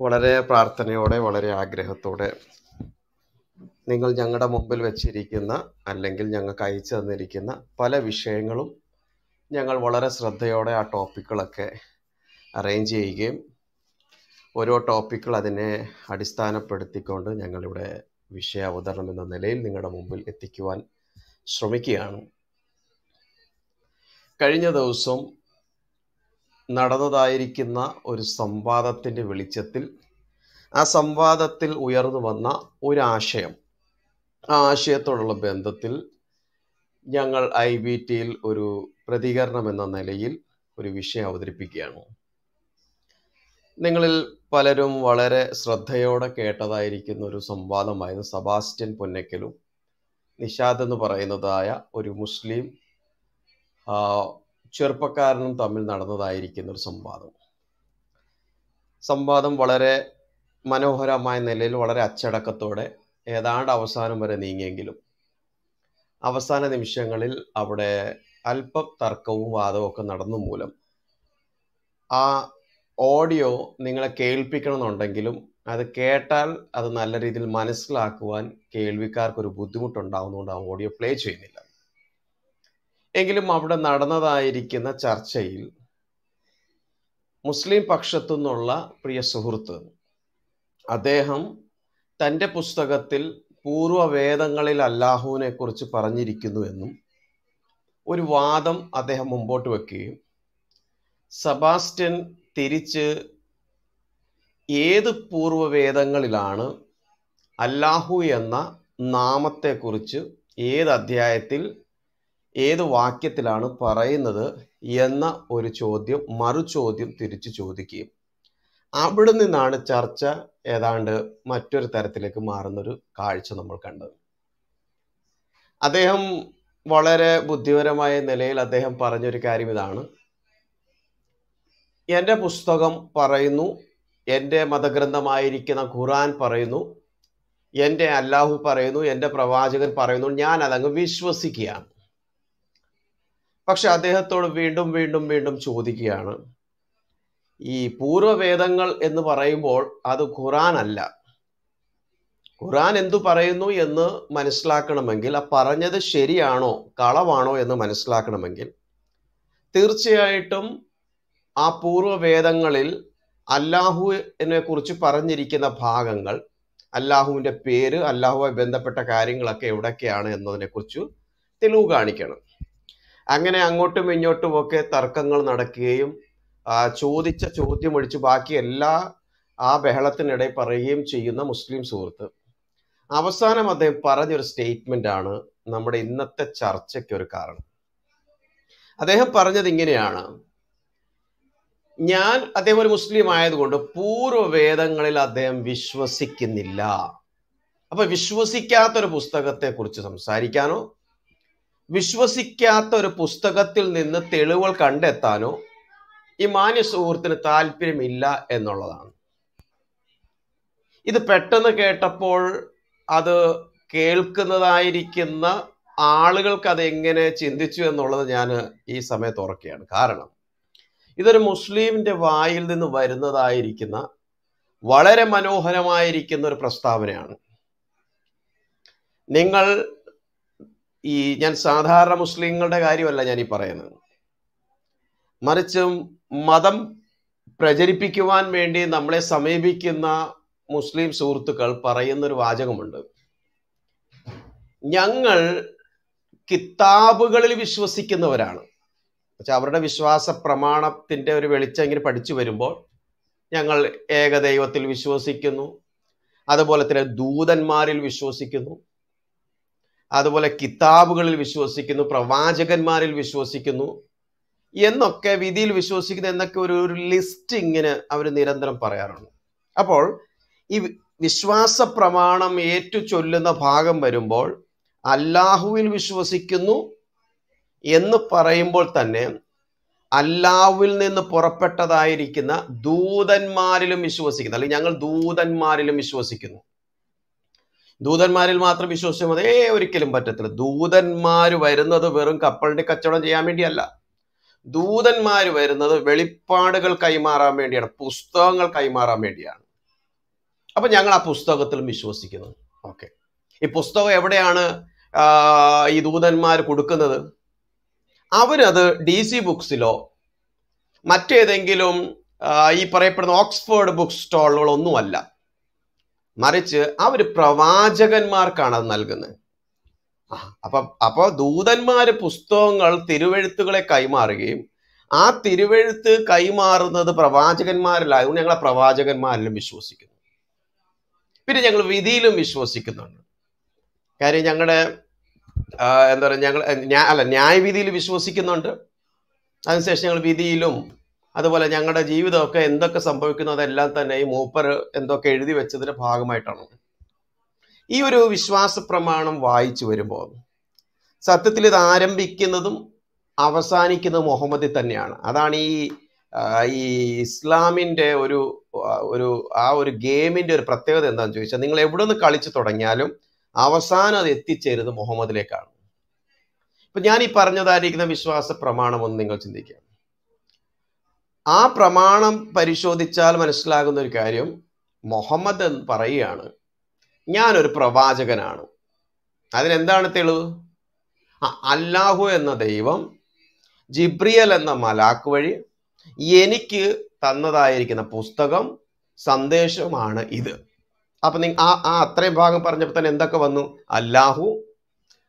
വളരെ പ്രാർത്ഥനയോടെ വളരെ ആഗ്രഹത്തോടെ നിങ്ങൾ ഞങ്ങളുടെ മുമ്പിൽ വെച്ചിരിക്കുന്ന അല്ലെങ്കിൽ ഞങ്ങൾക്ക് അയച്ചു തന്നിരിക്കുന്ന പല വിഷയങ്ങളും ഞങ്ങൾ വളരെ ശ്രദ്ധയോടെ ആ ടോപ്പിക്കുകളൊക്കെ അറേഞ്ച് ചെയ്യുകയും ഓരോ ടോപ്പിക്കുകൾ അതിനെ അടിസ്ഥാനപ്പെടുത്തിക്കൊണ്ട് ഞങ്ങളിവിടെ വിഷയ അവതരണം എന്ന നിലയിൽ നിങ്ങളുടെ മുമ്പിൽ എത്തിക്കുവാൻ ശ്രമിക്കുകയാണ്. കഴിഞ്ഞ ദിവസം നടന്നതായിരിക്കുന്ന ഒരു സംവാദത്തിന്റെ വെളിച്ചത്തിൽ ആ സംവാദത്തിൽ ഉയർന്നു വന്ന ഒരാശയം. ആ ആശയത്തോടുള്ള ബന്ധത്തിൽ ഞങ്ങൾ ഐ ബി ടിയിൽ ഒരു പ്രതികരണം എന്ന നിലയിൽ ഒരു വിഷയം അവതരിപ്പിക്കുകയാണ്. നിങ്ങളിൽ പലരും വളരെ ശ്രദ്ധയോടെ കേട്ടതായിരിക്കുന്ന ഒരു സംവാദമായിരുന്നു സബാസ്റ്റ്യൻ പൊന്നക്കലും നിഷാദ് എന്ന് പറയുന്നതായ ഒരു മുസ്ലിം ചെറുപ്പക്കാരനും തമ്മിൽ നടന്നതായിരിക്കുന്ന ഒരു സംവാദം. സംവാദം വളരെ മനോഹരമായ നിലയിൽ വളരെ അച്ചടക്കത്തോടെ ഏതാണ്ട് അവസാനം വരെ നീങ്ങിയെങ്കിലും അവസാന നിമിഷങ്ങളിൽ അവിടെ അല്പം തർക്കവും വാദവും ഒക്കെ നടന്നു മൂലം ആ ഓഡിയോ നിങ്ങളെ കേൾപ്പിക്കണമെന്നുണ്ടെങ്കിലും അത് കേട്ടാൽ അത് നല്ല രീതിയിൽ മനസ്സിലാക്കുവാൻ കേൾവിക്കാർക്ക് ഒരു ബുദ്ധിമുട്ടുണ്ടാകുന്നതുകൊണ്ട് ആ ഓഡിയോ പ്ലേ ചെയ്യുന്നില്ല. എങ്കിലും അവിടെ നടന്നതായിരിക്കുന്ന ചർച്ചയിൽ മുസ്ലിം പക്ഷത്തു നിന്നുള്ള പ്രിയ സുഹൃത്ത് അദ്ദേഹം തന്റെ പുസ്തകത്തിൽ പൂർവവേദങ്ങളിൽ അല്ലാഹുവിനെ കുറിച്ച് പറഞ്ഞിരിക്കുന്നു എന്നും ഒരു വാദം അദ്ദേഹം മുമ്പോട്ട് വെക്കുകയും സബാസ്റ്റ്യൻ തിരിച്ച് ഏത് പൂർവവേദങ്ങളിലാണ് അല്ലാഹു എന്ന നാമത്തെക്കുറിച്ച് ഏത് അധ്യായത്തിൽ ഏത് വാക്യത്തിലാണ് പറയുന്നത് എന്ന ഒരു ചോദ്യം മറു ചോദ്യം തിരിച്ചു ചോദിക്കുകയും. അവിടെ നിന്നാണ് ചർച്ച ഏതാണ്ട് മറ്റൊരു തരത്തിലേക്ക് മാറുന്നൊരു കാഴ്ച നമ്മൾ കണ്ടത്. അദ്ദേഹം വളരെ ബുദ്ധിപരമായ നിലയിൽ അദ്ദേഹം പറഞ്ഞൊരു കാര്യം ഇതാണ്. എന്റെ പുസ്തകം പറയുന്നു എന്റെ മതഗ്രന്ഥമായിരിക്കുന്ന ഖുറാൻ പറയുന്നു എന്റെ അല്ലാഹു പറയുന്നു എന്റെ പ്രവാചകൻ പറയുന്നു ഞാൻ അതങ്ങ് വിശ്വസിക്കുകയാണ്. പക്ഷെ അദ്ദേഹത്തോട് വീണ്ടും വീണ്ടും വീണ്ടും ചോദിക്കുകയാണ്. ഈ പൂർവവേദങ്ങൾ എന്ന് പറയുമ്പോൾ അത് ഖുറാൻ അല്ല. ഖുറാൻ എന്തു പറയുന്നു എന്ന് മനസ്സിലാക്കണമെങ്കിൽ ആ പറഞ്ഞത് ശരിയാണോ കളവാണോ എന്ന് മനസ്സിലാക്കണമെങ്കിൽ തീർച്ചയായിട്ടും ആ പൂർവവേദങ്ങളിൽ അല്ലാഹുവിനെ കുറിച്ച് പറഞ്ഞിരിക്കുന്ന ഭാഗങ്ങൾ അല്ലാഹുവിന്റെ പേര് അല്ലാഹുമായി ബന്ധപ്പെട്ട കാര്യങ്ങളൊക്കെ എവിടൊക്കെയാണ് എന്നതിനെക്കുറിച്ച് തെളിവ് കാണിക്കണം. അങ്ങനെ അങ്ങോട്ടും ഇങ്ങോട്ടും ഒക്കെ തർക്കങ്ങൾ നടക്കുകയും ചോദിച്ച ചോദ്യം ഒഴിച്ച് ബാക്കി എല്ലാ ആ ബഹളത്തിനിടെ പറയുകയും ചെയ്യുന്ന മുസ്ലിം സുഹൃത്ത്. അവസാനം അദ്ദേഹം പറഞ്ഞൊരു സ്റ്റേറ്റ്മെന്റ് ആണ് നമ്മുടെ ഇന്നത്തെ ചർച്ചയ്ക്ക് ഒരു കാരണം. അദ്ദേഹം പറഞ്ഞത് ഇങ്ങനെയാണ്. ഞാൻ അദ്ദേഹം ഒരു മുസ്ലിം ആയതുകൊണ്ട് പൂർവവേദങ്ങളിൽ അദ്ദേഹം വിശ്വസിക്കുന്നില്ല. അപ്പൊ വിശ്വസിക്കാത്തൊരു പുസ്തകത്തെ കുറിച്ച് സംസാരിക്കാനോ വിശ്വസിക്കാത്ത ഒരു പുസ്തകത്തിൽ നിന്ന് തെളിവുകൾ കണ്ടെത്താനോ ഈ മാന്യ സുഹൃത്തിന് താല്പര്യമില്ല എന്നുള്ളതാണ്. ഇത് പെട്ടെന്ന് കേട്ടപ്പോൾ അത് കേൾക്കുന്നതായിരിക്കുന്ന ആളുകൾക്ക് അത് എങ്ങനെ ചിന്തിച്ചു എന്നുള്ളത് ഞാൻ ഈ സമയത്ത് ഉറക്കുകയാണ് കാരണം ഇതൊരു മുസ്ലിമിന്റെ വായിൽ നിന്ന് വരുന്നതായിരിക്കുന്ന വളരെ മനോഹരമായിരിക്കുന്ന ഒരു പ്രസ്താവനയാണ്. നിങ്ങൾ ഈ ഞാൻ സാധാരണ മുസ്ലിങ്ങളുടെ കാര്യമല്ല ഞാൻ ഈ പറയുന്നത്. മറിച്ചും മതം പ്രചരിപ്പിക്കുവാൻ വേണ്ടി നമ്മളെ സമീപിക്കുന്ന മുസ്ലിം സുഹൃത്തുക്കൾ പറയുന്നൊരു വാചകമുണ്ട്. ഞങ്ങൾ കിതാബുകളിൽ വിശ്വസിക്കുന്നവരാണ്. പക്ഷെ അവരുടെ വിശ്വാസ പ്രമാണത്തിന്റെ ഒരു വെളിച്ചം ഇങ്ങനെ പഠിച്ചു വരുമ്പോൾ ഞങ്ങൾ ഏകദൈവത്തിൽ വിശ്വസിക്കുന്നു. അതുപോലെ തന്നെ ദൂതന്മാരിൽ വിശ്വസിക്കുന്നു. അതുപോലെ കിതാബുകളിൽ വിശ്വസിക്കുന്നു പ്രവാചകന്മാരിൽ വിശ്വസിക്കുന്നു എന്നൊക്കെ വിധിയിൽ വിശ്വസിക്കുന്നു എന്നൊക്കെ ഒരു ഒരു ലിസ്റ്റ് ഇങ്ങനെ അവർ നിരന്തരം പറയാറുണ്ട്. അപ്പോൾ ഈ വിശ്വാസ പ്രമാണം ഏറ്റു ചൊല്ലുന്ന ഭാഗം വരുമ്പോൾ അല്ലാഹുവിൽ വിശ്വസിക്കുന്നു എന്ന് പറയുമ്പോൾ തന്നെ അല്ലാഹുവിൽ നിന്ന് പുറപ്പെട്ടതായിരിക്കുന്ന ദൂതന്മാരിലും വിശ്വസിക്കുന്നു. അല്ലെങ്കിൽ ഞങ്ങൾ ദൂതന്മാരിലും വിശ്വസിക്കുന്നു. ദൂതന്മാരിൽ മാത്രം വിശ്വസിച്ചാൽ മതി. ഏ ഒരിക്കലും പറ്റത്തില്ല. ദൂതന്മാർ വരുന്നത് വെറും കപ്പലിന്റെ കച്ചവടം ചെയ്യാൻ വേണ്ടിയല്ല. ദൂതന്മാർ വരുന്നത് വെളിപ്പാടുകൾ കൈമാറാൻ വേണ്ടിയാണ് പുസ്തകങ്ങൾ കൈമാറാൻ വേണ്ടിയാണ്. അപ്പൊ ഞങ്ങൾ ആ പുസ്തകത്തിലും വിശ്വസിക്കുന്നു. ഓക്കെ. ഈ പുസ്തകം എവിടെയാണ് ഈ ദൂതന്മാർ കൊടുക്കുന്നത്? അവരത് ഡി സി ബുക്സിലോ മറ്റേതെങ്കിലും ഈ പറയപ്പെടുന്ന ഓക്സ്ഫോർഡ് ബുക്ക് സ്റ്റാളുകളൊന്നുമല്ല മറിച്ച് അവർ പ്രവാചകന്മാർക്കാണ് അത് നൽകുന്നത്. അപ്പൊ അപ്പൊ ദൂതന്മാര് പുസ്തകങ്ങൾ തിരുവെഴുത്തുകളെ കൈമാറുകയും ആ തിരുവെഴുത്ത് കൈമാറുന്നത് പ്രവാചകന്മാരിലായതുകൊണ്ട് ഞങ്ങളെ പ്രവാചകന്മാരിലും വിശ്വസിക്കുന്നു. പിന്നെ ഞങ്ങൾ വിധിയിലും വിശ്വസിക്കുന്നുണ്ട്. കാര്യം ഞങ്ങളുടെ എന്താ പറയുക ഞങ്ങൾ അല്ല ന്യായവിധിയിൽ വിശ്വസിക്കുന്നുണ്ട്. അതിനുശേഷം ഞങ്ങൾ വിധിയിലും അതുപോലെ ഞങ്ങളുടെ ജീവിതമൊക്കെ എന്തൊക്കെ സംഭവിക്കുന്നു അതെല്ലാം തന്നെ ഈ മൂപ്പർ എന്തൊക്കെ എഴുതി വെച്ചതിന്റെ ഭാഗമായിട്ടാണ്. ഈ ഒരു വിശ്വാസ പ്രമാണം വായിച്ചു വരുമ്പോൾ സത്യത്തിൽ ഇത് ആരംഭിക്കുന്നതും അവസാനിക്കുന്നതും മുഹമ്മദിൽ തന്നെയാണ്. അതാണ് ഈ ഈ ഇസ്ലാമിന്റെ ഒരു ഒരു ആ ഒരു ഗെയിമിന്റെ ഒരു പ്രത്യേകത എന്താണെന്ന് ചോദിച്ചാൽ നിങ്ങൾ എവിടെ നിന്ന് കളിച്ചു തുടങ്ങിയാലും അവസാനം അത് എത്തിച്ചേരുന്നത് മുഹമ്മദിലേക്കാണ്. ഇപ്പൊ ഞാൻ ഈ പറഞ്ഞതായിരിക്കുന്ന വിശ്വാസ പ്രമാണം ഒന്ന് നിങ്ങൾ ചിന്തിക്കുക. ആ പ്രമാണം പരിശോധിച്ചാൽ മനസ്സിലാകുന്ന ഒരു കാര്യം മുഹമ്മദ് എന്ന് പറയുകയാണ്. ഞാനൊരു പ്രവാചകനാണ്. അതിനെന്താണ് തെളിവ്? അല്ലാഹു എന്ന ദൈവം ജിബ്രിയൽ എന്ന മലാക്ക് വഴി എനിക്ക് തന്നതായിരിക്കുന്ന പുസ്തകം സന്ദേശമാണ് ഇത്. അപ്പൊ നി ആ ആ അത്രയും ഭാഗം പറഞ്ഞപ്പോൾ തന്നെ എന്തൊക്കെ വന്നു? അല്ലാഹു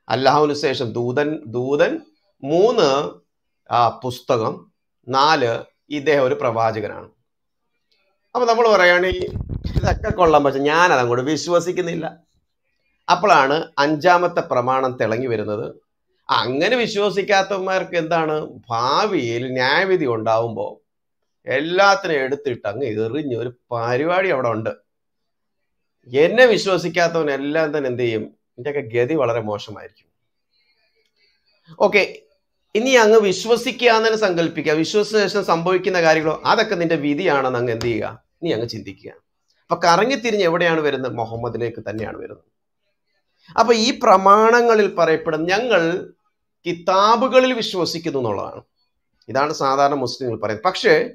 അല്ലാഹുവിന് ശേഷം ദൂതൻ ദൂതൻ മൂന്ന് പുസ്തകം നാല് ഇദ്ദേഹം ഒരു പ്രവാചകനാണ്. അപ്പൊ നമ്മൾ ഈ ഇതൊക്കെ കൊള്ളാൻ പക്ഷെ ഞാൻ അതങ്ങോട്ട് വിശ്വസിക്കുന്നില്ല. അപ്പോഴാണ് അഞ്ചാമത്തെ പ്രമാണം തിളങ്ങി വരുന്നത്. അങ്ങനെ വിശ്വസിക്കാത്തവന്മാർക്ക് എന്താണ്? ഭാവിയിൽ ന്യായവിധി ഉണ്ടാവുമ്പോൾ എല്ലാത്തിനും എടുത്തിട്ട് അങ്ങ് എറിഞ്ഞ ഒരു പരിപാടി അവിടെ ഉണ്ട്. എന്നെ വിശ്വസിക്കാത്തവൻ എല്ലാം തന്നെ എന്ത് ചെയ്യും? ഇതിന്റെയൊക്കെ ഗതി വളരെ മോശമായിരിക്കും. ഓക്കെ ഇനി അങ്ങ് വിശ്വസിക്കുക എന്ന് സങ്കല്പിക്കുക. വിശ്വസിച്ച ശേഷം സംഭവിക്കുന്ന കാര്യങ്ങളോ അതൊക്കെ നിന്റെ വിധിയാണെന്ന് അങ്ങ് എന്ത് ചെയ്യുക? നീ അങ്ങ് ചിന്തിക്കുക. അപ്പൊ കറങ്ങിത്തിരിഞ്ഞ് എവിടെയാണ് വരുന്നത്? മുഹമ്മദിലേക്ക് തന്നെയാണ് വരുന്നത്. അപ്പൊ ഈ പ്രമാണങ്ങളിൽ പറയപ്പെടുന്ന ഞങ്ങൾ കിതാബുകളിൽ വിശ്വസിക്കുന്നു എന്നുള്ളതാണ്. ഇതാണ് സാധാരണ മുസ്ലിങ്ങൾ പറയുന്നത്. പക്ഷേ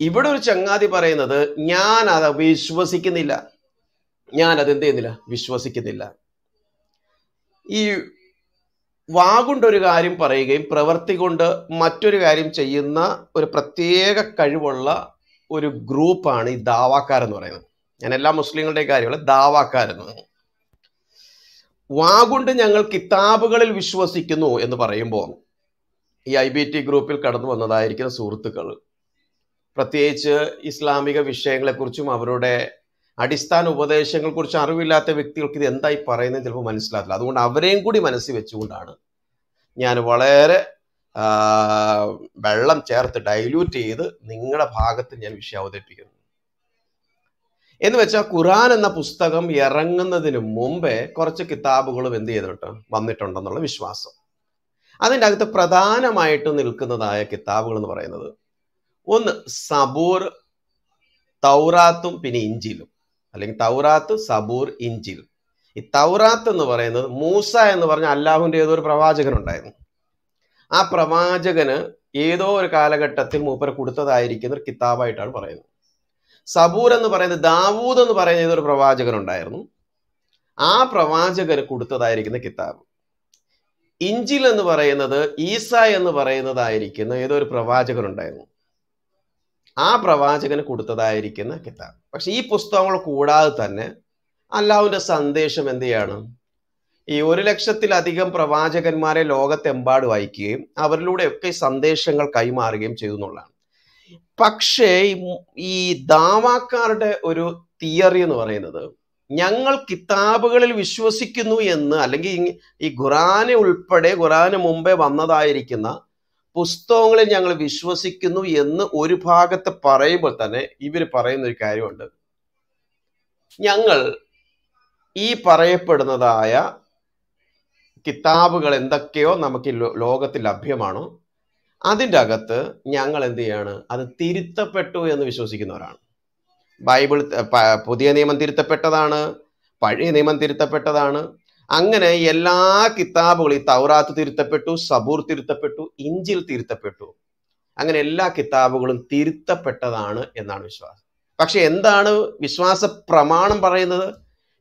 ഇവിടെ ഒരു ചങ്ങാതി പറയുന്നത് ഞാൻ അത് വിശ്വസിക്കുന്നില്ല. ഞാൻ അത് എന്ത് ചെയ്യുന്നില്ല? വിശ്വസിക്കുന്നില്ല. ഈ വാഗുണ്ടൊരു കാര്യം പറയുകയും പ്രവൃത്തി കൊണ്ട് മറ്റൊരു കാര്യം ചെയ്യുന്ന ഒരു പ്രത്യേക കഴിവുള്ള ഒരു ഗ്രൂപ്പാണ് ഈ ദാവാക്കാരെന്ന് പറയുന്നത്. ഞാൻ എല്ലാ മുസ്ലിങ്ങളുടെയും കാര്യമുള്ള ദാവാക്കാരെന്ന്. വാഗുണ്ട് ഞങ്ങൾ കിതാബുകളിൽ വിശ്വസിക്കുന്നു എന്ന് പറയുമ്പോൾ ഈ ഐ ബി ടി ഗ്രൂപ്പിൽ കടന്നു വന്നതായിരിക്കുന്ന സുഹൃത്തുക്കൾ പ്രത്യേകിച്ച് ഇസ്ലാമിക വിഷയങ്ങളെക്കുറിച്ചും അവരുടെ അടിസ്ഥാന ഉപദേശങ്ങളെക്കുറിച്ചും അറിവില്ലാത്ത വ്യക്തികൾക്ക് ഇത് എന്തായി പറയുന്നത് ചിലപ്പോൾ മനസ്സിലാകില്ല അതുകൊണ്ട് അവരെയും കൂടി മനസ്സിൽ വെച്ചുകൊണ്ടാണ് ഞാൻ വളരെ വെള്ളം ചേർത്ത് ഡൈല്യൂട്ട് ചെയ്ത് നിങ്ങളുടെ ഭാഗത്ത് ഞാൻ വിഷയം അവതരിപ്പിക്കുന്നു. എന്ന് വെച്ചാൽ ഖുറാൻ എന്ന പുസ്തകം ഇറങ്ങുന്നതിന് മുമ്പേ കുറച്ച് കിതാബുകളും എന്ത് ചെയ്തിട്ട് വന്നിട്ടുണ്ടെന്നുള്ള വിശ്വാസം. അതിന്റെ അകത്ത് പ്രധാനമായിട്ട് നിൽക്കുന്നതായ കിതാബുകൾ എന്ന് പറയുന്നത് ഒന്ന് സബൂർ തൗറാത്തും പിന്നെ ഇഞ്ചിലും. അല്ലെങ്കിൽ തൗറാത്ത് സബൂർ ഇഞ്ചിൽ ഈ തൗറാത്ത് എന്ന് പറയുന്നത് മൂസ എന്ന് പറഞ്ഞ അല്ലാഹുവിന്റെ ഏതോ ഒരു പ്രവാചകൻ ഉണ്ടായിരുന്നു ആ പ്രവാചകന് ഏതോ ഒരു കാലഘട്ടത്തിൽ മൂപ്പർ കൊടുത്തതായിരിക്കുന്ന ഒരു കിതാബായിട്ടാണ് പറയുന്നത്. സബൂർ എന്ന് പറയുന്നത് ദാവൂദ് എന്ന് പറയുന്ന ഏതൊരു പ്രവാചകൻ ഉണ്ടായിരുന്നു ആ പ്രവാചകന് കൊടുത്തതായിരിക്കുന്ന കിതാബ്. ഇഞ്ചിൽ എന്ന് പറയുന്നത് ഈസ എന്ന് പറയുന്നതായിരിക്കുന്ന ഏതോ ഒരു പ്രവാചകൻ ഉണ്ടായിരുന്നു ആ പ്രവാചകന് കൊടുത്തതായിരിക്കുന്ന കിതാബ്. പക്ഷെ ഈ പുസ്തകങ്ങൾ കൂടാതെ തന്നെ അല്ലാവിന്റെ സന്ദേശം എന്ത് ചെയ്യാണ്? ഈ ഒരു ലക്ഷത്തിലധികം പ്രവാചകന്മാരെ ലോകത്തെമ്പാട് വായിക്കുകയും അവരിലൂടെയൊക്കെ സന്ദേശങ്ങൾ കൈമാറുകയും ചെയ്തു എന്നുള്ളതാണ്. പക്ഷേ ഈ ദാവാക്കാരുടെ ഒരു തിയറി എന്ന് പറയുന്നത് ഞങ്ങൾ കിതാബുകളിൽ വിശ്വസിക്കുന്നു എന്ന് അല്ലെങ്കിൽ ഈ ഖുറാനെ ഉൾപ്പെടെ ഖുറാന് മുമ്പേ വന്നതായിരിക്കുന്ന പുസ്തകങ്ങളിൽ ഞങ്ങൾ വിശ്വസിക്കുന്നു എന്ന് ഒരു ഭാഗത്ത് പറയുമ്പോൾ തന്നെ ഇവർ പറയുന്ന ഒരു കാര്യമുണ്ട്. ഞങ്ങൾ ഈ പറയപ്പെടുന്നതായ കിതാബുകൾ എന്തൊക്കെയോ നമുക്ക് ലോകത്തിൽ ലഭ്യമാണോ? അതിന്റെ അകത്ത് ഞങ്ങൾ എന്ത് ചെയ്യാണ്? അത് തിരുത്തപ്പെട്ടു എന്ന് വിശ്വസിക്കുന്നവരാണ്. ബൈബിൾ പുതിയ നിയമം തിരുത്തപ്പെട്ടതാണ് പഴയ നിയമം തിരുത്തപ്പെട്ടതാണ് അങ്ങനെ എല്ലാ കിതാബുകളും ഈ തൗറാത്ത് തിരുത്തപ്പെട്ടു സബൂർ തിരുത്തപ്പെട്ടു ഇഞ്ചിൽ തിരുത്തപ്പെട്ടു. അങ്ങനെ എല്ലാ കിതാബുകളും തിരുത്തപ്പെട്ടതാണ് എന്നാണ് വിശ്വാസം. പക്ഷെ എന്താണ് വിശ്വാസ പ്രമാണം പറയുന്നത്?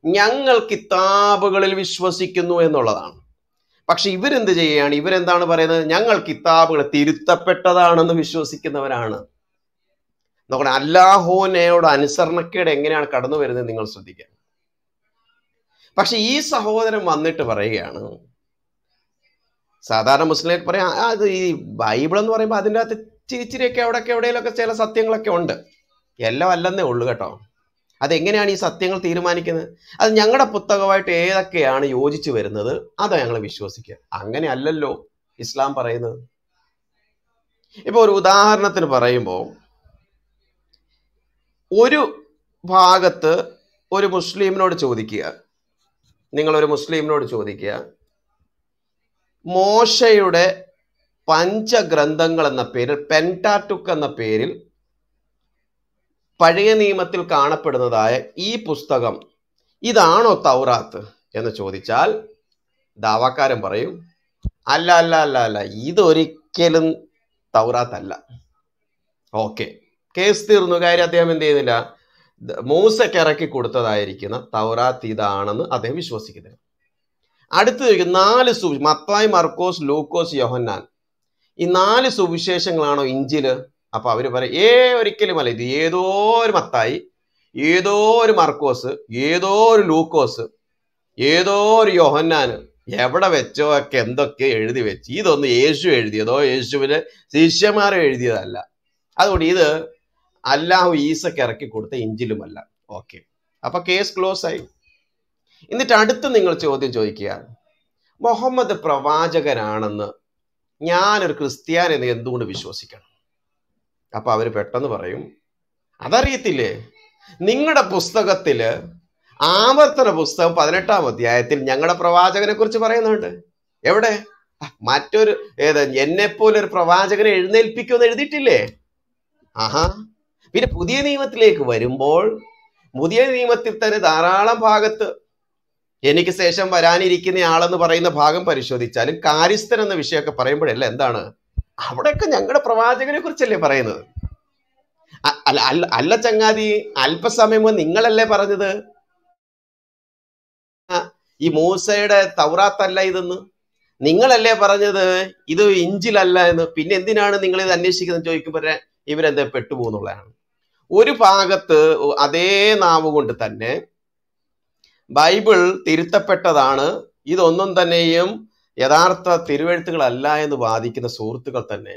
ഞങ്ങൾ കിതാബുകളിൽ വിശ്വസിക്കുന്നു എന്നുള്ളതാണ്. പക്ഷെ ഇവരെന്ത് ചെയ്യുകയാണ്? ഇവരെന്താണ് പറയുന്നത്? ഞങ്ങൾ കിതാബുകൾ തിരുത്തപ്പെട്ടതാണെന്ന് വിശ്വസിക്കുന്നവരാണ്. നോക്കണേ അല്ലാഹുവിനോട് അനുസരണക്കേട് എങ്ങനെയാണ് കടന്നു വരുന്നത് നിങ്ങൾ ശ്രദ്ധിക്കുക. പക്ഷെ ഈ സഹോദരൻ വന്നിട്ട് പറയുകയാണ് സാധാരണ മുസ്ലിം പറയാം അത് ഈ ബൈബിൾ എന്ന് പറയുമ്പോൾ അതിന്റെ അകത്ത് ഇച്ചിരി ഇച്ചിരിയൊക്കെ അവിടെയൊക്കെ എവിടെയെങ്കിലൊക്കെ ചില സത്യങ്ങളൊക്കെ ഉണ്ട്. എല്ലാം അല്ലെന്നേ ഉള്ളൂ കേട്ടോ. അതെങ്ങനെയാണ് ഈ സത്യങ്ങൾ തീരുമാനിക്കുന്നത്? അത് ഞങ്ങളുടെ പുസ്തകമായിട്ട് ഏതൊക്കെയാണ് യോജിച്ചു വരുന്നത്? അതാ ഞങ്ങൾ വിശ്വസിക്കുക. അങ്ങനെ അല്ലല്ലോ ഇസ്ലാം പറയുന്നത്. ഇപ്പൊ ഒരു ഉദാഹരണത്തിന് പറയുമ്പോൾ ഒരു ഭാഗത്ത് ഒരു മുസ്ലിമിനോട് ചോദിക്കുക നിങ്ങൾ ഒരു മുസ്ലിമിനോട് ചോദിക്കുക മോശയുടെ പഞ്ചഗ്രന്ഥങ്ങൾ എന്ന പേരിൽ പെന്റാറ്റുക്ക് എന്ന പേരിൽ പഴയ നിയമത്തിൽ കാണപ്പെടുന്നതായ ഈ പുസ്തകം ഇതാണോ തൗറാത്ത്? എന്ന് ചോദിച്ചാൽ ദാവാക്കാരൻ പറയും അല്ല അല്ല അല്ല അല്ല ഇതൊരിക്കലും തൗറാത്തല്ല. ഓക്കെ. കേസ് തീർന്നു. കാര്യം അദ്ദേഹം എന്ത് ചെയ്യുന്നില്ല? മൂസയ്ക്ക് ഇറക്കി കൊടുത്തതായിരിക്കുന്ന തൗറാത്ത് ഇതാണെന്ന് അദ്ദേഹം വിശ്വസിക്കുന്നത് അടുത്ത് നാല് സുവി മത്തായ് മർക്കോസ് ലൂക്കോസ് യോഹന്നാൻ. ഈ നാല് സുവിശേഷങ്ങളാണോ ഇഞ്ചിൽ? അപ്പൊ അവർ പറയും ഏ ഒരിക്കലും അല്ല. ഇത് ഏതോ ഒരു മത്തായി ഏതോ ഒരു മർക്കോസ് ഏതോ ഒരു ലൂക്കോസ് ഏതോ ഒരു യോഹന്നാന് എവിടെ വെച്ചോ ഒക്കെ എന്തൊക്കെ എഴുതി വെച്ച്. ഇതൊന്നും യേശു എഴുതിയതോ യേശുവിന് ശിഷ്യന്മാരോ എഴുതിയതല്ല. അതുകൊണ്ട് ഇത് അല്ലാഹു ഈസക്ക് ഇറക്കി കൊടുത്ത ഇഞ്ചിലുമല്ല. ഓക്കെ അപ്പൊ കേസ് ക്ലോസ് ആയി. എന്നിട്ട് അടുത്ത് നിങ്ങൾ ചോദ്യം ചോദിക്കുക. മുഹമ്മദ് പ്രവാചകനാണെന്ന് ഞാനൊരു ക്രിസ്ത്യാനി എന്തുകൊണ്ട് വിശ്വസിക്കണം? അപ്പൊ അവർ പെട്ടെന്ന് പറയും അതറിയത്തില്ലേ? നിങ്ങളുടെ പുസ്തകത്തിൽ ആവർത്തന പുസ്തകം പതിനെട്ടാം അധ്യായത്തിൽ ഞങ്ങളുടെ പ്രവാചകനെ കുറിച്ച് പറയുന്നുണ്ട്. എവിടെ? മറ്റൊരു ഏത് എന്നെ ഒരു പ്രവാചകനെ എഴുന്നേൽപ്പിക്കുമെന്ന് എഴുതിയിട്ടില്ലേ? ആഹാ. പിന്നെ പുതിയ നിയമത്തിലേക്ക് വരുമ്പോൾ പുതിയ നിയമത്തിൽ തന്നെ ധാരാളം ഭാഗത്ത് എനിക്ക് ശേഷം വരാനിരിക്കുന്ന ആളെന്ന് പറയുന്ന ഭാഗം പരിശോധിച്ചാലും കാര്യസ്ഥൻ എന്ന വിഷയമൊക്കെ പറയുമ്പോഴല്ല എന്താണ്? അവിടെയൊക്കെ ഞങ്ങളുടെ പ്രവാചകനെ കുറിച്ചല്ലേ പറയുന്നത്? അല്ല അല്ല അല്ല ചങ്ങാതി അല്പസമയം നിങ്ങളല്ലേ പറഞ്ഞത്? ഈ മൂസയുടെ തൗറാത്തല്ല ഇതെന്ന്. നിങ്ങളല്ലേ പറഞ്ഞത്? ഇത് ഇഞ്ചിലല്ല എന്ന്. പിന്നെ എന്തിനാണ് നിങ്ങൾ ഇത് അന്വേഷിക്കുന്നത് ചോദിക്കുമ്പോൾ ഇവരെന്താ പെട്ടുപോകുന്നുള്ളതാണ്. ഒരു ഭാഗത്ത് അതേ നാവ് കൊണ്ട് തന്നെ ബൈബിൾ തിരുത്തപ്പെട്ടതാണ് ഇതൊന്നും തന്നെയും യഥാർത്ഥ തിരുവെഴുത്തുകളല്ല എന്ന് വാദിക്കുന്ന സുഹൃത്തുക്കൾ തന്നെ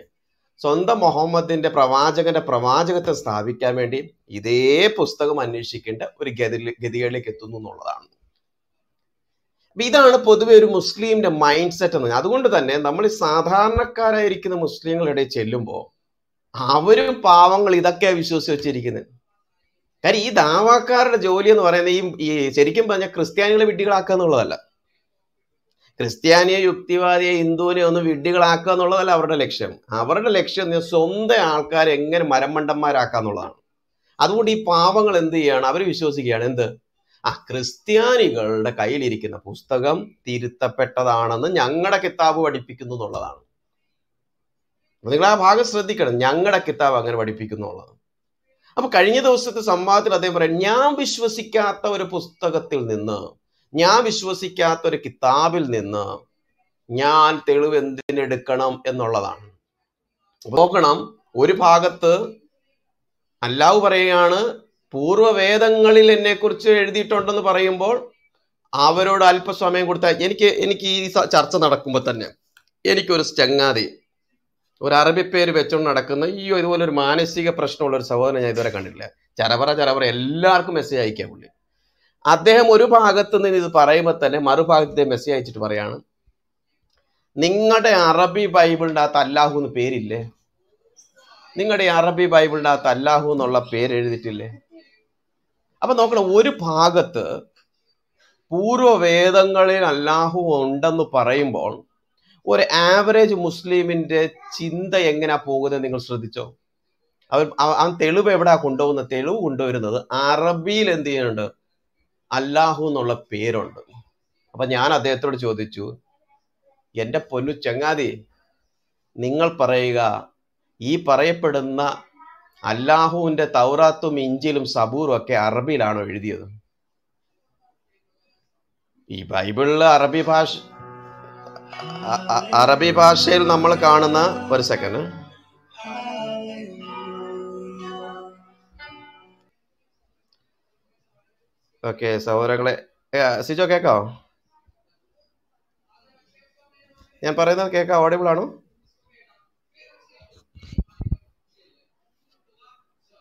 സ്വന്തം മുഹമ്മദിന്റെ പ്രവാചകന്റെ പ്രവാചകത്തെ സ്ഥാപിക്കാൻ വേണ്ടി ഇതേ പുസ്തകം അന്വേഷിക്കേണ്ട ഒരു ഗതി ഗതികളിലേക്ക് എത്തുന്നു എന്നുള്ളതാണ് ഇതാണ് പൊതുവെ ഒരു മുസ്ലിമിന്റെ മൈൻഡ് സെറ്റ് എന്ന്. അതുകൊണ്ട് തന്നെ നമ്മൾ സാധാരണക്കാരായിരിക്കുന്ന മുസ്ലിങ്ങളുടെ ചെല്ലുമ്പോൾ അവരും പാവങ്ങൾ ഇതൊക്കെയാ വിശ്വസിച്ച് വെച്ചിരിക്കുന്നത് കാര്യം ഈ ദാവാക്കാരുടെ ജോലി എന്ന് പറയുന്നത് ഈ ശരിക്കും പറഞ്ഞാൽ ക്രിസ്ത്യാനികളെ വിഡ്ഢികളാക്കുക എന്നുള്ളതല്ല. ക്രിസ്ത്യാനിയെ യുക്തിവാദിയെ ഹിന്ദുവിനെ ഒന്ന് വിഡ്ഢികളാക്കുക എന്നുള്ളതല്ല അവരുടെ ലക്ഷ്യം. അവരുടെ ലക്ഷ്യം സ്വന്തം ആൾക്കാരെ എങ്ങനെ മരമണ്ടന്മാരാക്കുക എന്നുള്ളതാണ്. അതുകൊണ്ട് ഈ പാവങ്ങൾ എന്ത് ചെയ്യാണ്? അവർ വിശ്വസിക്കുകയാണ്. എന്ത്? ആ ക്രിസ്ത്യാനികളുടെ കയ്യിലിരിക്കുന്ന പുസ്തകം തിരുത്തപ്പെട്ടതാണെന്ന് ഞങ്ങളുടെ കിതാബ് പഠിപ്പിക്കുന്നു എന്നുള്ളതാണ്. നിങ്ങൾ ആ ഭാഗം ശ്രദ്ധിക്കണം. ഞങ്ങളുടെ കിതാബ് അങ്ങനെ പഠിപ്പിക്കുന്നു എന്നുള്ളത് അപ്പൊ കഴിഞ്ഞ ദിവസത്തെ സംവാദത്തിൽ അദ്ദേഹം പറയാം ഞാൻ വിശ്വസിക്കാത്ത ഒരു പുസ്തകത്തിൽ നിന്ന് ഞാൻ വിശ്വസിക്കാത്ത ഒരു കിതാബിൽ നിന്ന് ഞാൻ തെളിവ് എന്തിനെടുക്കണം എന്നുള്ളതാണ്. നോക്കണം ഒരു ഭാഗത്ത് അല്ലാവ് പറയുകയാണ് പൂർവവേദങ്ങളിൽ എന്നെ കുറിച്ച് എഴുതിയിട്ടുണ്ടെന്ന് പറയുമ്പോൾ അവരോട് അല്പസമയം കൊടുത്താൽ എനിക്ക് എനിക്ക് ഈ ചർച്ച നടക്കുമ്പോൾ തന്നെ എനിക്കൊരു ചങ്ങാതി ഒരു അറബി പേര് വെച്ചുകൊണ്ട് നടക്കുന്ന ഈ ഇതുപോലെ ഒരു മാനസിക പ്രശ്നമുള്ള ഒരു സഹോദരനെ ഞാൻ ഇതുവരെ കണ്ടിട്ടില്ല. ചരപറ ചരപറ എല്ലാവർക്കും മെസ്സേജ് അയക്കാൻ പുള്ളി. അദ്ദേഹം ഒരു ഭാഗത്ത് നിന്ന് ഇത് പറയുമ്പോൾ തന്നെ മറുഭാഗത്തെ മെസ്സേജ് അയച്ചിട്ട് പറയാണ് നിങ്ങളുടെ അറബി ബൈബിളിന്റെ അകത്ത് അല്ലാഹു എന്ന് പേരില്ലേ? നിങ്ങളുടെ അറബി ബൈബിളിന്റെ അകത്ത് അല്ലാഹു എന്നുള്ള പേര് എഴുതിയിട്ടില്ലേ? അപ്പൊ നോക്കണം ഒരു ഭാഗത്ത് പൂർവവേദങ്ങളിൽ അല്ലാഹു ഉണ്ടെന്ന് പറയുമ്പോൾ ഒരു ആവറേജ് മുസ്ലിമിന്റെ ചിന്ത എങ്ങനെയാ പോകുന്നത് നിങ്ങൾ ശ്രദ്ധിച്ചോ? അവൻ ആ തെളിവ് എവിടാ കൊണ്ടുപോകുന്ന തെളിവ് കൊണ്ടുവരുന്നത് അറബിയിൽ എന്ത് ചെയ്യുന്നുണ്ട്? അല്ലാഹു എന്നുള്ള പേരുണ്ട്. അപ്പൊ ഞാൻ അദ്ദേഹത്തോട് ചോദിച്ചു എന്റെ പൊന്നു ചങ്ങാതി നിങ്ങൾ പറയുക ഈ പറയപ്പെടുന്ന അല്ലാഹുവിന്റെ തൗറാത്തും ഇഞ്ചിലും സബൂറും ഒക്കെ അറബിയിലാണോ എഴുതിയത്? ഈ ബൈബിളിൽ അറബി ഭാഷ അറബി ഭാഷയിൽ നമ്മൾ കാണുന്ന ഒരു സെക്കൻഡ് ഓക്കെ സഹോദരങ്ങളെ സിജോ കേക്കാവോ ഞാൻ പറയുന്നത് കേൾക്കാം ഓഡിബിൾ ആണോ?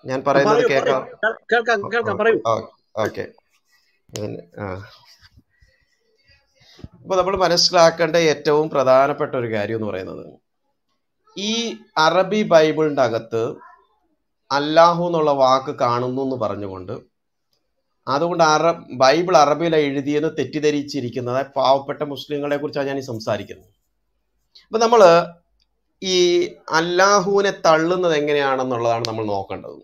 ഞാൻ പറയുന്നത് പറയൂ പറയൂ. കേൾക്കാം ഓക്കെ. ആ. അപ്പൊ നമ്മൾ മനസ്സിലാക്കേണ്ട ഏറ്റവും പ്രധാനപ്പെട്ട ഒരു കാര്യം എന്ന് പറയുന്നത് ഈ അറബി ബൈബിളിന്റെ അകത്ത് അല്ലാഹു എന്നുള്ള വാക്ക് കാണുന്നു എന്ന് പറഞ്ഞുകൊണ്ട് അതുകൊണ്ട് അറബ് ബൈബിൾ അറബിയിൽ എഴുതിയെന്ന് തെറ്റിദ്ധരിച്ചിരിക്കുന്നത് പാവപ്പെട്ട മുസ്ലിങ്ങളെ കുറിച്ചാണ് ഞാൻ ഈ സംസാരിക്കുന്നത്. അപ്പൊ നമ്മൾ ഈ അല്ലാഹുവിനെ തള്ളുന്നത് എങ്ങനെയാണെന്നുള്ളതാണ് നമ്മൾ നോക്കേണ്ടത്.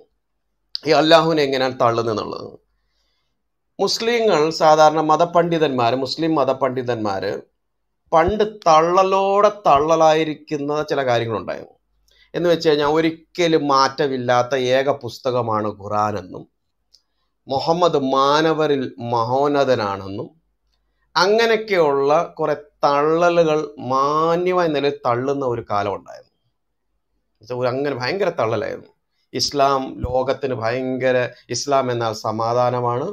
ഈ അല്ലാഹുവിനെ എങ്ങനെയാണ് തള്ളുന്നത് എന്നുള്ളത്. മുസ്ലിങ്ങൾ സാധാരണ മതപണ്ഡിതന്മാർ മുസ്ലിം മതപണ്ഡിതന്മാർ പണ്ട് തള്ളലോടെ തള്ളലായിരിക്കുന്ന ചില കാര്യങ്ങളുണ്ടായിരുന്നു. എന്ന് വെച്ച് കഴിഞ്ഞാൽ ഒരിക്കലും മാറ്റമില്ലാത്ത ഏക പുസ്തകമാണ് ഖുറാൻ എന്നും മുഹമ്മദ് മാനവരിൽ മഹോന്നതനാണെന്നും അങ്ങനെയൊക്കെയുള്ള കുറെ തള്ളലുകൾ മാന്യമായ നിലയിൽ തള്ളുന്ന ഒരു കാലം ഉണ്ടായിരുന്നു എന്നുവെച്ചാ ഒരു അങ്ങനെ ഭയങ്കര തള്ളലായിരുന്നു. ഇസ്ലാം ലോകത്തിന് ഭയങ്കര ഇസ്ലാം എന്നാൽ സമാധാനമാണ്.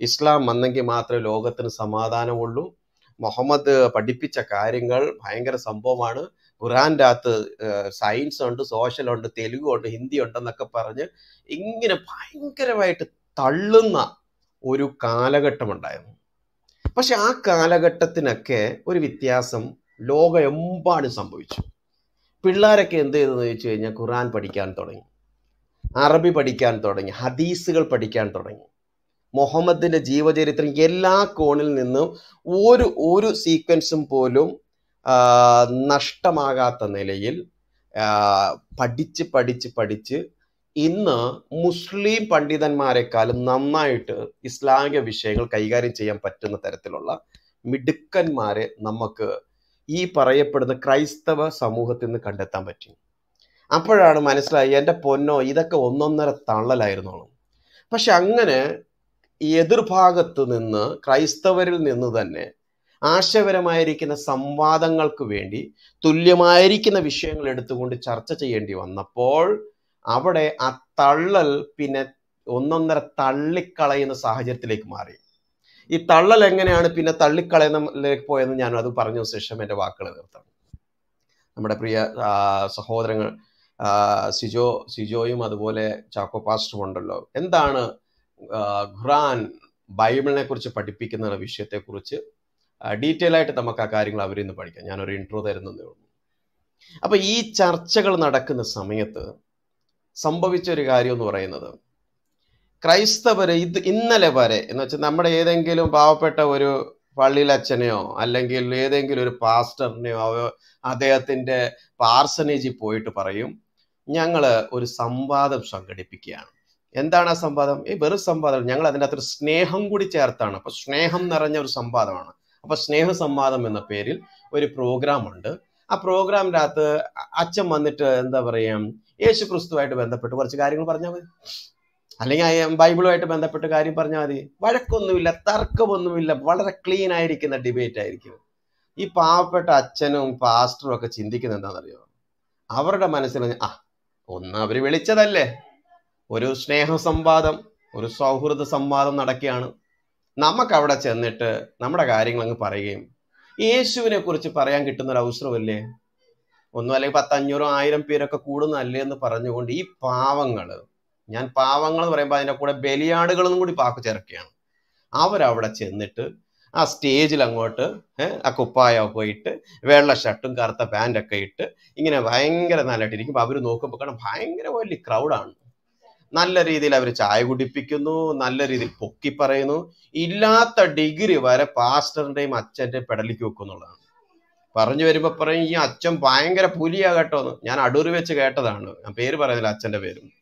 ഇസ്ലാം വന്നെങ്കിൽ മാത്രമേ ലോകത്തിന് സമാധാനമുള്ളൂ. മുഹമ്മദ് പഠിപ്പിച്ച കാര്യങ്ങൾ ഭയങ്കര സംഭവമാണ്. ഖുറാന്റെ അകത്ത് സയൻസ് ഉണ്ട് സോഷ്യൽ ഉണ്ട് തെലുഗു ഉണ്ട് ഹിന്ദി ഉണ്ടെന്നൊക്കെ പറഞ്ഞ് ഇങ്ങനെ ഭയങ്കരമായിട്ട് തള്ളുന്ന ഒരു കാലഘട്ടം ഉണ്ടായിരുന്നു പക്ഷെ ആ കാലഘട്ടത്തിനൊക്കെ ഒരു വ്യത്യാസം ലോകമെമ്പാടും സംഭവിച്ചു. പിള്ളേരൊക്കെ എന്ത് ചെയ്തെന്ന് ചോദിച്ചു കഴിഞ്ഞാൽ ഖുറാൻ പഠിക്കാൻ തുടങ്ങി. അറബി പഠിക്കാൻ തുടങ്ങി. ഹദീസുകൾ പഠിക്കാൻ തുടങ്ങി. മുഹമ്മദിന്റെ ജീവചരിത്രം എല്ലാ കോണിൽ നിന്നും ഒരു ഒരു സീക്വൻസും പോലും നഷ്ടമാകാത്ത നിലയിൽ പഠിച്ച് പഠിച്ച് പഠിച്ച് ഇന്ന് മുസ്ലിം പണ്ഡിതന്മാരെക്കാളും നന്നായിട്ട് ഇസ്ലാമിക വിഷയങ്ങൾ കൈകാര്യം ചെയ്യാൻ പറ്റുന്ന തരത്തിലുള്ള മിടുക്കന്മാരെ നമുക്ക് ഈ പറയപ്പെടുന്ന ക്രൈസ്തവ സമൂഹത്തിൽ നിന്ന് കണ്ടെത്താൻ പറ്റി. അപ്പോഴാണ് മനസ്സിലായി എന്റെ പൊന്നോ ഇതൊക്കെ ഒന്നൊന്നര തള്ളലായിരുന്നോളും. പക്ഷെ അങ്ങനെ എതിർഭാഗത്ത് നിന്ന് ക്രൈസ്തവരിൽ നിന്ന് തന്നെ ആശയപരമായിരിക്കുന്ന സംവാദങ്ങൾക്ക് വേണ്ടി തുല്യമായിരിക്കുന്ന വിഷയങ്ങൾ എടുത്തുകൊണ്ട് ചർച്ച ചെയ്യേണ്ടി വന്നപ്പോൾ അവിടെ ആ തള്ളൽ പിന്നെ ഒന്നൊന്നര തള്ളിക്കളയുന്ന സാഹചര്യത്തിലേക്ക് മാറി. ഈ തള്ളൽ എങ്ങനെയാണ് പിന്നെ തള്ളിക്കളയുന്നതിലേക്ക് പോയെന്ന് ഞാൻ അത് പറഞ്ഞ ശേഷം എന്റെ വാക്കുകൾ നിർത്തണം നമ്മുടെ പ്രിയ സഹോദരങ്ങൾ സിജോ സിജോയും അതുപോലെ ചാക്കോ പാസ്റ്ററും ഉണ്ടല്ലോ. എന്താണ് ഖുറാൻ ബൈബിളിനെ കുറിച്ച് പഠിപ്പിക്കുന്ന വിഷയത്തെക്കുറിച്ച് ഡീറ്റെയിൽ ആയിട്ട് നമുക്ക് ആ കാര്യങ്ങൾ അവരിൽ നിന്ന് പഠിക്കാം. ഞാനൊരു ഇൻട്രോ തരുന്നതേ ഉള്ളൂ. അപ്പൊ ഈ ചർച്ചകൾ നടക്കുന്ന സമയത്ത് സംഭവിച്ച ഒരു കാര്യം എന്ന് പറയുന്നത് ക്രൈസ്തവര് ഇത് ഇന്നലെ വരെ എന്ന് വെച്ചാൽ നമ്മുടെ ഏതെങ്കിലും പാവപ്പെട്ട ഒരു പള്ളിയിലച്ഛനെയോ അല്ലെങ്കിൽ ഏതെങ്കിലും ഒരു പാസ്റ്ററിനെയോ അദ്ദേഹത്തിന്റെ പാർസനേജിൽ പോയിട്ട് പറയും ഞങ്ങൾ ഒരു സംവാദം സംഘടിപ്പിക്കുകയാണ്. എന്താണ് ആ സംവാദം? ഈ വെറും സംവാദം ഞങ്ങൾ അതിന്റെ അകത്തൊരു സ്നേഹം കൂടി ചേർത്താണ്. അപ്പൊ സ്നേഹം നിറഞ്ഞ ഒരു സംവാദമാണ്. അപ്പൊ സ്നേഹ സംവാദം എന്ന പേരിൽ ഒരു പ്രോഗ്രാം ഉണ്ട്. ആ പ്രോഗ്രാമിന്റെ അകത്ത് അച്ഛൻ വന്നിട്ട് എന്താ പറയാ യേശു ക്രിസ്തുവായിട്ട് ബന്ധപ്പെട്ട് കുറച്ച് കാര്യങ്ങൾ പറഞ്ഞാൽ മതി. അല്ലെങ്കിൽ ബൈബിളുമായിട്ട് ബന്ധപ്പെട്ട് കാര്യം പറഞ്ഞാൽ മതി. വഴക്കൊന്നുമില്ല തർക്കമൊന്നുമില്ല വളരെ ക്ലീൻ ആയിരിക്കുന്ന ഡിബേറ്റ് ആയിരിക്കും. ഈ പാവപ്പെട്ട അച്ഛനും പാസ്റ്ററും ഒക്കെ ചിന്തിക്കുന്നത് എന്താണെന്നറിയോ? അവരുടെ മനസ്സിൽ ആ ഒന്ന് അവർ വിളിച്ചതല്ലേ? ഒരു സ്നേഹ സംവാദം ഒരു സൗഹൃദ സംവാദം നടക്കുകയാണ്. നമുക്ക് അവിടെ ചെന്നിട്ട് നമ്മുടെ കാര്യങ്ങൾ അങ്ങ് പറയുകയും യേശുവിനെ കുറിച്ച് പറയാൻ കിട്ടുന്ന ഒരു അവസരമല്ലേ? ഒന്നും അല്ലെങ്കിൽ പത്തഞ്ഞൂറോ ആയിരം പേരൊക്കെ കൂടുന്നല്ലേ എന്ന് പറഞ്ഞുകൊണ്ട് ഈ പാവങ്ങൾ ഞാൻ പാവങ്ങൾ എന്ന് പറയുമ്പോൾ അതിന്റെ കൂടെ ബലിയാടുകളെന്നും കൂടി പാക്ക് ചേർക്കുകയാണ്. അവരവിടെ ചെന്നിട്ട് ആ സ്റ്റേജിൽ അങ്ങോട്ട് ആ കുപ്പായ ഇട്ട് വെള്ള ഷർട്ടും കറുത്ത പാന്റൊക്കെ ഇട്ട് ഇങ്ങനെ ഭയങ്കര നല്ലതായിട്ട് ഇരിക്കുമ്പോൾ അവർ നോക്കുമ്പോൾ കാരണം ഭയങ്കര വലിയ ക്രൗഡാണ് നല്ല രീതിയിൽ അവർ ചായ കുടിപ്പിക്കുന്നു നല്ല രീതിയിൽ പൊക്കി പറയുന്നു. ഇല്ലാത്ത ഡിഗ്രി വരെ പാസ്റ്ററിന്റെയും അച്ഛന്റെയും പെടലിക്ക് വെക്കുന്നുള്ളതാണ് പറഞ്ഞു വരുമ്പോ പറയും ഈ അച്ഛൻ ഭയങ്കര പുലിയാ കേട്ടോ എന്ന്. ഞാൻ അടൂർ വെച്ച് കേട്ടതാണ്. ഞാൻ പേര് പറയുന്നില്ല അച്ഛന്റെ പേരും.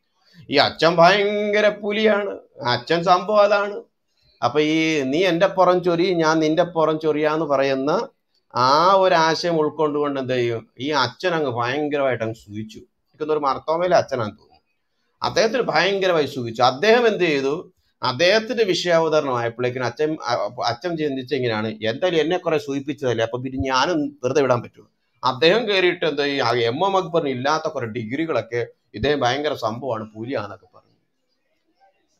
ഈ അച്ഛൻ ഭയങ്കര പുലിയാണ്. അച്ഛൻ സംഭവം അതാണ്. അപ്പൊ ഈ നീ എന്റെ പുറം ചൊരി ഞാൻ നിന്റെ പുറം ചൊറിയാന്ന് പറയുന്ന ആ ഒരു ആശയം ഉൾക്കൊണ്ടുകൊണ്ട് എന്ത് ചെയ്യും? ഈ അച്ഛൻ അങ്ങ് ഭയങ്കരമായിട്ട് അങ്ങ് സൂചിച്ചു. എനിക്കൊന്നൊരു മർത്തോമയിലെ അച്ഛനാന്ന് അദ്ദേഹത്തിന് ഭയങ്കരമായി സൂചിച്ചു അദ്ദേഹം എന്ത് ചെയ്തു? അദ്ദേഹത്തിന്റെ വിഷയാവതരണമായപ്പോഴേക്കിനും അച്ഛൻ അച്ഛൻ ചിന്തിച്ച ഇങ്ങനെയാണ് എന്തായാലും എന്നെ കുറെ സൂചിപ്പിച്ചതല്ലേ? അപ്പൊ പിന്നെ ഞാനും വെറുതെ വിടാൻ പറ്റുമോ അദ്ദേഹം കയറിയിട്ട് എന്താ ഈ എം എം അക്ബറിന് ഇല്ലാത്ത കുറെ ഡിഗ്രികളൊക്കെ ഇദ്ദേഹം ഭയങ്കര സംഭവമാണ് പുലിയാന്നൊക്കെ പറഞ്ഞു.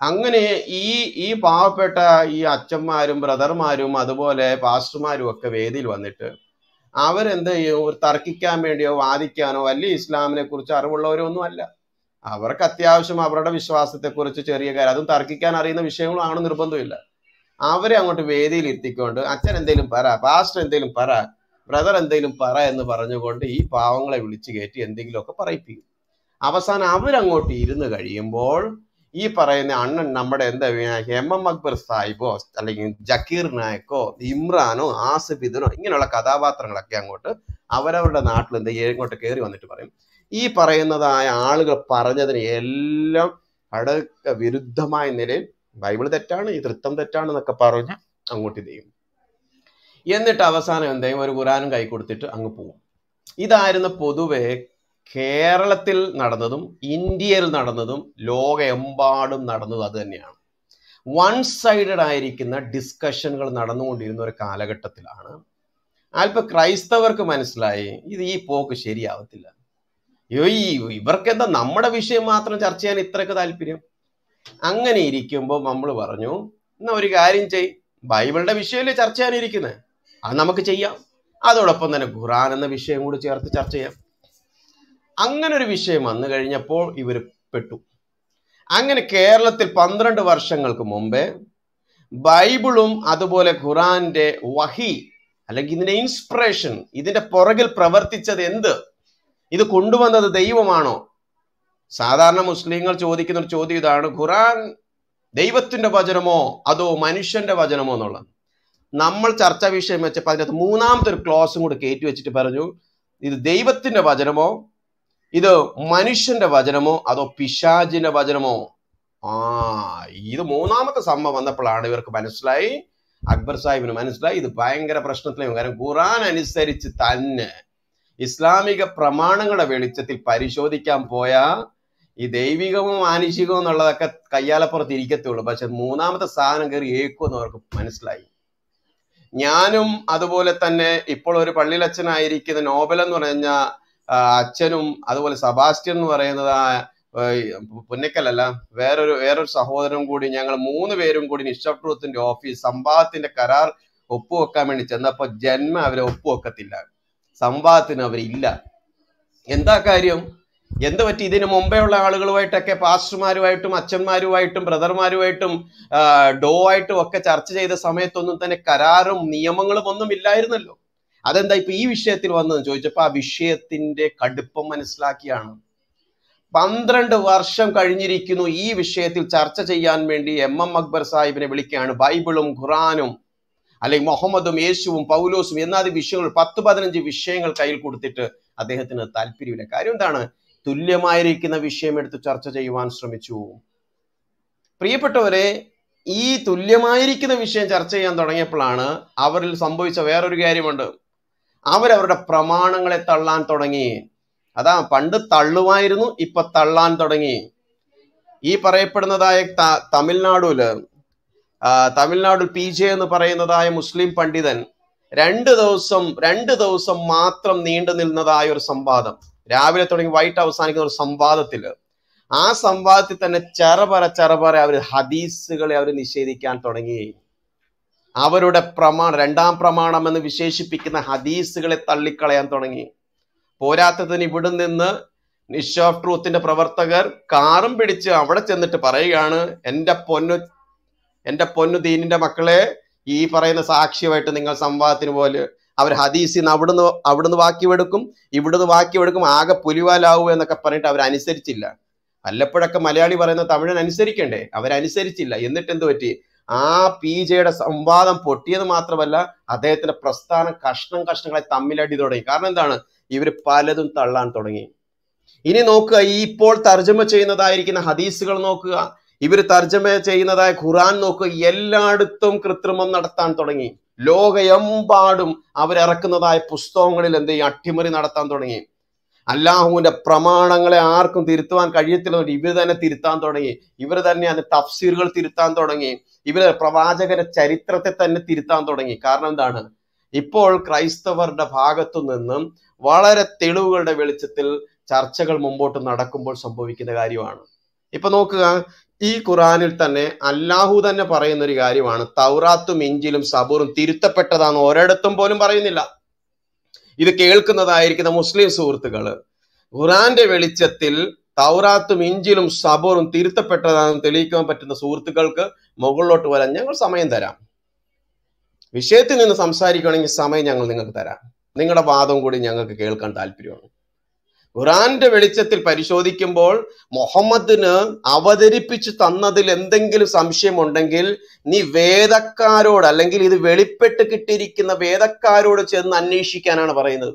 അങ്ങനെ ഈ ഈ പാവപ്പെട്ട ഈ അച്ഛന്മാരും ബ്രദർമാരും അതുപോലെ പാസ്റ്റർമാരും ഒക്കെ വേദിയിൽ വന്നിട്ട് അവരെന്ത് ചെയ്യും? തർക്കിക്കാൻ വേണ്ടിയോ വാദിക്കാനോ വലിയ ഇസ്ലാമിനെ കുറിച്ച് അറിവുള്ളവരോ ഒന്നും അല്ല. അവർക്ക് അത്യാവശ്യം അവരുടെ വിശ്വാസത്തെക്കുറിച്ച് ചെറിയ കാര്യം. അതും തർക്കിക്കാൻ അറിയുന്ന വിഷയങ്ങളാണ് നിർബന്ധമില്ല. അവരെ അങ്ങോട്ട് വേദിയിൽ ഇരുത്തിക്കൊണ്ട് അച്ഛൻ എന്തെങ്കിലും പറ പാസ്റ്റർ എന്തെങ്കിലും പറ ബ്രദർ എന്തെങ്കിലും പറ എന്ന് പറഞ്ഞുകൊണ്ട് ഈ പാവങ്ങളെ വിളിച്ചു കയറ്റി എന്തെങ്കിലുമൊക്കെ പറയിപ്പിക്കും. അവസാനം അവരങ്ങോട്ട് ഇരുന്ന് കഴിയുമ്പോൾ ഈ പറയുന്ന അണ്ണൻ നമ്മുടെ എന്താ എം എം അക്ബർ സാഹിബോ അല്ലെങ്കിൽ ജക്കീർ നായക്കോ ഇമ്രാനോ ആസിഫിദിനോ ഇങ്ങനെയുള്ള കഥാപാത്രങ്ങളൊക്കെ അങ്ങോട്ട് അവരവരുടെ നാട്ടിൽ എന്താ ഇങ്ങോട്ട് കയറി വന്നിട്ട് പറയും. ഈ പറയുന്നതായ ആളുകൾ പറഞ്ഞതിന് എല്ലാം അടക്ക വിരുദ്ധമായ നിലയിൽ ബൈബിൾ തെറ്റാണ് ഈ തൃത്വം തെറ്റാണ് എന്നൊക്കെ പറഞ്ഞ് അങ്ങോട്ട് ചെയ്യും. എന്നിട്ട് അവസാനം എന്തെങ്കിലും ഒരു ഖുറാനും കൈ കൊടുത്തിട്ട് അങ്ങ് പോകും ഇതായിരുന്നു പൊതുവെ കേരളത്തിൽ നടന്നതും ഇന്ത്യയിൽ നടന്നതും ലോകമെമ്പാടും നടന്നതും അത് തന്നെയാണ്. വൺ സൈഡഡ് ആയിരിക്കുന്ന ഡിസ്കഷനുകൾ നടന്നുകൊണ്ടിരുന്ന ഒരു കാലഘട്ടത്തിലാണ്. അല്പ ക്രൈസ്തവർക്ക് മനസ്സിലായി ഇത് ഈ പോക്ക് ശരിയാവത്തില്ല. ഇവർക്ക് എന്താ നമ്മുടെ വിഷയം മാത്രം ചർച്ച ചെയ്യാൻ ഇത്രയൊക്കെ താല്പര്യം? അങ്ങനെ ഇരിക്കുമ്പോൾ നമ്മൾ പറഞ്ഞു എന്നാ ഒരു കാര്യം ചെയ് ബൈബിളിന്റെ വിഷയമല്ലേ ചർച്ച ചെയ്യാനിരിക്കുന്നത് അത് നമുക്ക് ചെയ്യാം. അതോടൊപ്പം തന്നെ ഖുറാൻ എന്ന വിഷയം കൂടി ചേർത്ത് ചർച്ച ചെയ്യാം. അങ്ങനെ ഒരു വിഷയം വന്നു കഴിഞ്ഞപ്പോൾ ഇവർ പെട്ടു. അങ്ങനെ കേരളത്തിൽ പന്ത്രണ്ട് വർഷങ്ങൾക്ക് മുമ്പേ ബൈബിളും അതുപോലെ ഖുറാന്റെ വഹി അല്ലെങ്കിൽ ഇതിന്റെ ഇൻസ്പിറേഷൻ ഇതിന്റെ പുറകിൽ പ്രവർത്തിച്ചത് എന്ത്? ഇത് കൊണ്ടുവന്നത് ദൈവമാണോ? സാധാരണ മുസ്ലിങ്ങൾ ചോദിക്കുന്ന ഒരു ചോദ്യം ഇതാണ്. ഖുറാൻ ദൈവത്തിന്റെ വചനമോ അതോ മനുഷ്യന്റെ വചനമോ എന്നുള്ളത്? നമ്മൾ ചർച്ചാ വിഷയം വെച്ചപ്പോൾ അതിനകത്ത് മൂന്നാമത്തെ ഒരു ക്ലോസും കൂടെ കയറ്റി വെച്ചിട്ട് പറഞ്ഞു ഇത് ദൈവത്തിന്റെ വചനമോ? ഇത് മനുഷ്യന്റെ വചനമോ? അതോ പിശാജിന്റെ വചനമോ? ആ ഇത് മൂന്നാമത്തെ സംഭവം വന്നപ്പോഴാണ് ഇവർക്ക് മനസ്സിലായി. അക്ബർ സാഹിബിന് മനസ്സിലായി. ഇത് ഭയങ്കര പ്രശ്നത്തിലാവും കാരണം ഖുറാൻ അനുസരിച്ച് തന്നെ ഇസ്ലാമിക പ്രമാണങ്ങളുടെ വെളിച്ചത്തിൽ പരിശോധിക്കാൻ പോയാ ഈ ദൈവികവും മാനുഷികവും എന്നുള്ളതൊക്കെ കയ്യാലപ്പുറത്ത് ഇരിക്കത്തുള്ളൂ. പക്ഷെ മൂന്നാമത്തെ സാധനം കയറി ഏക്കുമെന്ന് അവർക്ക് മനസ്സിലായി. ഞാനും അതുപോലെ തന്നെ ഇപ്പോൾ ഒരു പള്ളിയിലച്ഛനായിരിക്കുന്ന നോബൽ എന്ന് പറഞ്ഞ അച്ഛനും അതുപോലെ സബാസ്റ്റ്യൻ എന്ന് പറയുന്നത് പുന്നക്കലല്ല വേറൊരു വേറൊരു സഹോദരനും കൂടി ഞങ്ങൾ മൂന്ന് പേരും കൂടി നിഷബ് ഓഫീസ് സംഭാവത്തിന്റെ കരാർ ഒപ്പുവെക്കാൻ വേണ്ടി ചെന്നപ്പോൾ ജന്മ അവരെ ഒപ്പുവെക്കത്തില്ല. സംവാദത്തിന് അവരില്ല. എന്താ കാര്യം? എന്ത് പറ്റി? ഇതിനു മുമ്പേ ഉള്ള ആളുകളുമായിട്ടൊക്കെ പാസ്റ്റർമാരുമായിട്ടും അച്ഛന്മാരുമായിട്ടും ബ്രദർമാരുമായിട്ടും ഡോ ആയിട്ടും ഒക്കെ ചർച്ച ചെയ്ത സമയത്തൊന്നും തന്നെ കരാറും നിയമങ്ങളും ഒന്നും ഇല്ലായിരുന്നല്ലോ. അതെന്താ ഇപ്പൊ ഈ വിഷയത്തിൽ വന്നതെന്ന് ചോദിച്ചപ്പോ ആ വിഷയത്തിന്റെ കടുപ്പം മനസ്സിലാക്കിയാണ്. പന്ത്രണ്ട് വർഷം കഴിഞ്ഞിരിക്കുന്നു ഈ വിഷയത്തിൽ ചർച്ച ചെയ്യാൻ വേണ്ടി എം എം അക്ബർ സാഹിബിനെ വിളിക്കുകയാണ്. ബൈബിളും ഖുറാനും അല്ലെങ്കിൽ മുഹമ്മദും യേശുവും പൗലോസും എന്നാതി വിഷയങ്ങൾ പത്ത് പതിനഞ്ച് വിഷയങ്ങൾ കയ്യിൽ കൊടുത്തിട്ട് അദ്ദേഹത്തിന് താല്പര്യമില്ല. കാര്യം എന്താണ്? തുല്യമായിരിക്കുന്ന വിഷയം എടുത്ത് ചർച്ച ചെയ്യുവാൻ ശ്രമിച്ചു. പ്രിയപ്പെട്ടവരെ ഈ തുല്യമായിരിക്കുന്ന വിഷയം ചർച്ച ചെയ്യാൻ തുടങ്ങിയപ്പോഴാണ് അവരിൽ സംഭവിച്ച വേറൊരു കാര്യമുണ്ട്. അവരവരുടെ പ്രമാണങ്ങളെ തള്ളാൻ തുടങ്ങി. അതാ പണ്ട് തള്ളുമായിരുന്നു ഇപ്പൊ തള്ളാൻ തുടങ്ങി. ഈ പറയപ്പെടുന്നതായ തമിഴ്നാടുൽ ആ, തമിഴ്നാട്ടിൽ പി ജെ എന്ന് പറയുന്നതായ മുസ്ലിം പണ്ഡിതൻ രണ്ട് ദിവസം രണ്ട് ദിവസം മാത്രം നീണ്ടു നിന്നതായ ഒരു സംവാദം. രാവിലെ തുടങ്ങി വൈകിട്ട് അവസാനിക്കുന്ന ഒരു സംവാദത്തിൽ. ആ സംവാദത്തിൽ തന്നെ ചെറപറ ചെറപറ അവർ ഹദീസുകളെ അവർ നിഷേധിക്കാൻ തുടങ്ങി. അവരുടെ പ്രമാണം രണ്ടാം പ്രമാണം എന്ന് വിശേഷിപ്പിക്കുന്ന ഹദീസുകളെ തള്ളിക്കളയാൻ തുടങ്ങി. പോരാത്തതിന് ഇവിടെ നിന്ന് നിഷ് ഓഫ് ട്രൂത്തിന്റെ പ്രവർത്തകർ കാറും പിടിച്ച് അവിടെ ചെന്നിട്ട് പറയുകയാണ് എന്റെ പൊന്നു എന്റെ പൊന്നു ദീനിന്റെ മക്കളെ ഈ പറയുന്ന സാക്ഷ്യമായിട്ട് നിങ്ങൾ സംവാദത്തിന് പോലെ അവർ ഹദീസിൽ നിന്ന് അവിടുന്ന് അവിടുന്ന് വാക്യമെടുക്കും ഇവിടുന്ന് വാക്യമെടുക്കും ആകെ പുലിവാലാവൂ എന്നൊക്കെ പറഞ്ഞിട്ട് അവർ വല്ലപ്പോഴൊക്കെ മലയാളി പറയുന്ന തമിഴൻ അനുസരിക്കണ്ടേ? അവരനുസരിച്ചില്ല എന്നിട്ട് എന്ത് പറ്റി? ആ പി ജെയുടെ സംവാദം പൊട്ടിയത് മാത്രമല്ല അദ്ദേഹത്തിന്റെ പ്രസ്ഥാനം കഷ്ണം കഷ്ണങ്ങളെ തമ്മിലടി തുടങ്ങി. കാരണം എന്താണ്? ഇവർ പലതും തള്ളാൻ തുടങ്ങി. ഇനി നോക്കുക ഈ ഇപ്പോൾ തർജമ ചെയ്യുന്നതായിരിക്കുന്ന ഹദീസുകൾ നോക്കുക. ഇവർ തർജമ ചെയ്യുന്നതായ ഖുറാൻ നോക്കുക എല്ലായിടത്തും കൃത്രിമം നടത്താൻ തുടങ്ങി. ലോകയെമ്പാടും അവരിറക്കുന്നതായ പുസ്തകങ്ങളിൽ എന്ത് ചെയ്യും? അട്ടിമറി നടത്താൻ തുടങ്ങി. അല്ലാഹുവിന്റെ പ്രമാണങ്ങളെ ആർക്കും തിരുത്തുവാൻ കഴിയത്തില്ല ഇവർ തന്നെ തിരുത്താൻ തുടങ്ങി. ഇവർ തന്നെ അത് തഫ്സീറുകൾ തിരുത്താൻ തുടങ്ങി. ഇവർ പ്രവാചകന്റെ ചരിത്രത്തെ തന്നെ തിരുത്താൻ തുടങ്ങി. കാരണം എന്താണ്? ഇപ്പോൾ ക്രൈസ്തവരുടെ ഭാഗത്തു നിന്നും വളരെ തെളിവുകളുടെ വെളിച്ചത്തിൽ ചർച്ചകൾ മുമ്പോട്ട് നടക്കുമ്പോൾ സംഭവിക്കുന്ന കാര്യമാണ്. ഇപ്പൊ നോക്കുക ഈ ഖുറാനിൽ തന്നെ അല്ലാഹു തന്നെ പറയുന്ന ഒരു കാര്യമാണ് തൗറാത്തും ഇഞ്ചിലും സബൂറും തിരുത്തപ്പെട്ടതാണ് ഒരിടത്തും പോലും പറയുന്നില്ല. ഇത് കേൾക്കുന്നതായിരിക്കുന്ന മുസ്ലിം സുഹൃത്തുക്കൾ ഖുറാന്റെ വെളിച്ചത്തിൽ തൗറാത്തും ഇഞ്ചിലും സബൂറും തിരുത്തപ്പെട്ടതാണെന്ന് തെളിയിക്കാൻ പറ്റുന്ന സുഹൃത്തുക്കൾക്ക് മുകളിലോട്ട് വരാൻ ഞങ്ങൾ സമയം തരാം. വിഷയത്തിൽ നിന്ന് സംസാരിക്കുകയാണെങ്കിൽ സമയം ഞങ്ങൾ നിങ്ങൾക്ക് തരാം. നിങ്ങളുടെ വാദം കൂടി ഞങ്ങൾക്ക് കേൾക്കാൻ താല്പര്യമാണ്. ഖുറാന്റെ വെളിച്ചത്തിൽ പരിശോധിക്കുമ്പോൾ മുഹമ്മദിന് അവതരിപ്പിച്ചു തന്നതിൽ എന്തെങ്കിലും സംശയമുണ്ടെങ്കിൽ നീ വേദക്കാരോട് അല്ലെങ്കിൽ ഇത് വെളിപ്പെട്ട് കിട്ടിയിരിക്കുന്ന വേദക്കാരോട് ചെന്ന് അന്വേഷിക്കാനാണ് പറയുന്നത്.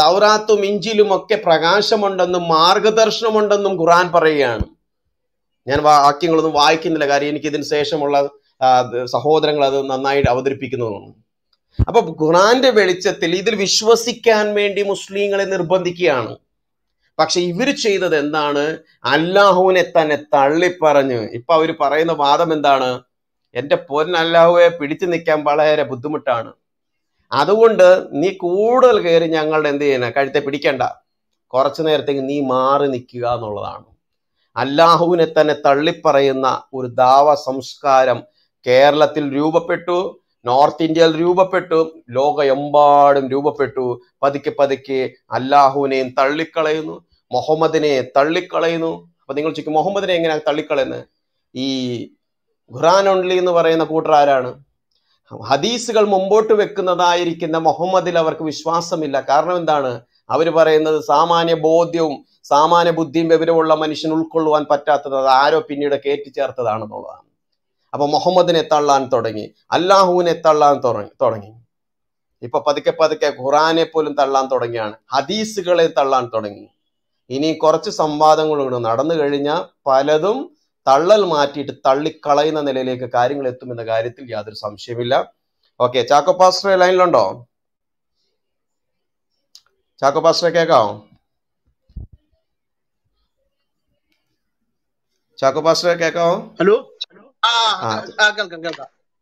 തൗറാത്തും ഇഞ്ചിലും ഒക്കെ പ്രകാശമുണ്ടെന്നും മാർഗദർശനമുണ്ടെന്നും ഖുറാൻ പറയുകയാണ്. ഞാൻ വാക്യങ്ങളൊന്നും വായിക്കുന്നില്ല. കാര്യം എനിക്ക് ഇതിന് ശേഷമുള്ള സഹോദരങ്ങൾ അത് നന്നായിട്ട് അവതരിപ്പിക്കുന്നതാണ് അപ്പൊ ഖുറാന്റെ വെളിച്ചത്തിൽ ഇതിൽ വിശ്വസിക്കാൻ വേണ്ടി മുസ്ലിങ്ങളെ നിർബന്ധിക്കുകയാണ്. പക്ഷെ ഇവർ ചെയ്തത് എന്താണ്? അല്ലാഹുവിനെ തന്നെ തള്ളിപ്പറഞ്ഞ്. ഇപ്പൊ അവർ പറയുന്ന വാദം എന്താണ്? എന്റെ പൊൻ അല്ലാഹുവെ പിടിച്ചു നിൽക്കാൻ വളരെ ബുദ്ധിമുട്ടാണ്. അതുകൊണ്ട് നീ കൂടുതൽ കയറി ഞങ്ങളുടെ എന്ത് ചെയ്യണം? കഴുത്തെ പിടിക്കണ്ട. കുറച്ചു നേരത്തേക്ക് നീ മാറി നിൽക്കുക എന്നുള്ളതാണ്. അല്ലാഹുവിനെ തന്നെ തള്ളിപ്പറയുന്ന ഒരു ദാവ സംസ്കാരം കേരളത്തിൽ രൂപപ്പെട്ടു. നോർത്ത് ഇന്ത്യയിൽ രൂപപ്പെട്ടു. ലോകമെമ്പാടും രൂപപ്പെട്ടു. പതുക്കെ പതുക്കെ അല്ലാഹുവിനെയും തള്ളിക്കളയുന്നു. മുഹമ്മദിനെ തള്ളിക്കളയുന്നു. അപ്പൊ നിങ്ങൾ ചോദിക്കും മുഹമ്മദിനെ എങ്ങനെയാണ് തള്ളിക്കളയുന്നത്? ഈ ഖുറാൻ ഓൺലി എന്ന് പറയുന്ന കൂട്ടർ ആരാണ്? ഹദീസുകൾ മുമ്പോട്ട് വെക്കുന്നതായിരിക്കുന്ന മുഹമ്മദിൽ അവർക്ക് വിശ്വാസമില്ല. കാരണം എന്താണ്? അവർ പറയുന്നത് സാമാന്യ ബോധ്യവും സാമാന്യ ബുദ്ധിയും വിവരമുള്ള മനുഷ്യൻ ഉൾക്കൊള്ളുവാൻ പറ്റാത്തത് ആരോ പിന്നീട് കയറ്റി ചേർത്തതാണെന്നുള്ളതാണ് അപ്പൊ മുഹമ്മദിനെ തള്ളാൻ തുടങ്ങി അല്ലാഹുവിനെ തള്ളാൻ തുടങ്ങി ഇപ്പൊ പതുക്കെ പതുക്കെ ഖുറാനെ പോലും തള്ളാൻ തുടങ്ങിയാണ് ഹദീസുകളെ തള്ളാൻ തുടങ്ങി. ഇനി കുറച്ച് സംവാദങ്ങൾ കൂടെ നടന്നു കഴിഞ്ഞാൽ പലതും തള്ളൽ മാറ്റിയിട്ട് തള്ളിക്കളയുന്ന നിലയിലേക്ക് കാര്യങ്ങൾ എത്തുമെന്ന കാര്യത്തിൽ യാതൊരു സംശയമില്ല ഓക്കെ ചാക്കോ പാസ്റ്റർ ലൈനിലുണ്ടോ? ചാക്കോ പാസ്റ്റർ കേൾക്കാമോ ചാക്കോ പാസ്റ്റർ കേൾക്കാമോ ഹലോ?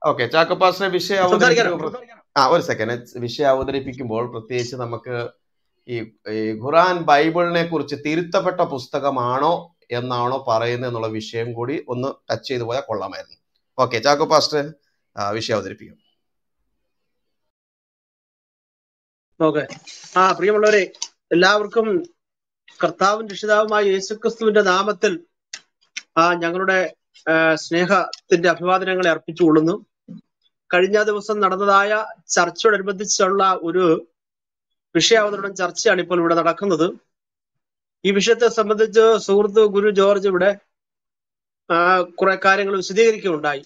ഓക്കെ ചാക്കോ പാസ്റ്ററെ വിഷയം അവതരിപ്പിക്കുമ്പോൾ ആ ഒരു സെക്കൻഡ് വിഷയം അവതരിപ്പിക്കുമ്പോൾ പ്രത്യേകിച്ച് നമുക്ക് ഈ ഖുറാൻ ബൈബിളിനെ കുറിച്ച് തിരുത്തപ്പെട്ട പുസ്തകമാണോ എന്നാണോ പറയുന്നത് എന്നുള്ള വിഷയം കൂടി ഒന്ന് ടച്ച് ചെയ്തു പോയാൽ കൊള്ളാമായിരുന്നു. ഓക്കെ ചാക്കോ പാസ്റ്റർ വിഷയം അവതരിപ്പിക്കും. ഓക്കെ. ആ പ്രിയമുള്ളവരെ എല്ലാവർക്കും കർത്താവും രക്ഷിതാവുമായ യേശുക്രിസ്തുവിന്റെ നാമത്തിൽ ആ ഞങ്ങളുടെ സ്നേഹത്തിന്റെ അഭിവാദനങ്ങളെ അർപ്പിച്ചുകൊള്ളുന്നു. കഴിഞ്ഞ ദിവസം നടന്നതായ ചർച്ചയോടനുബന്ധിച്ചുള്ള ഒരു വിഷയാവതരണം ചർച്ചയാണ് ഇപ്പോൾ ഇവിടെ നടക്കുന്നത്. ഈ വിഷയത്തെ സംബന്ധിച്ച് സുഹൃത്ത് ഗുരു ജോർജ് ഇവിടെ കുറെ കാര്യങ്ങൾ വിശദീകരിക്കുകയുണ്ടായി.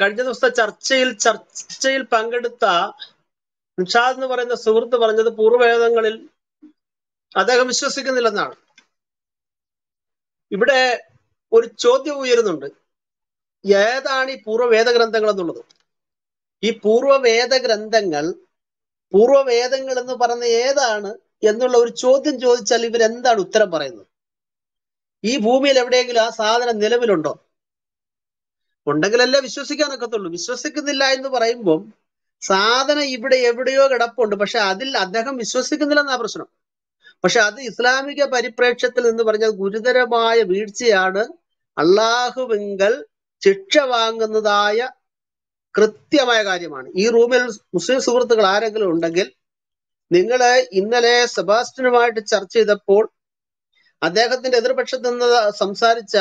കഴിഞ്ഞ ദിവസത്തെ ചർച്ചയിൽ ചർച്ചയിൽ പങ്കെടുത്ത നിഷാദ് എന്ന് പറയുന്ന സുഹൃത്ത് പറഞ്ഞത് പൂർവവേദങ്ങളിൽ അദ്ദേഹം വിശ്വസിക്കുന്നില്ലെന്നാണ്. ഇവിടെ ഒരു ചോദ്യം ഉയരുന്നുണ്ട്. ഏതാണ് ഈ പൂർവവേദ ഗ്രന്ഥങ്ങൾ എന്നുള്ളത്? ഈ പൂർവവേദ ഗ്രന്ഥങ്ങൾ പൂർവവേദങ്ങൾ എന്ന് പറയുന്ന ഏതാണ് എന്നുള്ള ഒരു ചോദ്യം ചോദിച്ചാൽ ഇവരെന്താണ് ഉത്തരം പറയുന്നത്? ഈ ഭൂമിയിൽ എവിടെയെങ്കിലും ആ സാധനം നിലവിലുണ്ടോ? ഉണ്ടെങ്കിലല്ലേ വിശ്വസിക്കാനൊക്കത്തുള്ളൂ. വിശ്വസിക്കുന്നില്ല എന്ന് പറയുമ്പം സാധനം ഇവിടെ എവിടെയോ കിടപ്പുണ്ട്. പക്ഷെ അതിൽ അദ്ദേഹം വിശ്വസിക്കുന്നില്ല എന്നാ പ്രശ്നം. പക്ഷെ അത് ഇസ്ലാമിക പരിപ്രേക്ഷ്യത്തിൽ നിന്ന് പറഞ്ഞാൽ ഗുരുതരമായ വീഴ്ചയാണ്. അള്ളാഹുവിങ്കൽ ശിക്ഷ വാങ്ങുന്നതായ കൃത്യമായ കാര്യമാണ്. ഈ റൂമിൽ മുസ്ലിം സുഹൃത്തുക്കൾ ആരെങ്കിലും ഉണ്ടെങ്കിൽ നിങ്ങൾ ഇന്നലെ സെബാസ്റ്റ്യനുമായിട്ട് ചർച്ച ചെയ്തപ്പോൾ അദ്ദേഹത്തിന്റെ എതിർപക്ഷത്ത് നിന്ന് സംസാരിച്ച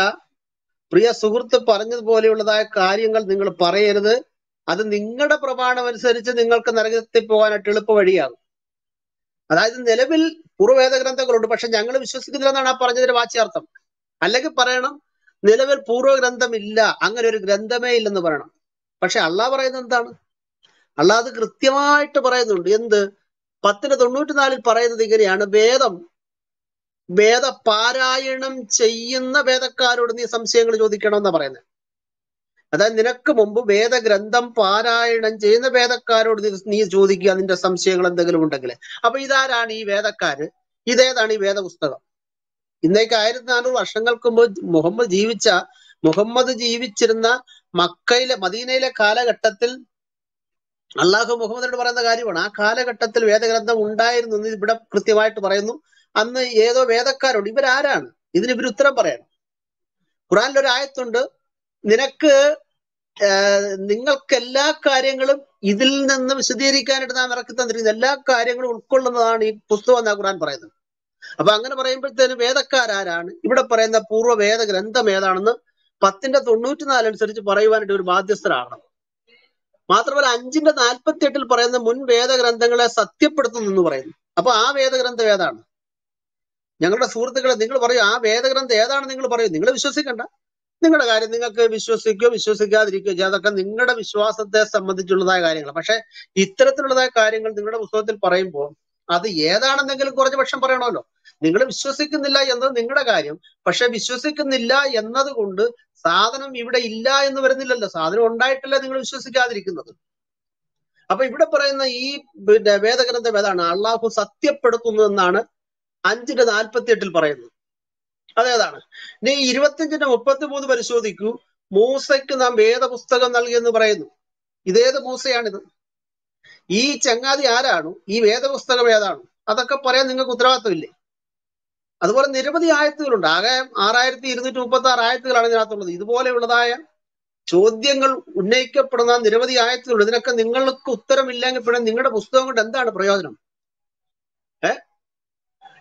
പ്രിയ സുഹൃത്ത് പറഞ്ഞതുപോലെയുള്ളതായ കാര്യങ്ങൾ നിങ്ങൾ പറയരുത്. അത് നിങ്ങളുടെ പ്രമാണം അനുസരിച്ച് നിങ്ങൾക്ക് നരകത്തിൽ പോകാനായിട്ട് എളുപ്പ വഴിയാകും അതായത് നിലവിൽ പൂർവവേദ ഗ്രന്ഥങ്ങളുണ്ട് പക്ഷെ ഞങ്ങൾ വിശ്വസിക്കുന്നില്ലെന്നാണ് ആ പറഞ്ഞതിന്റെ വാച്യാർത്ഥം. അല്ലെങ്കിൽ പറയണം നിലവിൽ പൂർവ ഇല്ല അങ്ങനെ ഒരു ഗ്രന്ഥമേ ഇല്ലെന്ന് പറയണം. പക്ഷെ അള്ളാഹ് പറയുന്നത് എന്താണ്? അള്ളാഹ് അത് കൃത്യമായിട്ട് പറയുന്നുണ്ട്. എന്ത്? പത്തിന് തൊണ്ണൂറ്റിനാലിൽ പറയുന്നത് ഇങ്ങനെയാണ്. വേദം വേദ പാരായണം ചെയ്യുന്ന വേദക്കാരോട് നീ സംശയങ്ങൾ ചോദിക്കണമെന്നാ പറയുന്നത്. അതായത് നിനക്ക് മുമ്പ് വേദഗ്രന്ഥം പാരായണം ചെയ്യുന്ന വേദക്കാരോട് നീ ചോദിക്കുക നിന്റെ സംശയങ്ങൾ എന്തെങ്കിലും ഉണ്ടെങ്കിൽ. അപ്പൊ ഇതാരാണ് ഈ വേദക്കാര്? ഇതേതാണ് ഈ വേദപുസ്തകം. ഇന്നേക്ക് ആയിരത്തി നാനൂറ് വർഷങ്ങൾക്ക് മുമ്പ് മുഹമ്മദ് ജീവിച്ച മുഹമ്മദ് ജീവിച്ചിരുന്ന മക്കയിലെ മദീനയിലെ കാലഘട്ടത്തിൽ അള്ളാഹു മുഹമ്മദിനോട് പറയുന്ന കാര്യമാണ്. ആ കാലഘട്ടത്തിൽ വേദഗ്രന്ഥം ഉണ്ടായിരുന്നു എന്ന് ഇവിടെ കൃത്യമായിട്ട് പറയുന്നു. അന്ന് ഏതോ വേദക്കാരുണ്ട്. ഇവരാരാണ്? ഇതിന് ഇവർ ഉത്തരം പറയണം. ഖുറാനിൽ ഒരു ആയത്തുണ്ട് നിനക്ക് നിങ്ങൾക്ക് എല്ലാ കാര്യങ്ങളും ഇതിൽ നിന്ന് വിശദീകരിക്കാനായിട്ട് നാം ഇറക്കി തന്നിരിക്കുന്നത് എല്ലാ കാര്യങ്ങളും ഉൾക്കൊള്ളുന്നതാണ് ഈ പുസ്തകം എന്നാ ഖുറാൻ പറയുന്നത്. അപ്പൊ അങ്ങനെ പറയുമ്പോഴത്തേനും വേദക്കാരാരാണ്? ഇവിടെ പറയുന്ന പൂർവ വേദ ഗ്രന്ഥം ഏതാണെന്ന് പത്തിന്റെ തൊണ്ണൂറ്റിനാല് അനുസരിച്ച് പറയുവാനായിട്ട് ഒരു ബാധ്യസ്ഥരാകണം മാത്രമല്ല അഞ്ചിന്റെ നാൽപ്പത്തി എട്ടിൽ പറയുന്ന മുൻ വേദഗ്രന്ഥങ്ങളെ സത്യപ്പെടുത്തുന്നു എന്ന് പറയുന്നു. അപ്പൊ ആ വേദഗ്രന്ഥം ഏതാണ്? ഞങ്ങളുടെ സുഹൃത്തുക്കളെ നിങ്ങൾ പറയൂ ആ വേദഗ്രന്ഥം ഏതാണ് നിങ്ങൾ പറയൂ. നിങ്ങൾ വിശ്വസിക്കണ്ട. നിങ്ങളുടെ കാര്യം നിങ്ങൾക്ക് വിശ്വസിക്കുകയോ വിശ്വസിക്കാതിരിക്കുകയോ ചെയ്യാം. അതൊക്കെ നിങ്ങളുടെ വിശ്വാസത്തെ സംബന്ധിച്ചുള്ളതായ കാര്യങ്ങൾ. പക്ഷെ ഇത്തരത്തിലുള്ളതായ കാര്യങ്ങൾ നിങ്ങളുടെ പുസ്തകത്തിൽ പറയുമ്പോൾ അത് ഏതാണെന്നെങ്കിലും കുറച്ച് പക്ഷം പറയണമല്ലോ. നിങ്ങൾ വിശ്വസിക്കുന്നില്ല എന്നത് നിങ്ങളുടെ കാര്യം. പക്ഷെ വിശ്വസിക്കുന്നില്ല എന്നതുകൊണ്ട് സാധനം ഇവിടെ ഇല്ല എന്ന് വരുന്നില്ലല്ലോ. സാധനം ഉണ്ടായിട്ടല്ല നിങ്ങൾ വിശ്വസിക്കാതിരിക്കുന്നത്. അപ്പൊ ഇവിടെ പറയുന്ന ഈ പിന്നെ വേദഗ്രന്ഥം ഏതാണ്? അള്ളാഹു സത്യപ്പെടുത്തുന്നു എന്നാണ് അഞ്ചിന്റെ നാൽപ്പത്തി എട്ടിൽ പറയുന്നത്. അതേതാണ്. ഇനി ഇരുപത്തിയഞ്ചിന്റെ മുപ്പത്തി മൂന്ന് പരിശോധിക്കൂ. മൂസയ്ക്ക് നാം വേദപുസ്തകം നൽകിയെന്ന് പറയുന്നു. ഇതേത് മൂസയാണിത്? ഈ ചങ്ങാതി ആരാണ്? ഈ വേദപുസ്തകം ഏതാണ്? അതൊക്കെ പറയാൻ നിങ്ങൾക്ക് ഉത്തരവാദിത്വമില്ലേ? അതുപോലെ നിരവധി ആയത്തുകളുണ്ട്. ആകെ ആറായിരത്തി ഇരുന്നൂറ്റി മുപ്പത്തി ആറ് ആയത്തുകളാണ് ഇതിനകത്തുള്ളത്. ഇതുപോലെയുള്ളതായ ചോദ്യങ്ങൾ ഉന്നയിക്കപ്പെടുന്ന നിരവധി ആയത്തുകളുണ്ട്. ഇതിനൊക്കെ നിങ്ങൾക്ക് ഉത്തരമില്ലെങ്കിൽ പിന്നെ നിങ്ങളുടെ പുസ്തകം കൊണ്ട് എന്താണ് പ്രയോജനം? ഏ?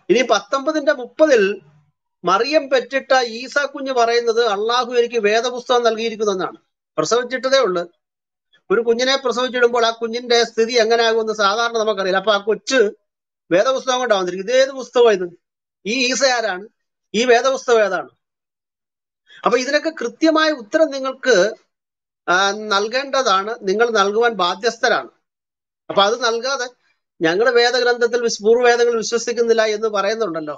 ഇനി പത്തൊമ്പതിന്റെ മുപ്പതിൽ മറിയം പെറ്റിട്ട ഈസ കുഞ്ഞ് പറയുന്നത് അള്ളാഹു എനിക്ക് വേദപുസ്തകം നൽകിയിരിക്കുന്നു എന്നാണ്. പ്രസവിച്ചിട്ടതേ ഉള്ളു. ഒരു കുഞ്ഞിനെ പ്രസവിച്ചിടുമ്പോൾ ആ കുഞ്ഞിന്റെ സ്ഥിതി എങ്ങനെ എങ്ങനെയാകുമെന്ന് സാധാരണ നമുക്കറിയില്ല. അപ്പൊ ആ കൊച്ച് വേദപുസ്തകം കൊണ്ടാണ് വന്നിരിക്കും ഇതേത് ഏത് പുസ്തകം ഈ ഈസ ആരാണ് ഈ വേദപുസ്തകം ഏതാണ്? അപ്പൊ ഇതിനൊക്കെ കൃത്യമായ ഉത്തരം നിങ്ങൾക്ക് നൽകേണ്ടതാണ്. നിങ്ങൾ നൽകുവാൻ ബാധ്യസ്ഥരാണ്. അപ്പൊ അത് നൽകാതെ ഞങ്ങളുടെ വേദഗ്രന്ഥത്തിൽ പൂർവവേദങ്ങൾ വിശ്വസിക്കുന്നില്ല എന്ന് പറയുന്നുണ്ടല്ലോ.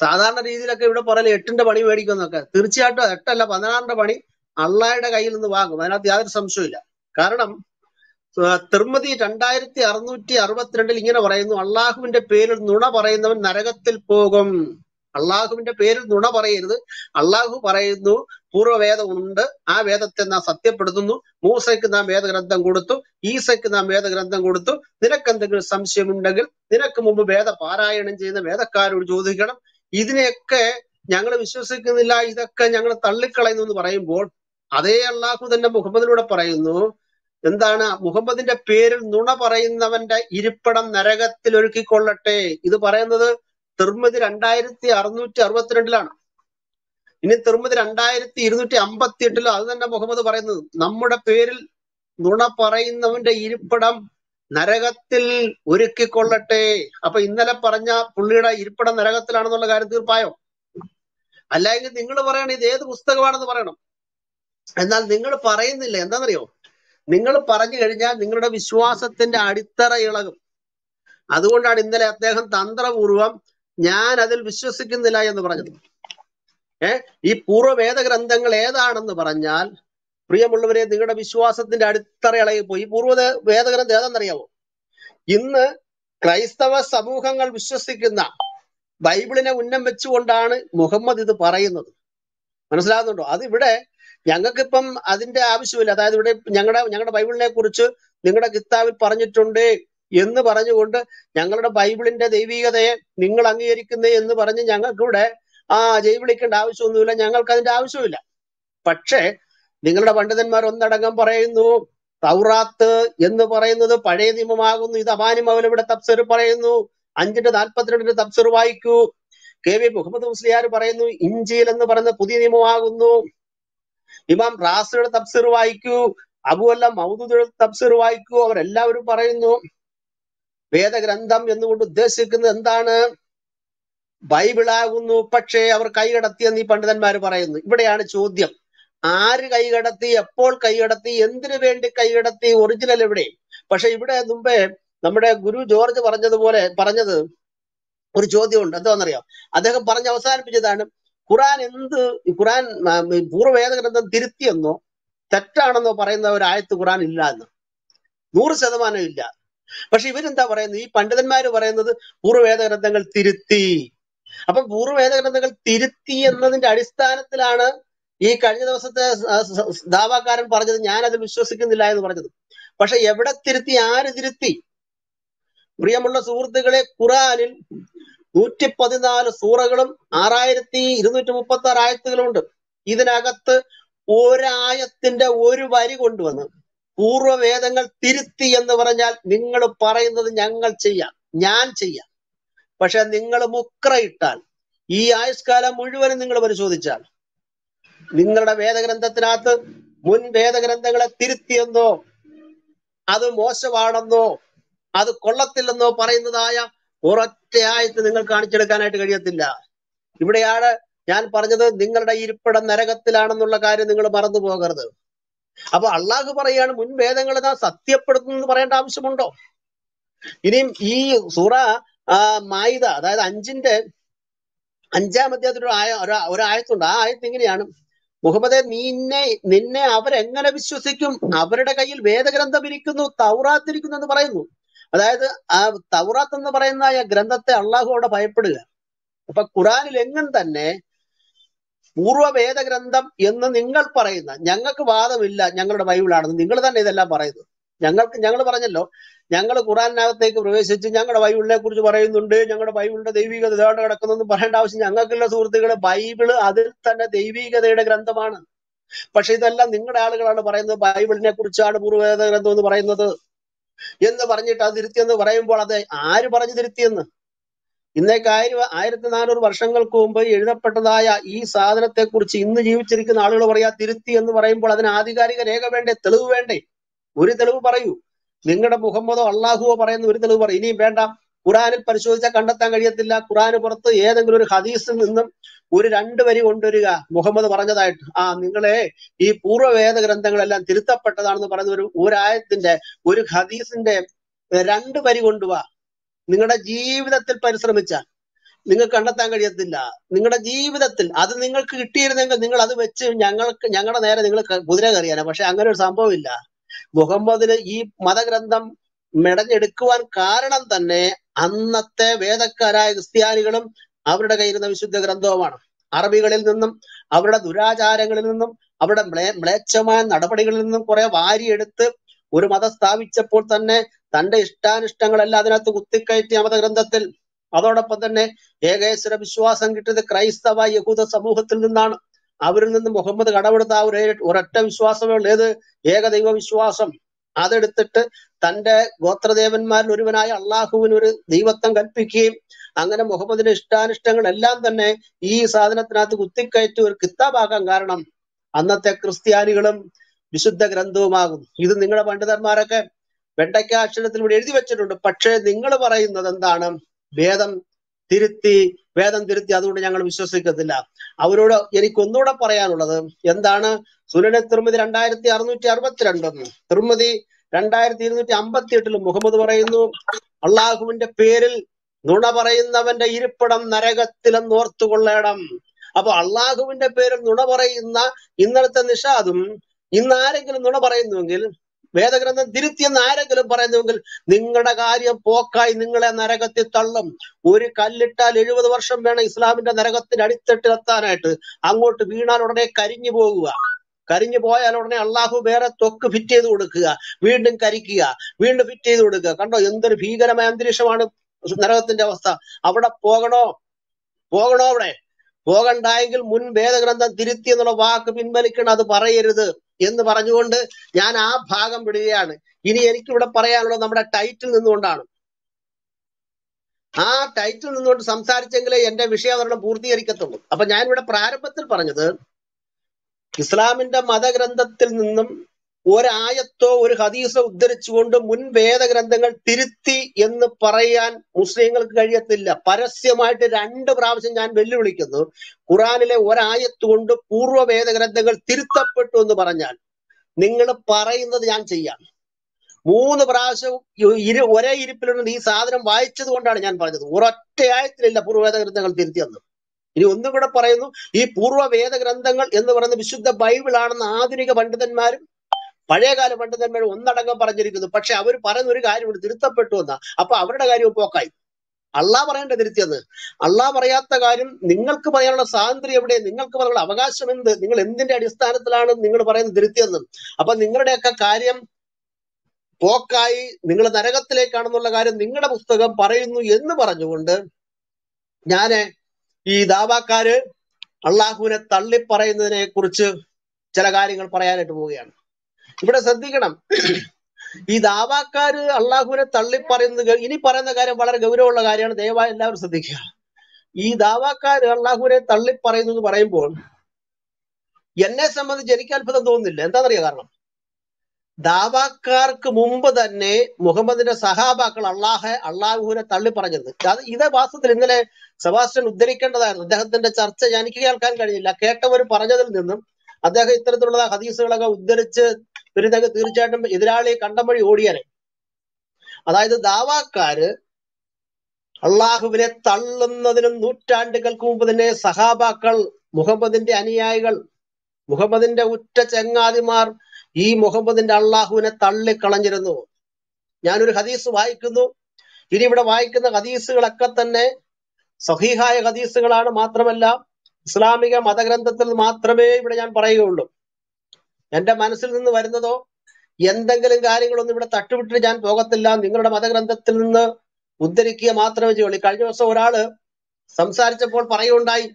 സാധാരണ രീതിയിലൊക്കെ ഇവിടെ പറയൽ എട്ടിന്റെ പണി മേടിക്കുന്നൊക്കെ തീർച്ചയായിട്ടും എട്ടല്ല പതിനാറിന്റെ പണി അള്ളായുടെ കയ്യിൽ നിന്ന് വാങ്ങും. അതിനകത്ത് യാതൊരു സംശയമില്ല കാരണം തിർമതി രണ്ടായിരത്തി അറുന്നൂറ്റി അറുപത്തിരണ്ടിൽ ഇങ്ങനെ പറയുന്നു അള്ളാഹുവിന്റെ പേരിൽ നുണ പറയുന്നവൻ നരകത്തിൽ പോകും. അള്ളാഹുവിന്റെ പേരിൽ നുണ പറയരുത്. അള്ളാഹു പറയുന്നു പൂർവവേദമുണ്ട് ആ വേദത്തെ നാം സത്യപ്പെടുത്തുന്നു. മൂസയ്ക്ക് നാം വേദഗ്രന്ഥം കൊടുത്തു. ഈസയ്ക്ക് നാം വേദഗ്രന്ഥം കൊടുത്തു. നിനക്ക് എന്തെങ്കിലും സംശയമുണ്ടെങ്കിൽ നിനക്ക് മുമ്പ് വേദ പാരായണം ചെയ്യുന്ന വേദക്കാരോട് ചോദിക്കണം. ഇതിനെയൊക്കെ ഞങ്ങൾ വിശ്വസിക്കുന്നില്ല ഇതൊക്കെ ഞങ്ങൾ തള്ളിക്കളയുന്നു എന്ന് പറയുമ്പോൾ അതേ അള്ളാഹു തന്നെ മുഹമ്മദിലൂടെ പറയുന്നു എന്താണ് മുഹമ്മദിന്റെ പേരിൽ നുണ പറയുന്നവന്റെ ഇരിപ്പിടം നരകത്തിൽ ഒരുക്കിക്കൊള്ളട്ടെ. ഇത് പറയുന്നത് തിർമതി രണ്ടായിരത്തി അറുന്നൂറ്റി അറുപത്തിരണ്ടിലാണ്. ഇനി തിർമതി രണ്ടായിരത്തി ഇരുന്നൂറ്റി അമ്പത്തി എട്ടിലോ അത് തന്നെ മുഹമ്മദ് പറയുന്നത്. നമ്മുടെ പേരിൽ നുണ പറയുന്നവന്റെ ഇരിപ്പിടം നരകത്തിൽ ഒരുക്കിക്കൊള്ളട്ടെ. അപ്പൊ ഇന്നലെ പറഞ്ഞ പുള്ളിയുടെ ഇരിപ്പിടം നരകത്തിലാണെന്നുള്ള കാര്യം തീർപ്പായോ? അല്ലെങ്കിൽ നിങ്ങൾ പറയണം ഇത് ഏത് പുസ്തകമാണെന്ന് പറയണം. എന്നാൽ നിങ്ങൾ പറയുന്നില്ല. എന്താണെന്നറിയോ? നിങ്ങൾ പറഞ്ഞു കഴിഞ്ഞാൽ നിങ്ങളുടെ വിശ്വാസത്തിന്റെ അടിത്തറ ഇളകും. അതുകൊണ്ടാണ് ഇന്നലെ അദ്ദേഹം തന്ത്രപൂർവം ഞാൻ അതിൽ വിശ്വസിക്കുന്നില്ല എന്ന് പറഞ്ഞത്. ഏ? ഈ പൂർവവേദ ഗ്രന്ഥങ്ങൾ ഏതാണെന്ന് പറഞ്ഞാൽ പ്രിയമുള്ളവരെ നിങ്ങളുടെ വിശ്വാസത്തിന്റെ അടിത്തറയളകി പോയി. പൂർവ വേദഗ്രന്ഥം ഏതാണെന്നറിയാവോ? ഇന്ന് ക്രൈസ്തവ സമൂഹങ്ങൾ വിശ്വസിക്കുന്ന ബൈബിളിനെ ഉന്നം വെച്ചുകൊണ്ടാണ് മുഹമ്മദ് ഇത് പറയുന്നത്. മനസ്സിലാകുന്നുണ്ടോ? അതിവിടെ ഞങ്ങൾക്കിപ്പം അതിന്റെ ആവശ്യമില്ല. അതായത് ഇവിടെ ഞങ്ങളുടെ ഞങ്ങളുടെ ബൈബിളിനെ കുറിച്ച് നിങ്ങളുടെ കിതാബിൽ പറഞ്ഞിട്ടുണ്ട് എന്ന് പറഞ്ഞുകൊണ്ട് ഞങ്ങളുടെ ബൈബിളിന്റെ ദൈവികതയെ നിങ്ങൾ അംഗീകരിക്കുന്നേ എന്ന് പറഞ്ഞ് ഞങ്ങൾക്കിവിടെ ആ ജൈവിളിക്കേണ്ട വിളിക്കേണ്ട ആവശ്യമൊന്നുമില്ല. ഞങ്ങൾക്ക് അതിന്റെ ആവശ്യമില്ല. പക്ഷേ നിങ്ങളുടെ പണ്ഡിതന്മാർ ഒന്നടങ്കം പറയുന്നു തൗറാത്ത് എന്ന് പറയുന്നത് പഴയ നിയമമാകുന്നു ഇത് അമാനും ഇവിടെ തപ്സർ പറയുന്നു അഞ്ചിന്റെ നാൽപ്പത്തിരണ്ടിന്റെ തപ്സർ വായിക്കൂ. കെ വി മുഹമ്മദ് മുസ്ലിയാർ പറയുന്നു ഇഞ്ചിയിൽ എന്ന് പറയുന്ന പുതിയ നിയമമാകുന്നു. ഇമാം റാസിയുടെ തപ്സർ വായിക്കൂ അബുവല്ല മൗദൂദയുടെ തപ്സർ വായിക്കൂ അവരെല്ലാവരും പറയുന്നു. വേദഗ്രന്ഥം എന്നുകൊണ്ട് ഉദ്ദേശിക്കുന്നത് എന്താണ്? ബൈബിളാകുന്നു പക്ഷേ അവർ കൈകടത്തിയെന്ന് ഈ പണ്ഡിതന്മാർ പറയുന്നു. ഇവിടെയാണ് ചോദ്യം. ആര് കൈകടത്തി എപ്പോൾ കൈകടത്തി എന്തിനു വേണ്ടി കൈകടത്തി ഒറിജിനൽ എവിടെ? പക്ഷെ ഇവിടെ മുമ്പേ നമ്മുടെ ഗുരു ജോർജ് പറഞ്ഞതുപോലെ പറഞ്ഞത് ഒരു ചോദ്യമുണ്ട്. എന്താണെന്നറിയാം? അദ്ദേഹം പറഞ്ഞ് അവസാനിപ്പിച്ചതാണ് ഖുറാൻ എന്ത് ഖുറാൻ പൂർവവേദ ഗ്രന്ഥം തിരുത്തിയെന്നോ തെറ്റാണെന്നോ പറയുന്ന ഒരു ആയത്ത് ഖുറാൻ ഇല്ല എന്ന്. നൂറ് ശതമാനം ഇല്ല. പക്ഷെ ഇവരെന്താ പറയുന്നത്? ഈ പണ്ഡിതന്മാർ പറയുന്നത് പൂർവവേദ ഗ്രന്ഥങ്ങൾ തിരുത്തി. അപ്പൊ പൂർവവേദ ഗ്രന്ഥങ്ങൾ തിരുത്തി എന്നതിന്റെ അടിസ്ഥാനത്തിലാണ് ഈ കഴിഞ്ഞ ദിവസത്തെ ദാവാക്കാരൻ പറഞ്ഞത് ഞാൻ അത് വിശ്വസിക്കുന്നില്ല എന്ന് പറഞ്ഞത്. പക്ഷെ എവിടെ തിരുത്തി ആര് തിരുത്തി? പ്രിയമുള്ള സുഹൃത്തുക്കളെ ഖുറാനിൽ നൂറ്റി പതിനാല് സൂറകളും ആറായിരത്തി ഇരുന്നൂറ്റി മുപ്പത്തി ആറ് ആയത്തുകളും ഉണ്ട് ഇതിനകത്ത് ഒരായത്തിന്റെ ഒരു വരി കൊണ്ടുവന്ന് പൂർവവേദങ്ങൾ തിരുത്തി എന്ന് പറഞ്ഞാൽ നിങ്ങൾ പറയുന്നത് ഞങ്ങൾ ചെയ്യാം ഞാൻ ചെയ്യാം. പക്ഷെ നിങ്ങൾ മുക്രയിട്ടാൽ ഈ ആയുഷ്കാലം മുഴുവനും നിങ്ങൾ പരിശോധിച്ചാൽ നിങ്ങളുടെ വേദഗ്രന്ഥത്തിനകത്ത് മുൻ വേദഗ്രന്ഥങ്ങളെ തിരുത്തിയെന്നോ അത് മോശമാണെന്നോ അത് കൊള്ളത്തില്ലെന്നോ പറയുന്നതായ ഒരൊറ്റ ആയത്ത് നിങ്ങൾ കാണിച്ചെടുക്കാനായിട്ട് കഴിയത്തില്ല. ഇവിടെയാണ് ഞാൻ പറഞ്ഞത് നിങ്ങളുടെ ഇരിപ്പിടം നരകത്തിലാണെന്നുള്ള കാര്യം നിങ്ങൾ മറന്നു പോകരുത്. അപ്പൊ അള്ളാഹു പറയാണ് മുൻ വേദങ്ങളെ നാം സത്യപ്പെടുത്തുന്നു എന്ന് പറയേണ്ട ആവശ്യമുണ്ടോ? ഇനിയും ഈ സൂറ മായിത അതായത് അഞ്ചിന്റെ അഞ്ചാം അധ്യായത്തിൽ ഒരു ആയ ഒരു ആയത്തുണ്ട്. ആ ആയത്ത് ഇങ്ങനെയാണ്. മുഹമ്മദെ നിന്നെ നിന്നെ അവരെങ്ങനെ വിശ്വസിക്കും? അവരുടെ കയ്യിൽ വേദഗ്രന്ഥം ഇരിക്കുന്നു തൗറാത്ത് ഇരിക്കുന്നു എന്ന് പറയുന്നു. അതായത് ആ തൗറാത്ത് എന്ന് പറയുന്ന ആ ഗ്രന്ഥത്തെ അള്ളാഹു അവിടെ ഭയപ്പെടുക. അപ്പൊ ഖുറാനിൽ എങ്ങും തന്നെ പൂർവ വേദഗ്രന്ഥം എന്ന് നിങ്ങൾ പറയുന്ന ഞങ്ങൾക്ക് വാദമില്ല ഞങ്ങളുടെ ബൈബിളാണെന്ന് നിങ്ങൾ തന്നെ ഇതെല്ലാം പറയുന്നു. ഞങ്ങൾക്ക് ഞങ്ങൾ പറഞ്ഞല്ലോ ഞങ്ങൾ ഖുറാനകത്തേക്ക് പ്രവേശിച്ച് ഞങ്ങളുടെ ബൈബിളിനെ കുറിച്ച് പറയുന്നുണ്ട്. ഞങ്ങളുടെ ബൈബിളിന്റെ ദൈവികത ഇതാണ്ട് കിടക്കുന്നൊന്നും പറയേണ്ട ആവശ്യം ഞങ്ങൾക്കുള്ള സുഹൃത്തുക്കളെ. ബൈബിൾ അതിൽ തന്നെ ദൈവികതയുടെ ഗ്രന്ഥമാണ്. പക്ഷെ ഇതെല്ലാം നിങ്ങളുടെ ആളുകളാണ് പറയുന്നത്. ബൈബിളിനെ കുറിച്ചാണ് പൂർവവേദ ഗ്രന്ഥം എന്ന് പറയുന്നത്. എന്ന് പറഞ്ഞിട്ട് അത് തിരുത്തിയെന്ന് പറയുമ്പോൾ അത് ആര് പറഞ്ഞു തിരുത്തിയെന്ന്? ഇന്നേക്ക് ആയിരം ആയിരത്തി നാനൂറ് വർഷങ്ങൾക്ക് മുമ്പ് എഴുതപ്പെട്ടതായ ഈ സാധനത്തെ കുറിച്ച് ഇന്ന് ജീവിച്ചിരിക്കുന്ന ആളുകൾ പറയാ തിരുത്തി എന്ന് പറയുമ്പോൾ അതിന് ആധികാരിക രേഖ വേണ്ടേ? തെളിവ് വേണ്ടേ? ഒരു തെളിവ് പറയൂ. നിങ്ങളുടെ മുഹമ്മദോ അള്ളാഹുവോ പറയുന്ന ഒരു തെളിവ് പറയും. ഇനിയും വേണ്ട. ഖുറാനിൽ പരിശോധിച്ചാൽ കണ്ടെത്താൻ കഴിയത്തില്ല. ഖുറാന് പുറത്ത് ഏതെങ്കിലും ഒരു ഹദീസിൽ നിന്നും ഒരു രണ്ട് വരി കൊണ്ടുവരിക. മുഹമ്മദ് പറഞ്ഞതായിട്ട്. ആ നിങ്ങളെ ഈ പൂർവവേദ ഗ്രന്ഥങ്ങളെല്ലാം തിരുത്തപ്പെട്ടതാണെന്ന് പറയുന്ന ഒരു ഒരായത്തിന്റെ ഒരു ഹദീസിന്റെ രണ്ട് വരി കൊണ്ടുവാ. നിങ്ങളുടെ ജീവിതത്തിൽ പരിശ്രമിച്ചാൽ നിങ്ങൾക്ക് കണ്ടെത്താൻ കഴിയത്തില്ല. നിങ്ങളുടെ ജീവിതത്തിൽ അത് നിങ്ങൾക്ക് കിട്ടിയിരുന്നെങ്കിൽ നിങ്ങൾ അത് വെച്ച് ഞങ്ങൾക്ക് ഞങ്ങളുടെ നേരെ നിങ്ങൾ കുതിര കയറിയാനെ. പക്ഷെ അങ്ങനെ ഒരു സംഭവമില്ല മുഹമ്മദിന് ഈ മതഗ്രന്ഥം മെടഞ്ഞെടുക്കുവാൻ കാരണം തന്നെ അന്നത്തെ വേദക്കാരായ ക്രിസ്ത്യാനികളും അവരുടെ കയ്യിരുന്ന വിശുദ്ധ ഗ്രന്ഥവുമാണ്. അറബികളിൽ നിന്നും അവരുടെ ദുരാചാരങ്ങളിൽ നിന്നും അവരുടെ മ്ലേ- മ്ലേച്ഛമായ നടപടികളിൽ നിന്നും കുറെ വാരിയെടുത്ത് ഒരു മതം സ്ഥാപിച്ചപ്പോൾ തന്നെ തന്റെ ഇഷ്ടാനിഷ്ടങ്ങളെല്ലാം അതിനകത്ത് കുത്തിക്കയറ്റിയ മതഗ്രന്ഥത്തിൽ. അതോടൊപ്പം തന്നെ ഏകേശ്വര വിശ്വാസം കിട്ടിയത് ക്രൈസ്തവ യഹൂദ സമൂഹത്തിൽ നിന്നാണ്. അവരിൽ നിന്ന് മുഹമ്മദ് കടമെടുത്ത ആ ഒരു ഒരൊറ്റ വിശ്വാസമേ ഉള്ളൂ. ഏത്? ഏകദൈവ വിശ്വാസം അതെടുത്തിട്ട് തന്റെ ഗോത്രദേവന്മാരിൽ ഒരുവനായ അള്ളാഹുവിന് ഒരു ദൈവത്വം കൽപ്പിക്കുകയും അങ്ങനെ മുഹമ്മദിന്റെ ഇഷ്ടാനിഷ്ടങ്ങൾ എല്ലാം തന്നെ ഈ സാധനത്തിനകത്ത് കുത്തിക്കയറ്റി ഒരു കിത്താബാകാൻ കാരണം അന്നത്തെ ക്രിസ്ത്യാനികളും വിശുദ്ധ ഗ്രന്ഥവുമാകും ഇത് നിങ്ങളുടെ പണ്ഡിതന്മാരൊക്കെ വെണ്ടയ്ക്ക അക്ഷരത്തിൽ ഇവിടെ എഴുതി വെച്ചിട്ടുണ്ട്. പക്ഷേ നിങ്ങൾ പറയുന്നത് എന്താണ്? വേദം തിരുത്തി വേദം തിരുത്തി അതുകൊണ്ട് ഞങ്ങൾ വിശ്വസിക്കത്തില്ല. അവരോട് എനിക്ക് ഒന്നുകൂടെ പറയാനുള്ളത്. എന്താണ്? സുനന തിരുമതി രണ്ടായിരത്തി അറുന്നൂറ്റി അറുപത്തിരണ്ടും തിരുമതി രണ്ടായിരത്തി ഇരുന്നൂറ്റി അമ്പത്തി എട്ടിലും മുഹമ്മദ് പറയുന്നു അള്ളാഹുവിന്റെ പേരിൽ നുണ പറയുന്നവന്റെ ഇരിപ്പിടം നരകത്തിലെന്ന് ഓർത്തുകൊള്ളണം അപ്പൊ അള്ളാഹുവിന്റെ പേരിൽ നുണ പറയുന്ന ഇന്നലത്തെ നിഷാദും ഇന്ന് ആരെങ്കിലും നുണ പറയുന്നുവെങ്കിൽ വേദഗ്രന്ഥം തിരുത്തിയെന്ന് ആരെങ്കിലും പറയുന്നുവെങ്കിൽ നിങ്ങളുടെ കാര്യം പോക്കായി നിങ്ങളെ നരകത്തിൽ തള്ളും. ഒരു കല്ലിട്ടാൽ എഴുപത് വർഷം വേണം ഇസ്ലാമിന്റെ നരകത്തിന്റെ അടിത്തട്ടിലെത്താനായിട്ട്. അങ്ങോട്ട് വീണാൽ ഉടനെ കരിഞ്ഞു പോകുക. കരിഞ്ഞു പോയാൽ ഉടനെ അള്ളാഹു വേറെ തൊക്ക് ഫിറ്റ് ചെയ്ത് കൊടുക്കുക. വീണ്ടും കരിക്കുക. വീണ്ടും ഫിറ്റ് ചെയ്ത് കൊടുക്കുക. കണ്ടോ? എന്തൊരു ഭീകരമായ അന്തരീക്ഷമാണ് നരകത്തിന്റെ അവസ്ഥ. അവിടെ പോകണോ? പോകണോ അവിടെ? പോകണ്ടായെങ്കിൽ മുൻ വേദഗ്രന്ഥം തിരുത്തി എന്നുള്ള വാക്ക് പിൻവലിക്കണം. അത് പറയരുത്. എന്ന് പറഞ്ഞുകൊണ്ട് ഞാൻ ആ ഭാഗം വിടുകയാണ്. ഇനി എനിക്കിവിടെ പറയാനുള്ളത് നമ്മുടെ ടൈറ്റിൽ നിന്നുകൊണ്ടാണ്. ആ ടൈറ്റിൽ നിന്നുകൊണ്ട് സംസാരിച്ചെങ്കിലേ എന്റെ വിഷയാവതരണം പൂർത്തീകരിക്കത്തുള്ളൂ. അപ്പൊ ഞാനിവിടെ പ്രാരംഭത്തിൽ പറഞ്ഞത് ഇസ്ലാമിന്റെ മതഗ്രന്ഥത്തിൽ നിന്നും ഒരായത്തോ ഒരു ഹദീസോ ഉദ്ധരിച്ചുകൊണ്ട് മുൻ വേദഗ്രന്ഥങ്ങൾ തിരുത്തി എന്ന് പറയാൻ മുസ്ലിങ്ങൾക്ക് കഴിയത്തില്ല. പരസ്യമായിട്ട് രണ്ട് പ്രാവശ്യം ഞാൻ വെല്ലുവിളിക്കുന്നു. ഖുറാനിലെ ഒരായത്ത് കൊണ്ട് പൂർവ വേദഗ്രന്ഥങ്ങൾ തിരുത്തപ്പെട്ടു എന്ന് പറഞ്ഞാൽ നിങ്ങൾ പറയുന്നത് ഞാൻ ചെയ്യാം. മൂന്ന് പ്രാവശ്യം ഇരു ഒരേ ഇരിപ്പിലുള്ള ഈ സാധനം വായിച്ചത് കൊണ്ടാണ് ഞാൻ പറഞ്ഞത്. ഒരൊറ്റ ആയത്തിലില്ല പൂർവവേദ ഗ്രന്ഥങ്ങൾ തിരുത്തിയെന്ന്. ഇനി ഒന്നും കൂടെ പറയുന്നു ഈ പൂർവ വേദഗ്രന്ഥങ്ങൾ എന്ന് പറയുന്ന വിശുദ്ധ ബൈബിൾ ആണെന്ന് ആധുനിക പണ്ഡിതന്മാരും പഴയകാല പണ്ഡിതന്മാർ ഒന്നടങ്കം പറഞ്ഞിരിക്കുന്നു. പക്ഷെ അവർ പറയുന്ന ഒരു കാര്യം ഇവിടെ തിരുത്തപ്പെട്ടു എന്നാ. അപ്പൊ അവരുടെ കാര്യം പോക്കായി അള്ളാഹ് പറയേണ്ട തിരുത്തിയത്. അള്ളാഹ് പറയാത്ത കാര്യം നിങ്ങൾക്ക് പറയാനുള്ള സ്വാതന്ത്ര്യം എവിടെ? നിങ്ങൾക്ക് പറയാനുള്ള അവകാശം എന്ത്? നിങ്ങൾ എന്തിന്റെ അടിസ്ഥാനത്തിലാണ് നിങ്ങൾ പറയുന്നത് തിരുത്തിയെന്ന്? അപ്പൊ നിങ്ങളുടെയൊക്കെ കാര്യം പോക്കായി. നിങ്ങൾ നരകത്തിലേക്കാണെന്നുള്ള കാര്യം നിങ്ങളുടെ പുസ്തകം പറയുന്നു എന്ന് പറഞ്ഞുകൊണ്ട് ഞാൻ ഈ ദാവാക്കാര് അള്ളാഹുവിനെ തള്ളിപ്പറയുന്നതിനെ കുറിച്ച് ചില കാര്യങ്ങൾ പറയാനായിട്ട് പോവുകയാണ്. ഇവിടെ ശ്രദ്ധിക്കണം. ഈ ദാവാക്കാര് അള്ളാഹുവിനെ തള്ളിപ്പറയുന്നത് ഇനി പറയുന്ന കാര്യം വളരെ ഗൗരവമുള്ള കാര്യമാണ്. ദയവായി എല്ലാവരും ശ്രദ്ധിക്കുക. ഈ ദാവാക്കാര് അള്ളാഹുവിനെ തള്ളിപ്പറയുന്നു എന്ന് പറയുമ്പോൾ എന്നെ സംബന്ധിച്ച് എനിക്ക് അത്ഭുതം തോന്നുന്നില്ല. എന്താണെന്നറിയാം കാരണം? ദാവാക്കാർക്ക് മുമ്പ് തന്നെ മുഹമ്മദിന്റെ സഹാബാക്കൾ അള്ളാഹെ അള്ളാഹുവിനെ തള്ളി പറഞ്ഞത് അത് ഇതേ വാസ്തവത്തിൽ ഇന്നലെ സെബാസ്റ്റ്യൻ ഉദ്ധരിക്കേണ്ടതായിരുന്നു. അദ്ദേഹത്തിന്റെ ചർച്ച എനിക്ക് കേൾക്കാൻ കഴിഞ്ഞില്ല. കേട്ടവർ പറഞ്ഞതിൽ നിന്നും അദ്ദേഹം ഇത്തരത്തിലുള്ള ഹദീസുകളൊക്കെ ഉദ്ധരിച്ച് വരുന്നെങ്കിൽ തീർച്ചയായിട്ടും എതിരാളിയെ കണ്ടം വഴി ഓടിയാനെ അതായത് ദാവാക്കാര് അള്ളാഹുവിനെ തള്ളുന്നതിനും നൂറ്റാണ്ടുകൾക്ക് മുമ്പ് തന്നെ സഹാബാക്കൾ മുഹമ്മദിന്റെ അനുയായികൾ മുഹമ്മദിന്റെ ഉറ്റ ചങ്ങാതിമാർ ഈ മുഹമ്മദിന്റെ അള്ളാഹുവിനെ തള്ളിക്കളഞ്ഞിരുന്നു. ഞാനൊരു ഹദീസ് വായിക്കുന്നു. ഇനി ഇവിടെ വായിക്കുന്ന ഹദീസുകളൊക്കെ തന്നെ സഹീഹായ ഹദീസുകളാണ് മാത്രമല്ല ഇസ്ലാമിക മതഗ്രന്ഥത്തിൽ മാത്രമേ ഇവിടെ ഞാൻ പറയുകയുള്ളൂ. എന്റെ മനസ്സിൽ നിന്ന് വരുന്നതോ എന്തെങ്കിലും കാര്യങ്ങളൊന്നും ഇവിടെ തട്ടുവിട്ട് ഞാൻ പോകത്തില്ല. നിങ്ങളുടെ മതഗ്രന്ഥത്തിൽ നിന്ന് ഉദ്ധരിക്കുക മാത്രമേ ചെയ്യുള്ളൂ. കഴിഞ്ഞ ദിവസം ഒരാൾ സംസാരിച്ചപ്പോൾ പറയുകയുണ്ടായി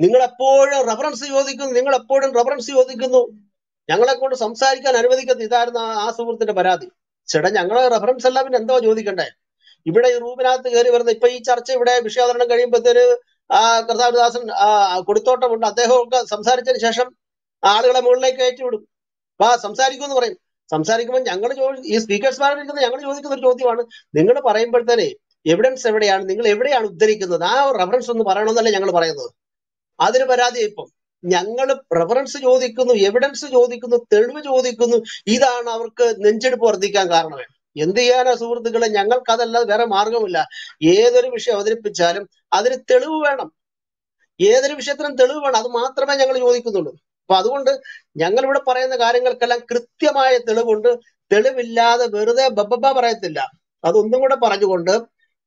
നിങ്ങൾ എപ്പോഴും റഫറൻസ് ചോദിക്കുന്നു നിങ്ങൾ എപ്പോഴും റഫറൻസ് ചോദിക്കുന്നു. ഞങ്ങളെ കൊണ്ട് സംസാരിക്കാൻ അനുവദിക്കുന്നു ഇതായിരുന്നു ആ സുഹൃത്തിന്റെ പരാതി. ചേട്ടാ ഞങ്ങളെ റഫറൻസ് എല്ലാം പിന്നെ എന്തോ ചോദിക്കണ്ടേ? ഇവിടെ ഈ റൂമിനകത്ത് കയറി വരുന്ന ഇപ്പൊ ഈ ചർച്ച ഇവിടെ വിഷയാവതരണം കഴിയുമ്പോഴത്തേന് ആ കർത്താവിദാസൻ കൊടുത്തോട്ടമുണ്ട്. അദ്ദേഹമൊക്കെ സംസാരിച്ചതിന് ശേഷം ആളുകളെ മുകളിലേക്ക് കയറ്റിവിടും വാ സംസാരിക്കൂ എന്ന് പറയും സംസാരിക്കുമ്പോൾ ഞങ്ങൾ ഈ സ്പീക്കേഴ്സ്മാരുടെ പാനലിൽ ഞങ്ങൾ ചോദിക്കുന്ന ഒരു ചോദ്യമാണ്. നിങ്ങൾ പറയുമ്പോഴത്തേനെ എവിഡൻസ് എവിടെയാണ്? നിങ്ങൾ എവിടെയാണ് ഉദ്ധരിക്കുന്നത്? ആ റെഫറൻസ് ഒന്ന് പറയണമെന്നല്ലേ ഞങ്ങൾ പറയുന്നത്. അതിന് പരാതി ഇപ്പം. ഞങ്ങൾ റെഫറൻസ് ചോദിക്കുന്നു എവിഡൻസ് ചോദിക്കുന്നു തെളിവ് ചോദിക്കുന്നു. ഇതാണ് അവർക്ക് നെഞ്ചെടുപ്പ് വർദ്ധിക്കാൻ കാരണമേ എന്ത് ചെയ്യാനാ സുഹൃത്തുക്കളെ? ഞങ്ങൾക്ക് അതല്ലാതെ വേറെ മാർഗമില്ല ഏതൊരു വിഷയം അവതരിപ്പിച്ചാലും അതിന് തെളിവ് വേണം. ഏതൊരു വിഷയത്തിനും തെളിവ് വേണം. അത് മാത്രമേ ഞങ്ങൾ ചോദിക്കുന്നുള്ളൂ. അപ്പൊ അതുകൊണ്ട് ഞങ്ങൾ ഇവിടെ പറയുന്ന കാര്യങ്ങൾക്കെല്ലാം കൃത്യമായ തെളിവുണ്ട്. തെളിവില്ലാതെ വെറുതെ ബബ്ബ പറയത്തില്ല. അതൊന്നും കൂടെ പറഞ്ഞുകൊണ്ട്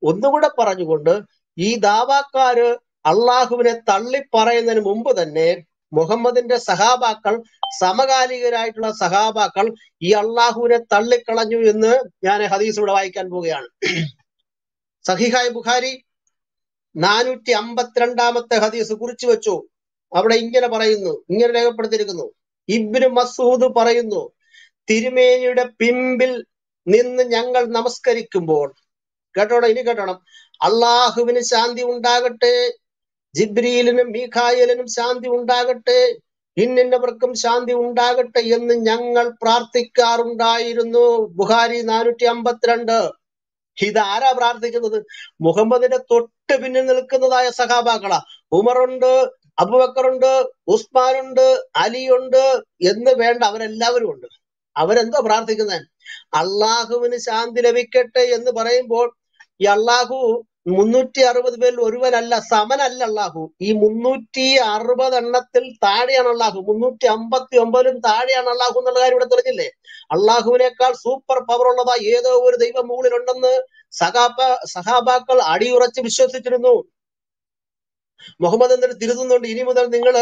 ഒന്നും കൂടെ പറഞ്ഞുകൊണ്ട് ഈ ദാവാക്കാര് അള്ളാഹുവിനെ തള്ളി പറയുന്നതിന് മുമ്പ് തന്നെ മുഹമ്മദിന്റെ സഹാബാക്കൾ സമകാലികരായിട്ടുള്ള സഹാബാക്കൾ ഈ അള്ളാഹുവിനെ തള്ളിക്കളഞ്ഞു എന്ന് ഞാൻ ഹദീസ് ഇവിടെ വായിക്കാൻ പോവുകയാണ്. സഹിഹായ് ബുഖാരി നാനൂറ്റി അമ്പത്തിരണ്ടാമത്തെ ഹദീസ് കുറിച്ചു വെച്ചു. അവിടെ ഇങ്ങനെ പറയുന്നു ഇങ്ങനെ രേഖപ്പെടുത്തിയിരിക്കുന്നു. ഇബ്നു മസൂദ് പറയുന്നു തിരുമേനിയുടെ പിമ്പിൽ നിന്ന് ഞങ്ങൾ നമസ്കരിക്കുമ്പോൾ കേട്ടോണം ഇനി കേട്ടോണം. അള്ളാഹുവിന് ശാന്തി ഉണ്ടാകട്ടെ ജിബ്രീലിനും മീഖായലിനും ശാന്തി ഉണ്ടാകട്ടെ ഇന്നിന്നവർക്കും ശാന്തി ഉണ്ടാകട്ടെ എന്ന് ഞങ്ങൾ പ്രാർത്ഥിക്കാറുണ്ടായിരുന്നു. ബുഹാരി നാനൂറ്റി അമ്പത്തിരണ്ട് ഇതാരാ പ്രാർത്ഥിക്കുന്നത്? മുഹമ്മദിന്റെ തൊട്ട് പിന്നിൽ നിൽക്കുന്നതായ സഹാബാക്കളാ. ഉമറുണ്ട് അബുബക്കറുണ്ട് ഉസ്മാനുണ്ട് അലിയുണ്ട് എന്ന് വേണ്ട അവരെല്ലാവരും ഉണ്ട്. അവരെന്തോ പ്രാർത്ഥിക്കുന്നത് അള്ളാഹുവിന് ശാന്തി ലഭിക്കട്ടെ എന്ന് പറയുമ്പോൾ ഈ അള്ളാഹു മുന്നൂറ്റി അറുപത് പേരിൽ ഒരുവനല്ല സമനല്ല അള്ളാഹു. ഈ മുന്നൂറ്റി അറുപത് എണ്ണത്തിൽ താഴെയാണ് അള്ളാഹു. മുന്നൂറ്റി അമ്പത്തി ഒമ്പതിലും താഴെയാണ് അള്ളാഹു എന്നുള്ള കാര്യം ഇവിടെ തെളിഞ്ഞില്ലേ? അള്ളാഹുവിനേക്കാൾ സൂപ്പർ പവർ ഉള്ളതാ ഏതോ ഒരു ദൈവം മുകളിലുണ്ടെന്ന് സഹാബ സഹാബാക്കൾ അടിയുറച്ച് വിശ്വസിച്ചിരുന്നു. മുഹമ്മദ് എന്നിട്ട് തിരുത്തുന്നുണ്ട്. ഇനി മുതൽ നിങ്ങൾ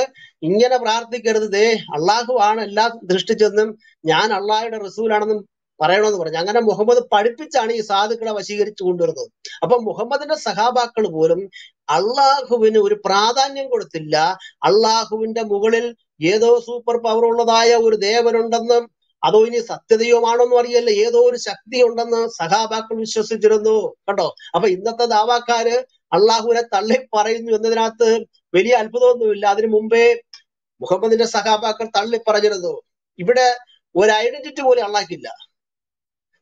ഇങ്ങനെ പ്രാർത്ഥിക്കരുത്. ദേ അള്ളാഹു ആണ് എല്ലാം ദൃഷ്ടിച്ചെന്നും ഞാൻ അള്ളാഹുടെ റസൂലാണെന്നും പറയണമെന്ന് പറഞ്ഞു. അങ്ങനെ മുഹമ്മദ് പഠിപ്പിച്ചാണ് ഈ സാധുക്കളെ വശീകരിച്ചു കൊണ്ടുവരുന്നത്. അപ്പൊ മുഹമ്മദിന്റെ സഹാബാക്കൾ പോലും അള്ളാഹുവിന് ഒരു പ്രാധാന്യം കൊടുത്തില്ല. അള്ളാഹുവിന്റെ മുകളിൽ ഏതോ സൂപ്പർ പവർ ഉള്ളതായ ഒരു ദേവനുണ്ടെന്നും അതോ ഇനി സത്യതയുമാണോന്നും അറിയല്ല. ഏതോ ഒരു ശക്തി ഉണ്ടെന്ന് സഹാബാക്കൾ വിശ്വസിച്ചിരുന്നു. കേട്ടോ അപ്പൊ ഇന്നത്തെ ദാവാക്കാര് അള്ളാഹുവിനെ തള്ളി പറയുന്നു എന്നതിനകത്ത് വലിയ അത്ഭുതമൊന്നുമില്ല. അതിനു മുമ്പേ മുഹമ്മദിന്റെ സഹാബാക്കൾ തള്ളി പറഞ്ഞിരുന്നു. ഇവിടെ ഒരു ഐഡന്റിറ്റി പോലും അള്ളാഹ്ക്കില്ല.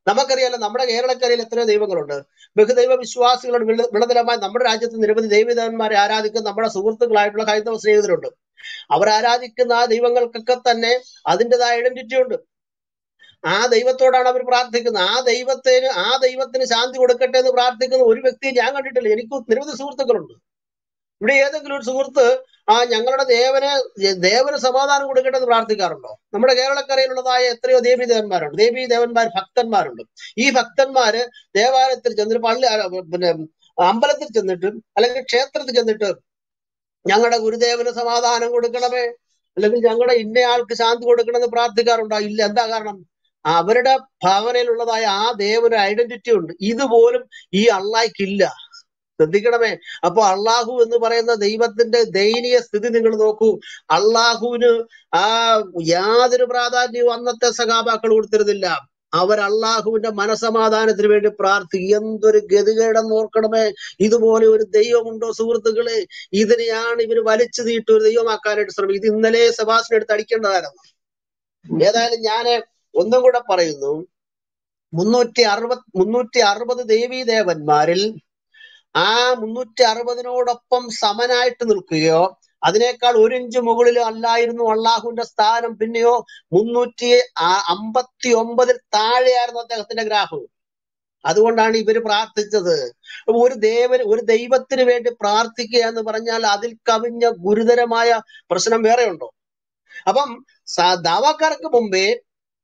നമുക്കറിയാലോ നമ്മുടെ കേരളക്കരയിൽ എത്രയോ ദൈവങ്ങളുണ്ട്. ബഹുദൈവ വിശ്വാസികളുടെ വിള- വിളനിലമായി നമ്മുടെ രാജ്യത്ത് നിരവധി ദൈവദേവന്മാരെ ആരാധിക്കുന്ന നമ്മുടെ സുഹൃത്തുക്കളായിട്ടുള്ള ഹൈന്ദവ സ്നേഹിതരുണ്ട്. അവർ ആരാധിക്കുന്ന ആ ദൈവങ്ങൾക്കൊക്കെ തന്നെ അതിന്റെതായ ഐഡന്റിറ്റി ഉണ്ട്. ആ ദൈവത്തോടാണ് അവർ പ്രാർത്ഥിക്കുന്നത്. ആ ദൈവത്തിന് ആ ദൈവത്തിന് ശാന്തി കൊടുക്കട്ടെ എന്ന് പ്രാർത്ഥിക്കുന്ന ഒരു വ്യക്തിയെ ഞാൻ കണ്ടിട്ടില്ല. എനിക്ക് നിരവധി സുഹൃത്തുക്കളുണ്ട്. ഇവിടെ ഏതെങ്കിലും ഒരു സുഹൃത്ത് ആ ഞങ്ങളുടെ ദേവന് ദേവന് സമാധാനം കൊടുക്കട്ടെ എന്ന് പ്രാർത്ഥിക്കാറുണ്ടോ? നമ്മുടെ കേരളക്കരയിലുള്ളതായ എത്രയോ ദേവി ദേവന്മാരുണ്ട് ദേവി ദേവന്മാർ ഭക്തന്മാരുണ്ട്. ഈ ഭക്തന്മാര് ദേവാലയത്തിൽ ചെന്നിട്ട് പള്ളി പിന്നെ അമ്പലത്തിൽ ചെന്നിട്ട് അല്ലെങ്കിൽ ക്ഷേത്രത്തിൽ ചെന്നിട്ട് ഞങ്ങളുടെ ഗുരുദേവന് സമാധാനം കൊടുക്കണമേ. അല്ലെങ്കിൽ ഞങ്ങളുടെ ഇന്നയാൾക്ക് ശാന്തി കൊടുക്കണമെന്ന് പ്രാർത്ഥിക്കാറുണ്ടോ? ഇല്ല. എന്താ കാരണം? അവരുടെ ഭാവനയിലുള്ളതായ ആ ദേവന് ഐഡന്റിറ്റി ഉണ്ട്. ഇതുപോലും ഈ അള്ളായ്ക്കില്ല. ശ്രദ്ധിക്കണമേ. അപ്പൊ അള്ളാഹു എന്ന് പറയുന്ന ദൈവത്തിന്റെ ദയനീയ സ്ഥിതി നിങ്ങൾ നോക്കൂ. അള്ളാഹുവിന് ആ യാതൊരു പ്രാധാന്യവും അന്നത്തെ സഖാബാക്കൾ കൊടുത്തിരുന്നില്ല. അവർ അള്ളാഹുവിന്റെ മനസമാധാനത്തിന് വേണ്ടി പ്രാർത്ഥി. എന്തൊരു ഗതികേടെന്ന് നോക്കണമേ ഇതുപോലെ ഒരു ദൈവമുണ്ടോ സുഹൃത്തുക്കളെ? ഇതിനെയാണ് ഇവർ വലിച്ചു നീട്ടി ഒരു ദൈവമാക്കാനായിട്ട് ശ്രമിക്കും ഇത് ഇന്നലെ സെബാസിനെ അടിക്കേണ്ടതായിരുന്നു. ഏതായാലും ഞാൻ ഒന്നും കൂടെ പറയുന്നു. മുന്നൂറ്റി അറുപത് മുന്നൂറ്റി അറുപത് ദേവീ ദേവന്മാരിൽ ആ മുന്നൂറ്റി അറുപതിനോടൊപ്പം സമനായിട്ട് നിൽക്കുകയോ അതിനേക്കാൾ ഒരു ഇഞ്ച് മുകളിലോ അല്ലായിരുന്നു അള്ളാഹുവിന്റെ സ്ഥാനം പിന്നെയോ മുന്നൂറ്റി അമ്പത്തി ഒമ്പതിൽ താഴെയായിരുന്നു അദ്ദേഹത്തിന്റെ ഗ്രാഫ് അതുകൊണ്ടാണ് ഇവർ പ്രാർത്ഥിച്ചത്. ഒരു ദേവന് ഒരു ദൈവത്തിന് വേണ്ടി പ്രാർത്ഥിക്കുക എന്ന് പറഞ്ഞാൽ അതിൽ കവിഞ്ഞ ഗുരുതരമായ പ്രശ്നം വേറെ ഉണ്ടോ അപ്പം ദാവാക്കാർക്ക് മുമ്പേ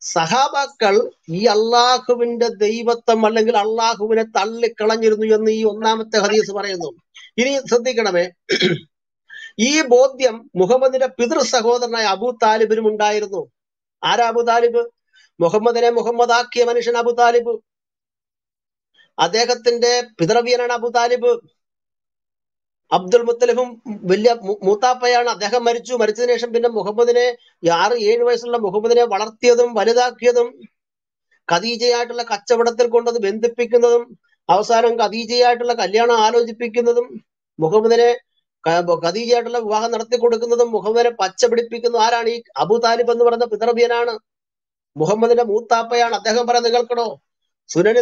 സഹാബാക്കൾ ഈ അള്ളാഹുവിന്റെ ദൈവത്വം അല്ലെങ്കിൽ അള്ളാഹുവിനെ തള്ളിക്കളഞ്ഞിരുന്നു എന്ന് ഈ ഒന്നാമത്തെ ഹദീസ് പറയുന്നു. ഇനി ശ്രദ്ധിക്കണമേ. ഈ ബോധ്യം മുഹമ്മദിന്റെ പിതൃ സഹോദരനായ അബു താലിബിനും ഉണ്ടായിരുന്നു. ആരാ അബു താലിബ്? മുഹമ്മദിനെ മുഹമ്മദാക്കിയ മനുഷ്യൻ അബു താലിബ്. അദ്ദേഹത്തിന്റെ പിതൃവ്യനാണ് അബു താലിബ്. അബ്ദുൽ മുത്തലിഫും വലിയ മൂത്താപ്പയാണ്. അദ്ദേഹം മരിച്ചു. മരിച്ചതിന് ശേഷം പിന്നെ മുഹമ്മദിനെ ആറ് ഏഴ് വയസ്സുള്ള മുഹമ്മദിനെ വളർത്തിയതും വലുതാക്കിയതും ഖദീജയായിട്ടുള്ള കച്ചവടത്തിൽ കൊണ്ടത് ബന്ധിപ്പിക്കുന്നതും അവസാനം ഖദീജയായിട്ടുള്ള കല്യാണം ആലോചിപ്പിക്കുന്നതും മുഹമ്മദിനെ ഖദീജയായിട്ടുള്ള വിവാഹം നടത്തി കൊടുക്കുന്നതും മുഹമ്മദിനെ പച്ച പിടിപ്പിക്കുന്നതും ആരാണ് ഈ അബു താലിബ് എന്ന് പറയുന്ന പിതൃവ്യനാണ്? മുഹമ്മദിന്റെ മൂത്താപ്പയാണ്. അദ്ദേഹം പറയുന്നത് കേൾക്കണോ സുനനി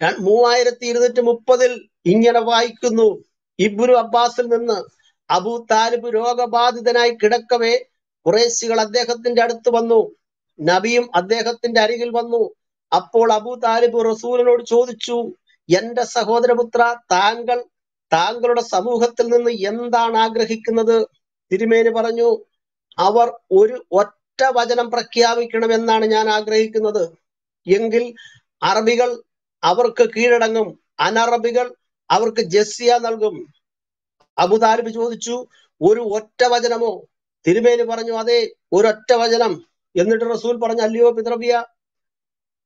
മൂവായിരത്തി ഇരുന്നൂറ്റി മുപ്പതിൽ ഇങ്ങനെ വായിക്കുന്നു. ഇബ്നു അബ്ബാസിൽ നിന്ന് അബൂ താലിബ് രോഗബാധിതനായി കിടക്കവേ കുറേശികൾ അദ്ദേഹത്തിന്റെ അടുത്ത് വന്നു. നബിയും അദ്ദേഹത്തിന്റെ അരികിൽ വന്നു. അപ്പോൾ അബൂ താലിബ് റസൂലിനോട് ചോദിച്ചു എന്റെ സഹോദരപുത്ര താങ്കൾ താങ്കളുടെ സമൂഹത്തിൽ നിന്ന് എന്താണ് ആഗ്രഹിക്കുന്നത്? തിരുമേനി പറഞ്ഞു അവർ ഒരു ഒറ്റ വചനം പ്രഖ്യാപിക്കണമെന്നാണ് ഞാൻ ആഗ്രഹിക്കുന്നത്. എങ്കിൽ അറബികൾ അവർക്ക് കീഴടങ്ങും. അനറബികൾ അവർക്ക് ജസ്സിയ നൽകും. അബുദാലിബ് ചോദിച്ചു ഒരു ഒറ്റ വചനമോ? തിരുമേനി പറഞ്ഞു അതെ ഒരൊറ്റ വചനം. എന്നിട്ട് റസൂൽ പറഞ്ഞു അല്ലയോ പിതൃവ്യ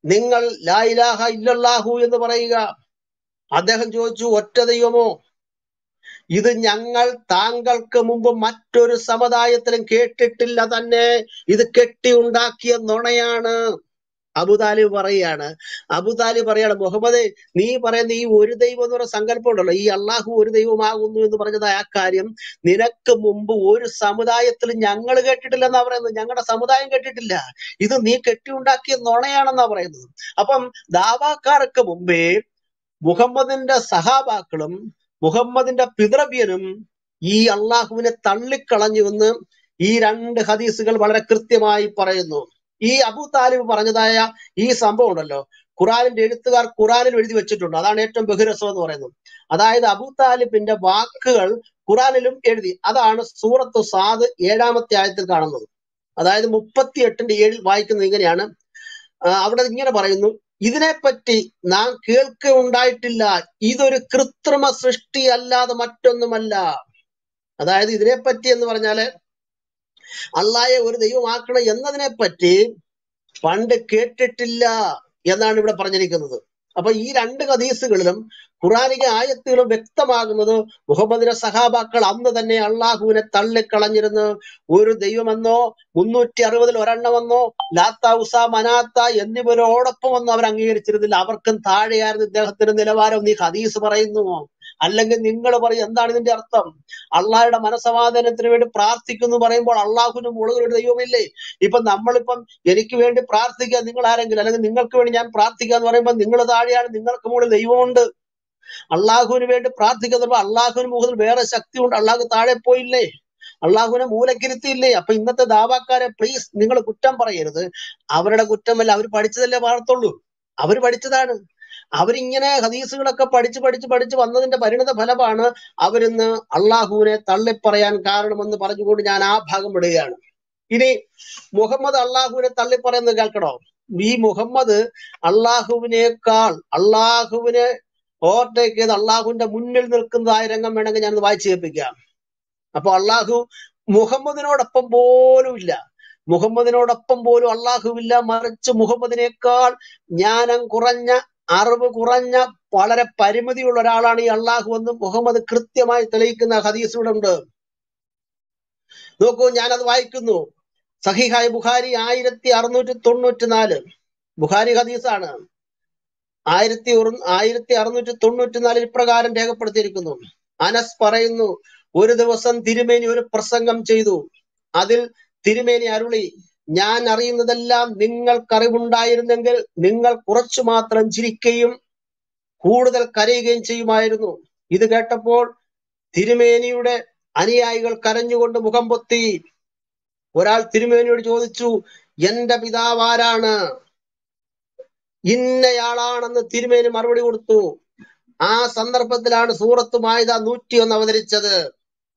നിങ്ങൾ ലായിലാഹ ഇല്ലല്ലാഹു എന്ന് പറയുക. അദ്ദേഹം ചോദിച്ചു ഒറ്റ ദൈവമോ? ഇത് ഞങ്ങൾ താങ്കൾക്ക് മുമ്പ് മറ്റൊരു സമുദായത്തിലും കേട്ടിട്ടില്ല തന്നെ. ഇത് കെട്ടി ഉണ്ടാക്കിയ നുണയാണ്. അബുതാലിബ് പറയാണ് അബുതാലിബ് പറയാണ് മുഹമ്മദ് നീ പറയുന്ന ഈ ഒരു ദൈവം എന്ന് പറയുന്ന സങ്കല്പം ഉണ്ടല്ലോ. ഈ അള്ളാഹു ഒരു ദൈവമാകുന്നു എന്ന് പറഞ്ഞതായ ആ കാര്യം നിനക്ക് മുമ്പ് ഒരു സമുദായത്തിൽ ഞങ്ങൾ കേട്ടിട്ടില്ലെന്നാ പറയുന്നത്. ഞങ്ങളുടെ സമുദായം കേട്ടിട്ടില്ല. ഇത് നീ കെട്ടിയുണ്ടാക്കിയ നുണയാണെന്നാ പറയുന്നത്. അപ്പം ദാവാക്കാർക്ക് മുമ്പേ മുഹമ്മദിന്റെ സഹാബാക്കളും മുഹമ്മദിന്റെ പിതൃവ്യനും ഈ അള്ളാഹുവിനെ തള്ളിക്കളഞ്ഞുവെന്ന് ഈ രണ്ട് ഹദീസുകൾ വളരെ കൃത്യമായി പറയുന്നു. ഈ അബു താലിബ് പറഞ്ഞതായ ഈ സംഭവം ഉണ്ടല്ലോ. ഖുറാനിന്റെ എഴുത്തുകാർ ഖുറാനിൽ എഴുതി വെച്ചിട്ടുണ്ട്. അതാണ് ഏറ്റവും ബഹുരസം എന്ന് പറയുന്നത്. അതായത് അബു താലിബിന്റെ വാക്കുകൾ ഖുറാനിലും എഴുതി. അതാണ് സൂറത്ത് സാദ് ഏഴാമത്തെ ആയത്തിൽ കാണുന്നത്. അതായത് മുപ്പത്തി എട്ടിന്റെ ഏഴിൽ വായിക്കുന്നത് ഇങ്ങനെയാണ്. അവിടെ ഇങ്ങനെ പറയുന്നു ഇതിനെപ്പറ്റി നാം കേൾക്കുണ്ടായിട്ടില്ല ഇതൊരു കൃത്രിമ സൃഷ്ടി അല്ലാതെ മറ്റൊന്നുമല്ല. അതായത് ഇതിനെപ്പറ്റി എന്ന് പറഞ്ഞാൽ അള്ളായെ ഒരു ദൈവമാക്കണം എന്നതിനെ പറ്റി പണ്ട് കേട്ടിട്ടില്ല എന്നാണ് ഇവിടെ പറഞ്ഞിരിക്കുന്നത്. അപ്പൊ ഈ രണ്ട് ഹദീസുകളിലും ഖുറാനിക ആയത്തുകളും വ്യക്തമാകുന്നത് മുഹമ്മദിന്റെ സഹാബാക്കൾ അന്ന് തന്നെ അള്ളാഹുവിനെ തള്ളിക്കളഞ്ഞിരുന്നു. ഒരു ദൈവമെന്നോ മുന്നൂറ്റി അറുപതിൽ ഒരെണ്ണമെന്നോ ലാത്ത ഉസ മനാത്ത എന്നിവരോടൊപ്പം ഒന്നും അവർ അംഗീകരിച്ചിരുന്നില്ല. അവർക്കും താഴെയായിരുന്നു ഇദ്ദേഹത്തിന്റെ നിലവാരം. നീ ഹദീസ് പറയുന്നു അല്ലെങ്കിൽ നിങ്ങൾ പറയും എന്താണ് ഇതിന്റെ അർത്ഥം? അള്ളാഹയുടെ മനസമാധാനത്തിന് വേണ്ടി പ്രാർത്ഥിക്കുന്നു പറയുമ്പോൾ അള്ളാഹുവിന് മുകളിൽ ഒരു ദൈവമില്ലേ? ഇപ്പൊ നമ്മളിപ്പം എനിക്ക് വേണ്ടി പ്രാർത്ഥിക്കുക നിങ്ങൾ ആരെങ്കിലും അല്ലെങ്കിൽ നിങ്ങൾക്ക് വേണ്ടി ഞാൻ പ്രാർത്ഥിക്കുക എന്ന് പറയുമ്പോൾ നിങ്ങൾ താഴെയാണ് നിങ്ങൾക്ക് മുകളിൽ ദൈവമുണ്ട്. അള്ളാഹുവിന് വേണ്ടി പ്രാർത്ഥിക്കുന്ന അള്ളാഹുവിന് മുഖത്തിൽ വേറെ ശക്തിയുണ്ട്. അള്ളാഹു താഴെ പോയില്ലേ? അള്ളാഹുവിനെ മൂലക്കിരുത്തിയില്ലേ? അപ്പൊ ഇന്നത്തെ ദാവാക്കാരെ പ്ലീസ് നിങ്ങൾ കുറ്റം പറയരുത്. അവരുടെ കുറ്റമല്ല അവർ പഠിച്ചതല്ലേ പാടത്തുള്ളൂ അവർ പഠിച്ചതാണ്. അവരിങ്ങനെ ഹദീസുകളൊക്കെ പഠിച്ച് പഠിച്ച് പഠിച്ച് വന്നതിന്റെ പരിണിത ഫലമാണ് അവരിന്ന് അള്ളാഹുവിനെ തള്ളിപ്പറയാൻ കാരണമെന്ന് പറഞ്ഞുകൊണ്ട് ഞാൻ ആ ഭാഗം വിടുകയാണ്. ഇനി മുഹമ്മദ് അള്ളാഹുവിനെ തള്ളിപ്പറയുന്നത് കേൾക്കണോ? ഈ മുഹമ്മദ് അള്ളാഹുവിനേക്കാൾ അള്ളാഹുവിനെ ഓവർടേക്ക് ചെയ്ത് അള്ളാഹുവിന്റെ മുന്നിൽ നിൽക്കുന്നതായ രംഗം വേണമെങ്കിൽ ഞാൻ വായിച്ചു കേൾപ്പിക്കാം. അപ്പൊ അള്ളാഹു മുഹമ്മദിനോടൊപ്പം പോലും ഇല്ല. മുഹമ്മദിനോടൊപ്പം പോലും അള്ളാഹുവില്ല. മറിച്ച് മുഹമ്മദിനേക്കാൾ ജ്ഞാനം കുറഞ്ഞ അറിവ് കുറഞ്ഞ വളരെ പരിമിതിയുള്ള ഒരാളാണ് ഈ അള്ളാഹു എന്ന് മുഹമ്മദ് കൃത്യമായി തെളിയിക്കുന്ന ഹദീസിലൂടെ ഉണ്ട്. നോക്കൂ ഞാനത് വായിക്കുന്നു. സഹിഹായ് ബുഖാരി ആയിരത്തി അറുന്നൂറ്റി തൊണ്ണൂറ്റി നാല് ബുഖാരി ഹദീസാണ്. ആയിരത്തി ആയിരത്തി അറുന്നൂറ്റി തൊണ്ണൂറ്റി നാലിൽ ഇപ്രകാരം രേഖപ്പെടുത്തിയിരിക്കുന്നു. അനസ് പറയുന്നു ഒരു ദിവസം തിരുമേനി ഒരു പ്രസംഗം ചെയ്തു. അതിൽ തിരുമേനി അരുളി ഞാൻ അറിയുന്നതെല്ലാം നിങ്ങൾക്കറിവുണ്ടായിരുന്നെങ്കിൽ നിങ്ങൾ കുറച്ചു മാത്രം ചിരിക്കുകയും കൂടുതൽ കരയുകയും ചെയ്യുമായിരുന്നു. ഇത് കേട്ടപ്പോൾ തിരുമേനിയുടെ അനുയായികൾ കരഞ്ഞുകൊണ്ട് മുഖം പൊത്തി. ഒരാൾ തിരുമേനിയോട് ചോദിച്ചു എന്റെ പിതാവ് ആരാണ്? ഇന്നയാളാണെന്ന് തിരുമേനി മറുപടി കൊടുത്തു. ആ സന്ദർഭത്തിലാണ് സൂറത്ത് മായുത നൂറ്റിയൊന്ന് അവതരിച്ചത്.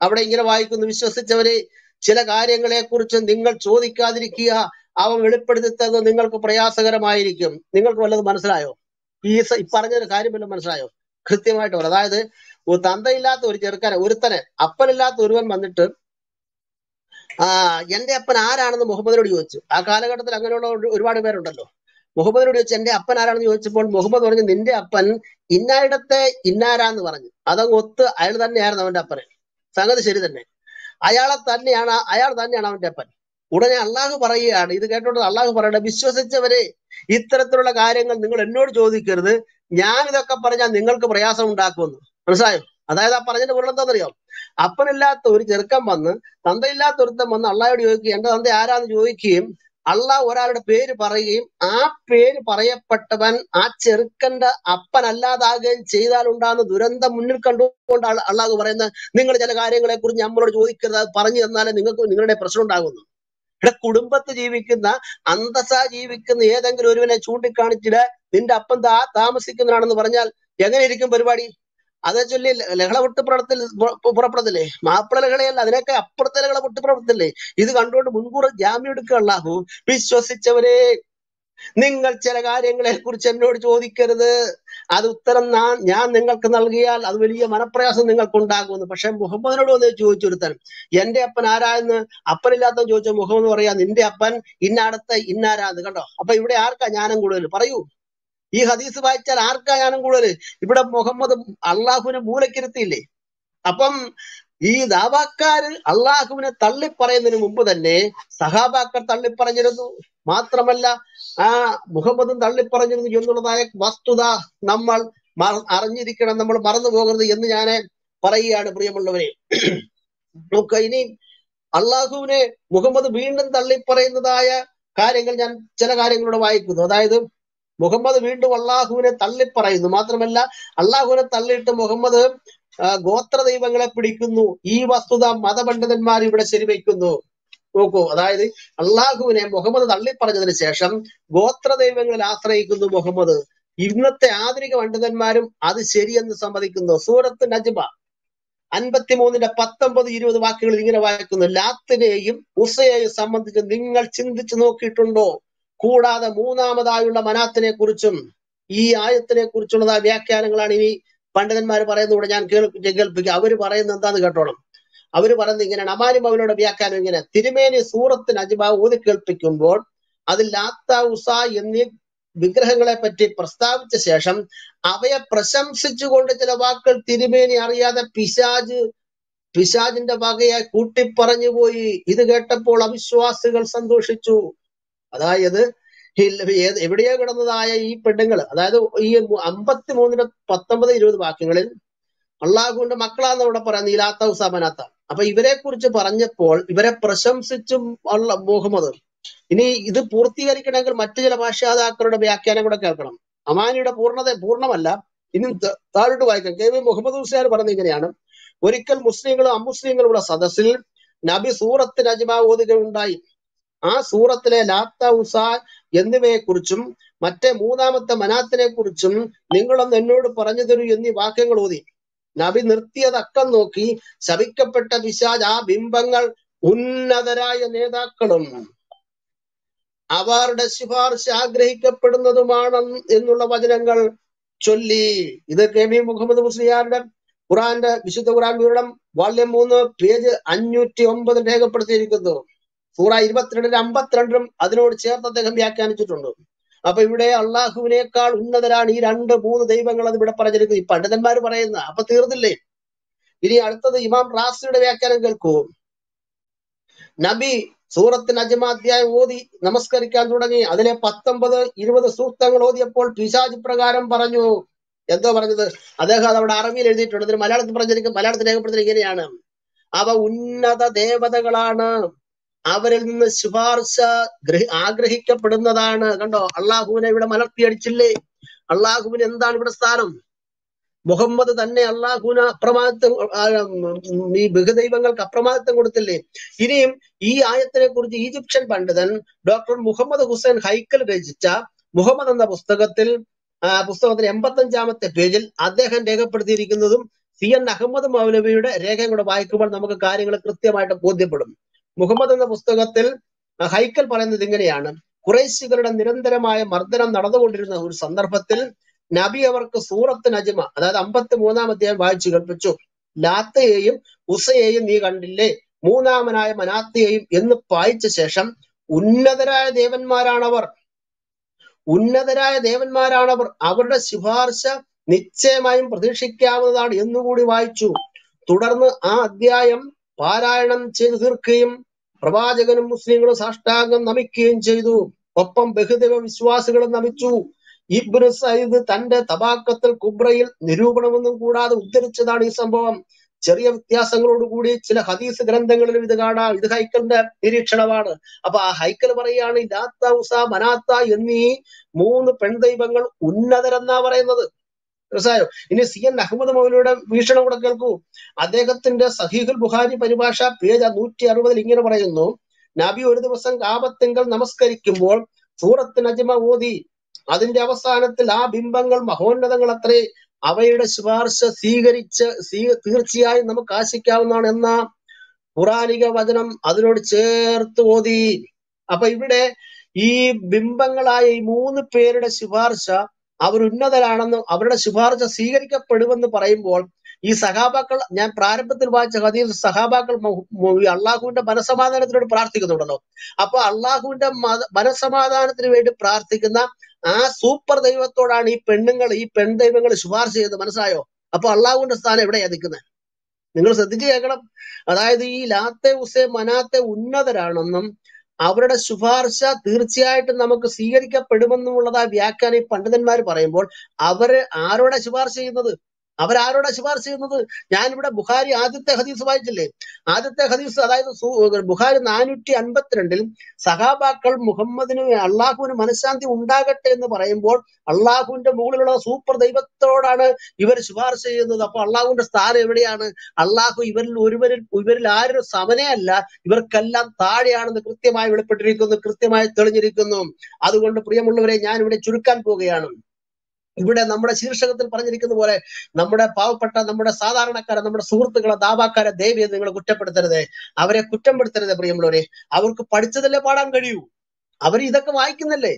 അവിടെ ഇങ്ങനെ വായിക്കുന്നു വിശ്വസിച്ചവരെ ചില കാര്യങ്ങളെ കുറിച്ച് നിങ്ങൾ ചോദിക്കാതിരിക്കുക അവൻ വെളിപ്പെടുത്തി നിങ്ങൾക്ക് പ്രയാസകരമായിരിക്കും. നിങ്ങൾക്ക് വല്ലത് മനസ്സിലായോ? ഈ പറഞ്ഞൊരു കാര്യം വല്ലതും മനസ്സിലായോ? കൃത്യമായിട്ട് അതായത് തന്തയില്ലാത്ത ഒരു ചെറുക്കനെ ഒരുത്തനെ അപ്പനില്ലാത്ത ഒരുവൻ വന്നിട്ട് ആ എന്റെ അപ്പൻ ആരാണെന്ന് മുഹമ്മദിനോട് ചോദിച്ചു. ആ കാലഘട്ടത്തിൽ അങ്ങനെയുള്ള ഒരു- ഒരുപാട് പേരുണ്ടല്ലോ. മുഹമ്മദിനോട് ചോദിച്ചു എന്റെ അപ്പൻ ആരാണെന്ന്? ചോദിച്ചപ്പോൾ മുഹമ്മദ് പറഞ്ഞു നിന്റെ അപ്പൻ ഇന്നായിടത്തെ ഇന്നാരാന്ന് പറഞ്ഞു. അതങ്ങ് ഒത്ത് അയാൾ തന്നെയായിരുന്നു അവന്റെ അപ്പനെ. സംഗതി ശരി തന്നെ. അയാളെ തന്നെയാണ് അയാൾ തന്നെയാണ് അവന്റെ അപ്പൻ. ഉടനെ അള്ളാഹു പറയുകയാണ് ഇത് കേട്ടോണ്ട് അള്ളാഹു പറയണ്ട വിശ്വസിച്ചവരെ ഇത്തരത്തിലുള്ള കാര്യങ്ങൾ നിങ്ങൾ എന്നോട് ചോദിക്കരുത്. ഞാൻ ഇതൊക്കെ പറഞ്ഞാൽ നിങ്ങൾക്ക് പ്രയാസം ഉണ്ടാക്കുമെന്ന്. മനസ്സിലായോ? അതായത് ആ പറഞ്ഞതിന്റെ പൊരുൾ എന്താണെന്നറിയോ? അപ്പനില്ലാത്ത ഒരു ചെറുക്കൻ വന്ന് തന്തയില്ലാത്ത ഒരുത്തൻ വന്ന് അള്ളാഹോട് ചോദിക്കുക എന്റെ തന്ത ആരാന്ന് ചോദിക്കുകയും അള്ളാഹ് ഒരാളുടെ പേര് പറയുകയും ആ പേര് പറയപ്പെട്ടവൻ ആ ചെറുക്കന്റെ അപ്പനല്ലാതാകുകയും ചെയ്താൽ ഉണ്ടാകുന്ന ദുരന്തം മുന്നിൽ കണ്ടുകൊണ്ടാണ് അള്ളാഹ് പറയുന്നത്. നിങ്ങൾ ചില കാര്യങ്ങളെ കുറിച്ച് നമ്മളോട് ചോദിക്കരുത്. അത് പറഞ്ഞു തന്നാലേ നിങ്ങൾക്ക് നിങ്ങളുടെ പ്രശ്നം ഉണ്ടാകുന്നു. ഇവിടെ കുടുംബത്ത് ജീവിക്കുന്ന അന്തസ ജീവിക്കുന്ന ഏതെങ്കിലും ഒരുവനെ ചൂണ്ടിക്കാണിച്ചിട്ട് നിന്റെ അപ്പൻ താ താമസിക്കുന്നതാണെന്ന് പറഞ്ഞാൽ എങ്ങനെ ഇരിക്കും പരിപാടി? അതേ ചൊല്ലി ലഹള പൊട്ടിപ്പുറത്തിൽ പുറപ്പെടത്തില്ലേ മാപ്പിള ലഹളയല്ല അതിനൊക്കെ അപ്പുറത്തെ ലഹള പൊട്ടിപ്പുറത്തില്ലേ ഇത് കണ്ടുകൊണ്ട് മുൻകൂർ ജാമ്യം എടുക്കുക അല്ലാഹു വിശ്വസിച്ചവരെ നിങ്ങൾ ചില കാര്യങ്ങളെ കുറിച്ച് എന്നോട് ചോദിക്കരുത്. അത് ഉത്തരം ഞാൻ നിങ്ങൾക്ക് നൽകിയാൽ അത് വലിയ മനപ്രയാസം നിങ്ങൾക്ക് ഉണ്ടാകുമെന്ന് പക്ഷെ മുഹമ്മദിനോട് വന്ന് ചോദിച്ചൊരുത്തൻ എന്റെ അപ്പൻ ആരായെന്ന്? അപ്പനില്ലാത്ത ചോദിച്ച മുഹമ്മദ് പറയാ നിന്റെ അപ്പൻ ഇന്നടത്തെ ഇന്നാരാന്ന്. കണ്ടോ? അപ്പൊ ഇവിടെ ആർക്കാ ജ്ഞാനം കൂടുതൽ? പറയൂ. ഈ ഹദീസ് വായിച്ചാൽ ആർക്കാ ഞാനും കൂടുതൽ ഇവിടെ മുഹമ്മദ് അള്ളാഹുവിനെ മൂലക്കിരുത്തിയില്ലേ? അപ്പം ഈ ദാവാക്കാര് അള്ളാഹുവിനെ തള്ളിപ്പറയുന്നതിന് മുമ്പ് തന്നെ സഹാബാക്കൾ തള്ളിപ്പറഞ്ഞിരുന്നു. മാത്രമല്ല ആ മുഹമ്മദും തള്ളിപ്പറഞ്ഞിരുന്നു എന്നുള്ളതായ വസ്തുത നമ്മൾ അറിഞ്ഞിരിക്കണം നമ്മൾ മറന്നു പോകരുത് എന്ന് ഞാൻ പറയുകയാണ് പ്രിയമുള്ളവരെ. നോക്ക ഇനി അള്ളാഹുവിനെ മുഹമ്മദ് വീണ്ടും തള്ളിപ്പറയുന്നതായ കാര്യങ്ങൾ ഞാൻ ചില കാര്യങ്ങളോട് വായിക്കുന്നു. അതായത് മുഹമ്മദ് വീണ്ടും അള്ളാഹുവിനെ തള്ളിപ്പറയുന്നു. മാത്രമല്ല അള്ളാഹുവിനെ തള്ളിയിട്ട് മുഹമ്മദ് ഗോത്ര ദൈവങ്ങളെ പിടിക്കുന്നു. ഈ വസ്തുത മതപണ്ഡിതന്മാർ ഇവിടെ ശരിവയ്ക്കുന്നു. നോക്കൂ അതായത് അള്ളാഹുവിനെ മുഹമ്മദ് തള്ളിപ്പറഞ്ഞതിന് ശേഷം ഗോത്ര ദൈവങ്ങളിൽ ആശ്രയിക്കുന്നു മുഹമ്മദ്. ഇന്നത്തെ ആധുനിക പണ്ഡിതന്മാരും അത് ശരിയെന്ന് സമ്മതിക്കുന്നു. സൂറത്ത് നജ്മ അൻപത്തിമൂന്നിന്റെ പത്തൊമ്പത് ഇരുപത് വാക്കുകൾ ഇങ്ങനെ വായിക്കുന്നു ലാത്തിനെയും ഉസയെയും സംബന്ധിച്ച് നിങ്ങൾ ചിന്തിച്ചു നോക്കിയിട്ടുണ്ടോ? കൂടാതെ മൂന്നാമതായുള്ള മനാത്തിനെ കുറിച്ചും ഈ ആയത്തിനെ കുറിച്ചുള്ളതായ വ്യാഖ്യാനങ്ങളാണ് ഇനി പണ്ഡിതന്മാർ പറയുന്നതോടെ ഞാൻ കേൾപ്പിച്ച് കേൾപ്പിക്കുക അവർ പറയുന്നത് എന്താന്ന് കേട്ടോളും. അവർ പറയുന്നത് ഇങ്ങനെയാണ്. അമാനും അവനോട് വ്യാഖ്യാനം ഇങ്ങനെ. തിരുമേനി സൂറത്തിന് നജ്മ ഊതി കേൾപ്പിക്കുമ്പോൾ അതിൽ ലാത്ത ഉസ എന്നീ വിഗ്രഹങ്ങളെ പറ്റി പ്രസ്താവിച്ച ശേഷം അവയെ പ്രശംസിച്ചുകൊണ്ട് ചില വാക്കുകൾ തിരുമേനി അറിയാതെ പിശാജ് പിശാജിന്റെ വകയായി കൂട്ടിപ്പറഞ്ഞു പോയി ഇത് കേട്ടപ്പോൾ അവിശ്വാസികൾ സന്തോഷിച്ചു. അതായത് എവിടെയോ കിടന്നതായ ഈ പെണ്ണുങ്ങൾ അതായത് ഈ അമ്പത്തി മൂന്നിന്റെ പത്തൊമ്പത് ഇരുപത് വാക്യങ്ങളിൽ അള്ളാഹുവിന്റെ മക്കളാന്ന് ഇവിടെ പറയുന്നത് ഇലാത്ത ഉസാമനാത്ത അപ്പൊ ഇവരെ കുറിച്ച് പറഞ്ഞപ്പോൾ ഇവരെ പ്രശംസിച്ചും അള്ള മുഹമ്മദ് ഇനി ഇത് പൂർത്തീകരിക്കണമെങ്കിൽ മറ്റു ചില ഭാഷാതാക്കളുടെ വ്യാഖ്യാനം കൂടെ കേൾക്കണം. അമാനിയുടെ പൂർണത പൂർണമല്ല. ഇനി താഴോട്ട് വായിക്കാം. കെ വി മുഹമ്മദ് ഹുസൈൻ പറഞ്ഞ ഇങ്ങനെയാണ്. ഒരിക്കൽ മുസ്ലിങ്ങളും ഉള്ള സദസ്സിൽ നബി സൂറത്ത് നജ്മ ഓതുകയുണ്ടായി. ആ സൂറത്തിലെ ലാത്ത ഉസ എന്നിവയെക്കുറിച്ചും മറ്റേ മൂന്നാമത്തെ മനാത്തിനെ കുറിച്ചും നിങ്ങളൊന്ന് എന്നോട് പറഞ്ഞു തരൂ എന്നീ വാക്യങ്ങൾ ഓതി. നബി നിർത്തിയതക്കം നോക്കി ശവിക്കപ്പെട്ട പിശാജ് ആ ബിംബങ്ങൾ ഉന്നതരായ നേതാക്കളും അവരുടെ ശുപാർശ ആഗ്രഹിക്കപ്പെടുന്നതുമാണ് എന്നുള്ള വചനങ്ങൾ ചൊല്ലി. ഇത് കെ വി മുഹമ്മദ് മുസ്ലിയാരുടെ ഖുറാന്റെ വിശുദ്ധ ഖുറാൻ വിവരണം വാള്യം മൂന്ന് പേജ് അഞ്ഞൂറ്റി ഒമ്പതിൽ രേഖപ്പെടുത്തിയിരിക്കുന്നു. സൂറ ഇരുപത്തിരണ്ടിലും അമ്പത്തിരണ്ടിലും അതിനോട് ചേർത്ത് അദ്ദേഹം വ്യാഖ്യാനിച്ചിട്ടുണ്ട്. അപ്പൊ ഇവിടെ അള്ളാഹുവിനേക്കാൾ ഉന്നതരാണ് ഈ രണ്ട് മൂന്ന് ദൈവങ്ങൾ അത് ഇവിടെ പറഞ്ഞിരിക്കുന്നത് ഈ പണ്ഡിതന്മാർ പറയുന്ന അപ്പൊ തീർന്നില്ലേ? ഇനി അടുത്തത് ഇമാം റാസിയുടെ വ്യാഖ്യാനം കേൾക്കൂ. നബി സൂറത്ത് അജമാധ്യായം ഓതി നമസ്കരിക്കാൻ തുടങ്ങി. അതിലെ പത്തൊമ്പത് ഇരുപത് സൂക്തങ്ങൾ ഓതിയപ്പോൾ പിശാജ് പ്രകാരം പറഞ്ഞു. എന്തോ പറഞ്ഞത്? അദ്ദേഹം അത് അവിടെ അറബിയിൽ എഴുതിയിട്ടുണ്ട്. ഇതിന് മലയാളത്തിൽ പറഞ്ഞിരിക്കും മലയാളത്തിൽ രേഖപ്പെടുത്തിയത് ഇങ്ങനെയാണ്. അവ ഉന്നത ദേവതകളാണ്. അവരിൽ നിന്ന് ശുപാർശ ഗ്രഹി ആഗ്രഹിക്കപ്പെടുന്നതാണ്. കണ്ടോ? അള്ളാഹുവിനെ ഇവിടെ മലർത്തിയടിച്ചില്ലേ? അള്ളാഹുവിന് എന്താണ് ഇവിടെ സ്ഥാനം? മുഹമ്മദ് തന്നെ അള്ളാഹുവിന് അപ്രമാദിത്വം ഈ ബഹുദൈവങ്ങൾക്ക് അപ്രമാദിത്വം കൊടുത്തില്ലേ? ഇനിയും ഈ ആയത്തിനെ കുറിച്ച് ഈജിപ്ഷ്യൻ പണ്ഡിതൻ ഡോക്ടർ മുഹമ്മദ് ഹുസൈൻ ഹൈക്കൽ രചിച്ച മുഹമ്മദ് എന്ന പുസ്തകത്തിൽ പുസ്തകത്തിൽ എൺപത്തഞ്ചാമത്തെ പേജിൽ അദ്ദേഹം രേഖപ്പെടുത്തിയിരിക്കുന്നതും സി എൻ അഹമ്മദ് മൗലവിയുടെ രേഖയും കൂടെ വായിക്കുമ്പോൾ നമുക്ക് കാര്യങ്ങൾ കൃത്യമായിട്ട് ബോധ്യപ്പെടും. മുഹമ്മദ് എന്ന പുസ്തകത്തിൽ ഹൈക്കൽ പറയുന്നത് ഇങ്ങനെയാണ്. കുറേശികളുടെ നിരന്തരമായ മർദ്ദനം നടന്നുകൊണ്ടിരുന്ന ഒരു സന്ദർഭത്തിൽ നബി അവർക്ക് സൂറത്ത് നജ്മ അതായത് അമ്പത്തി മൂന്നാം അധ്യായം വായിച്ചു കേൾപ്പിച്ചു. ലാത്തയെയും ഉസയെയും നീ കണ്ടില്ലേ? മൂന്നാമനായ മനാത്തയെയും എന്ന് വായിച്ച ശേഷം ഉന്നതരായ ദേവന്മാരാണവർ. ഉന്നതരായ ദേവന്മാരാണവർ. അവരുടെ ശുപാർശ നിശ്ചയമായും പ്രതീക്ഷിക്കാവുന്നതാണ് എന്നുകൂടി വായിച്ചു. തുടർന്ന് ആ അധ്യായം പാരായണം ചെയ്തു തീർക്കുകയും പ്രവാചകനും മുസ്ലിങ്ങളും സാഷ്ടാംഗം നമിക്കുകയും ചെയ്തു. ഒപ്പം ബഹുദൈവ വിശ്വാസികളും നമിച്ചു. ഇബ്നു സയ്യിദ് തന്റെ തബാക്കത്തിൽ കുബ്രയിൽ നിരൂപണമൊന്നും കൂടാതെ ഉദ്ധരിച്ചതാണ് ഈ സംഭവം. ചെറിയ വ്യത്യാസങ്ങളോടുകൂടി ചില ഹദീസ് ഗ്രന്ഥങ്ങളിലും ഇത് കാണാം. ഇത് ഹൈക്കലിന്റെ നിരീക്ഷണമാണ്. അപ്പൊ ആ ഹൈക്കൽ പറയാണ് ലാത്ത ഉസ മനാത്ത എന്നീ മൂന്ന് പെൺദൈവങ്ങൾ ഉന്നതരെന്നാ പറയുന്നത്. മനസ്സിലായോ? ഇനി സി എൻ അഹമ്മദ് മൗലിയുടെ വീക്ഷണം കൂടെ കേൾക്കൂ. അദ്ദേഹത്തിന്റെ സഹീഹുൽ ബുഹാരി പരിഭാഷ പേജ് നൂറ്റി അറുപതിൽ ഇങ്ങനെ പറയുന്നു. നബി ഒരു ദിവസം കാപത്തിങ്കൽ നമസ്കരിക്കുമ്പോൾ സൂറത്ത് നജ്മ ഓതി. അതിന്റെ അവസാനത്തിൽ ആ ബിംബങ്ങൾ മഹോന്നതങ്ങൾ അത്രേ അവയുടെ ശുപാർശ സ്വീകരിച്ച് സ്വീ- തീർച്ചയായും നമുക്ക് ആശിക്കാവുന്നതാണ് എന്ന പുരാണിക വചനം അതിനോട് ചേർത്ത് ഓതി. അപ്പൊ ഇവിടെ ഈ ബിംബങ്ങളായ ഈ മൂന്ന് പേരുടെ ശുപാർശ അവർ ഉന്നതരാണെന്നും അവരുടെ ശുപാർശ സ്വീകരിക്കപ്പെടുമെന്ന് പറയുമ്പോൾ ഈ സഹാബാക്കൾ ഞാൻ പ്രാരംഭത്തിൽ വായിച്ച ഹദീസ് സഹാബാക്കൾ അള്ളാഹുവിന്റെ മനസമാധാനത്തിനോട് പ്രാർത്ഥിക്കുന്നുണ്ടല്ലോ. അപ്പൊ അള്ളാഹുവിന്റെ മനസമാധാനത്തിന് വേണ്ടി പ്രാർത്ഥിക്കുന്ന ആ സൂപ്പർ ദൈവത്തോടാണ് ഈ പെണ്ണുങ്ങൾ ഈ പെൺ ദൈവങ്ങൾ ശുപാർശ ചെയ്തത്. മനസ്സിലായോ? അപ്പൊ അള്ളാഹുവിന്റെ സ്ഥാനം എവിടെയാ നിൽക്കുന്നത്? നിങ്ങൾ ശ്രദ്ധിച്ചു കേൾക്കണം. അതായത് ഈ ലാത്തെ ഉസെ മനാത്തെ ഉന്നതരാണെന്നും അവരുടെ ശുപാർശ തീർച്ചയായിട്ടും നമുക്ക് സ്വീകരിക്കപ്പെടുമെന്നുള്ളതാ വ്യാഖ്യാനം ഈ പണ്ഡിതന്മാർ പറയുമ്പോൾ അവർ ആരോടെ ശുപാർശ ചെയ്യുന്നത്? അവരാരോടാ ശുപാർശ ചെയ്യുന്നത്? ഞാനിവിടെ ബുഹാരി ആദ്യത്തെ ഹദീസ് വായിച്ചില്ലേ? ആദ്യത്തെ ഹദീസ് അതായത് ബുഹാരി നാനൂറ്റി അൻപത്തിരണ്ടിൽ സഹാബാക്കൾ മുഹമ്മദിന് അള്ളാഹുവിന് മനഃശാന്തി ഉണ്ടാകട്ടെ എന്ന് പറയുമ്പോൾ അള്ളാഹുവിന്റെ മുകളിലുള്ള സൂപ്പർ ദൈവത്തോടാണ് ഇവർ ശുപാർശ ചെയ്യുന്നത്. അപ്പൊ അള്ളാഹുവിന്റെ സ്ഥാനം എവിടെയാണ്? അള്ളാഹു ഇവരിൽ ഒരുവരിൽ ഇവരിൽ ആരും സമനയല്ല ഇവർക്കെല്ലാം താഴെയാണെന്ന് കൃത്യമായി വെളിപ്പെട്ടിരിക്കുന്നു കൃത്യമായി തെളിഞ്ഞിരിക്കുന്നു. അതുകൊണ്ട് പ്രിയമുള്ളവരെ ഞാൻ ഇവിടെ ചുരുക്കാൻ പോവുകയാണ്. ഇവിടെ നമ്മുടെ ശീർഷകത്തിൽ പറഞ്ഞിരിക്കുന്ന പോലെ നമ്മുടെ പാവപ്പെട്ട നമ്മുടെ സാധാരണക്കാരെ നമ്മുടെ സുഹൃത്തുക്കളെ ദാവാക്കാരെ ദേവിയെ നിങ്ങൾ കുറ്റപ്പെടുത്തരുത്. അവരെ കുറ്റപ്പെടുത്തരുത് പ്രിയമുള്ളവരെ. അവർക്ക് പഠിച്ചതല്ലേ പാടാൻ കഴിയൂ. അവർ ഇതൊക്കെ വായിക്കുന്നല്ലേ?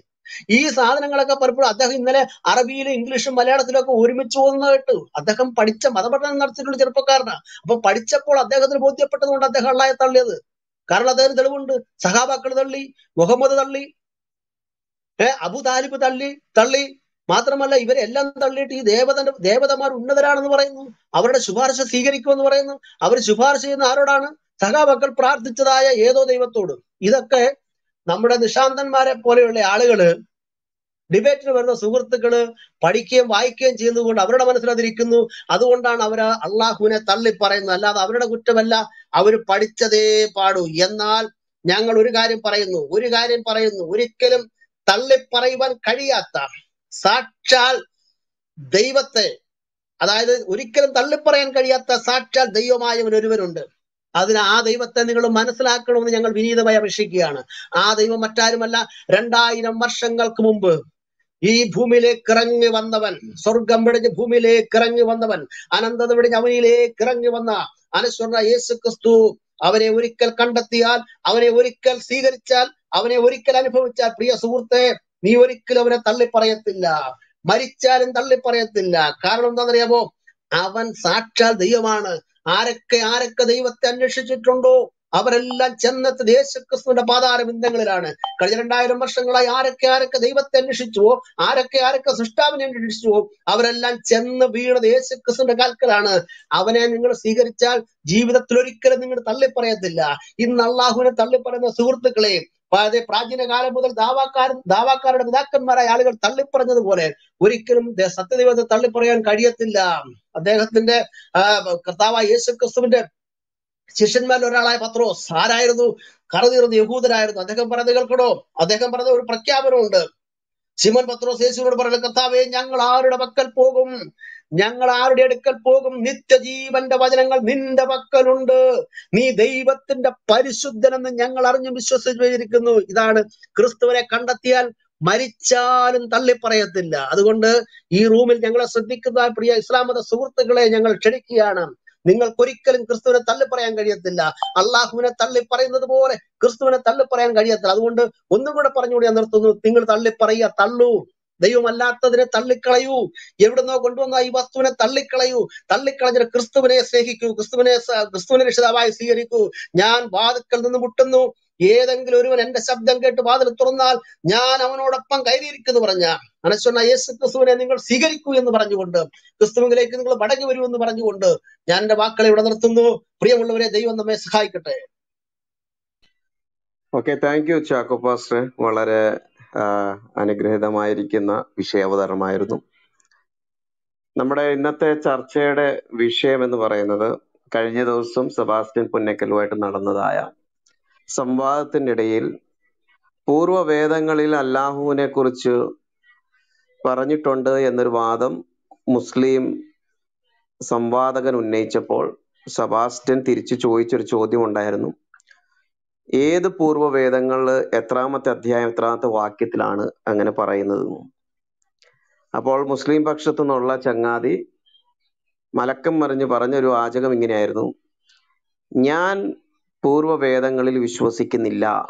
ഈ സാധനങ്ങളൊക്കെ പലപ്പോഴും അദ്ദേഹം ഇന്നലെ അറബിയിലും ഇംഗ്ലീഷും മലയാളത്തിലും ഒക്കെ ഒരുമിച്ച് പോകുന്ന കേട്ടു. അദ്ദേഹം പഠിച്ച മതപഠനം നടത്തിയിട്ടുള്ള ചെറുപ്പക്കാരനാ. അപ്പൊ പഠിച്ചപ്പോൾ അദ്ദേഹത്തിന് ബോധ്യപ്പെട്ടതുകൊണ്ട് അദ്ദേഹം അള്ളായെ തള്ളിയത്. കാരണം അദ്ദേഹം തെളിവുണ്ട്. സഹാബാക്കൾ തള്ളി മുഹമ്മദ് തള്ളി ഏഹ് അബുദാലിബ് തള്ളി തള്ളി മാത്രമല്ല ഇവരെല്ലാം തള്ളിയിട്ട് ഈ ദേവത ദേവതമാർ ഉന്നതരാണെന്ന് പറയുന്നു. അവരുടെ ശുപാർശ സ്വീകരിക്കുമെന്ന് പറയുന്നു. അവർ ശുപാർശ ചെയ്യുന്ന ആരോടാണ്? സഹാബാക്കൾ പ്രാർത്ഥിച്ചതായ ഏതോ ദൈവത്തോട്. ഇതൊക്കെ നമ്മുടെ നിശാന്തന്മാരെ പോലെയുള്ള ആളുകൾ ഡിബേറ്റിന് വരുന്ന സുഹൃത്തുക്കൾ പഠിക്കുകയും വായിക്കുകയും ചെയ്യുന്നതുകൊണ്ട് അവരുടെ മനസ്സിലതിരിക്കുന്നു അതുകൊണ്ടാണ് അവർ അള്ളാഹുവിനെ തള്ളി പറയുന്നത് അല്ലാതെ അവരുടെ കുറ്റമല്ല അവർ പഠിച്ചതേ പാടൂ. എന്നാൽ ഞങ്ങൾ ഒരു കാര്യം പറയുന്നു ഒരു കാര്യം പറയുന്നു. ഒരിക്കലും തള്ളി പറയുവാൻ കഴിയാത്ത സാക്ഷാൽ ദൈവത്തെ അതായത് ഒരിക്കലും തള്ളിപ്പറയാൻ കഴിയാത്ത സാക്ഷാൽ ദൈവമായ ഒരുവനുണ്ട് അതിന് ആ ദൈവത്തെ നിങ്ങൾ മനസ്സിലാക്കണമെന്ന് ഞങ്ങൾ വിനീതമായി അപേക്ഷിക്കുകയാണ്. ആ ദൈവം മറ്റാരുമല്ല. രണ്ടായിരം വർഷങ്ങൾക്ക് മുമ്പ് ഈ ഭൂമിയിലേക്ക് ഇറങ്ങി വന്നവൻ സ്വർഗം വിടിഞ്ഞ് ഭൂമിയിലേക്ക് ഇറങ്ങി വന്നവൻ അനന്തത വിടിഞ്ഞ് അവനിലേക്ക് ഇറങ്ങി വന്ന അനശ്വര യേശു ക്രിസ്തു അവനെ ഒരിക്കൽ കണ്ടെത്തിയാൽ അവനെ ഒരിക്കൽ സ്വീകരിച്ചാൽ അവനെ ഒരിക്കൽ അനുഭവിച്ചാൽ പ്രിയ സുഹൃത്തെ നീ ഒരിക്കലും അവനെ തള്ളിപ്പറയത്തില്ല. മരിച്ചാലും തള്ളിപ്പറയത്തില്ല. കാരണം എന്താണെന്നറിയാമോ? അവൻ സാക്ഷാൽ ദൈവമാണ്. ആരൊക്കെ ആരൊക്കെ ദൈവത്തെ അന്വേഷിച്ചിട്ടുണ്ടോ? അവരെല്ലാം ചെന്നെത്തത് പാതാര ബിന്ദങ്ങളിലാണ് കഴിഞ്ഞ രണ്ടായിരം വർഷങ്ങളായി ആരൊക്കെ ആരൊക്കെ ദൈവത്തെ അന്വേഷിച്ചുവോ ആരൊക്കെ ആരൊക്കെ സൃഷ്ടാവിനെ അന്വേഷിച്ചുവോ അവരെല്ലാം ചെന്ന് വീണത് യേശുക്രിസ്തുവിന്റെ കാൽക്കലാണ്. അവനെ നിങ്ങൾ സ്വീകരിച്ചാൽ ജീവിതത്തിൽ ഒരിക്കലും നിങ്ങൾ തള്ളിപ്പറയത്തില്ല. ഇന്ന് അള്ളാഹുവിനെ തള്ളിപ്പറയുന്ന സുഹൃത്തുക്കളെ അതെ പ്രാചീന കാലം മുതൽ ദാവാക്കാരൻ ദാവാക്കാരുടെ പിതാക്കന്മാരായ ആളുകൾ തള്ളിപ്പറഞ്ഞതുപോലെ ഒരിക്കലും സത്യദൈവത്തെ തള്ളിപ്പറയാൻ കഴിയത്തില്ല. അദ്ദേഹത്തിന്റെ കർത്താവായ യേശു ക്രിസ്തുവിന്റെ ശിഷ്യന്മാരിൽ ഒരാളായ പത്രോ സാരായിരുന്നു കറുതീർന്ന് യഹൂദരായിരുന്നു. അദ്ദേഹം പറയുന്നത് കേൾക്കണോ? അദ്ദേഹം പറഞ്ഞ ഒരു പ്രഖ്യാപനമുണ്ട്. സിമൻ പത്രോസ് യേശുവിനോട് പറഞ്ഞു കർത്താവേ ഞങ്ങൾ ആരുടെ പക്കൽ പോകും? ഞങ്ങൾ ആരുടെ അടുക്കൽ പോകും? നിത്യജീവന്റെ വചനങ്ങൾ നിന്റെ പക്കലുണ്ട്. നീ ദൈവത്തിന്റെ പരിശുദ്ധനെന്ന് ഞങ്ങൾ അറിഞ്ഞു വിശ്വസിച്ചിരിക്കുന്നു ഇതാണ് ക്രിസ്തുവിനെ കണ്ടെത്തിയാൽ മരിച്ചാലും തള്ളിപ്പറയത്തില്ല. അതുകൊണ്ട് ഈ റൂമിൽ ഞങ്ങളെ ശ്രദ്ധിക്കുന്ന പ്രിയ ഇസ്ലാമത സുഹൃത്തുക്കളെ ഞങ്ങൾ ക്ഷണിക്കുകയാണ്. നിങ്ങൾക്കൊരിക്കലും ക്രിസ്തുവിനെ തള്ളി പറയാൻ കഴിയത്തില്ല. അള്ളാഹുവിനെ തള്ളി പറയുന്നത് പോലെ ക്രിസ്തുവിനെ തള്ളി പറയാൻ കഴിയത്തില്ല. അതുകൊണ്ട് ഒന്നും കൂടെ പറഞ്ഞുകൂടി ഞാൻ നിർത്തുന്നു. നിങ്ങൾ തള്ളി പറയുക തള്ളൂ. ദൈവമല്ലാത്തതിനെ തള്ളിക്കളയൂ. എവിടുന്നോ കൊണ്ടുവന്ന ഈ വസ്തുവിനെ തള്ളിക്കളയൂ. തള്ളിക്കളഞ്ഞിട്ട് ക്രിസ്തുവിനെ സ്നേഹിക്കൂ. ക്രിസ്തുവിനെ ക്രിസ്തുവിനെ രക്ഷിതാവായി സ്വീകരിക്കൂ. ഞാൻ വാതുക്കൽ നിന്ന് മുട്ടുന്നു. ഏതെങ്കിലും ഒരുവൻ എന്റെ ശബ്ദം കേട്ട് വാതിൽ തുറന്നാൽ ഞാൻ അവനോടൊപ്പം കയറിയിരിക്കുന്നു പറഞ്ഞ. മനസ്സൊന്ന യേശു ക്രിസ്തുവിനെ നിങ്ങൾ സ്വീകരിക്കൂ എന്ന് പറഞ്ഞുകൊണ്ട് ക്രിസ്തുവിലേക്ക് നിങ്ങൾ മടങ്ങി വരൂ എന്ന് പറഞ്ഞുകൊണ്ട് ഞാൻ എന്റെ വാക്കുകളെ ഇവിടെ നിർത്തുന്നു. പ്രിയമുള്ളവരെ ദൈവം നമ്മെ സഹായിക്കട്ടെ. Okay thank you Chacko pastor വളരെ അനുഗ്രഹിതമായിരിക്കുന്ന വിഷയാവതരണമായിരുന്നു നമ്മുടെ ഇന്നത്തെ ചർച്ചയുടെ വിഷയം എന്ന് പറയുന്നത് കഴിഞ്ഞ ദിവസം സെബാസ്റ്റ്യൻ പുന്നക്കലുമായിട്ട് നടന്നതായ സംവാദത്തിന്റെ ഇടയിൽ പൂർവവേദങ്ങളിൽ അല്ലാഹുവിനെ കുറിച്ച് പറഞ്ഞിട്ടുണ്ട് എന്നൊരു വാദം മുസ്ലിം സംവാദകൻ ഉന്നയിച്ചപ്പോൾ സബാസ്റ്റൻ തിരിച്ചു ചോദിച്ചൊരു ചോദ്യം ഉണ്ടായിരുന്നു ഏത് പൂർവവേദങ്ങളിൽ എത്രാമത്തെ അധ്യായം എത്രാമത്തെ വാക്യത്തിലാണ് അങ്ങനെ പറയുന്നത്? അപ്പോൾ മുസ്ലിം പക്ഷത്തു നിന്നുള്ള ചങ്ങാതി മലക്കം മറിഞ്ഞ് പറഞ്ഞൊരു വാചകം ഇങ്ങനെയായിരുന്നു. ഞാൻ പൂർവവേദങ്ങളിൽ വിശ്വസിക്കുന്നില്ല.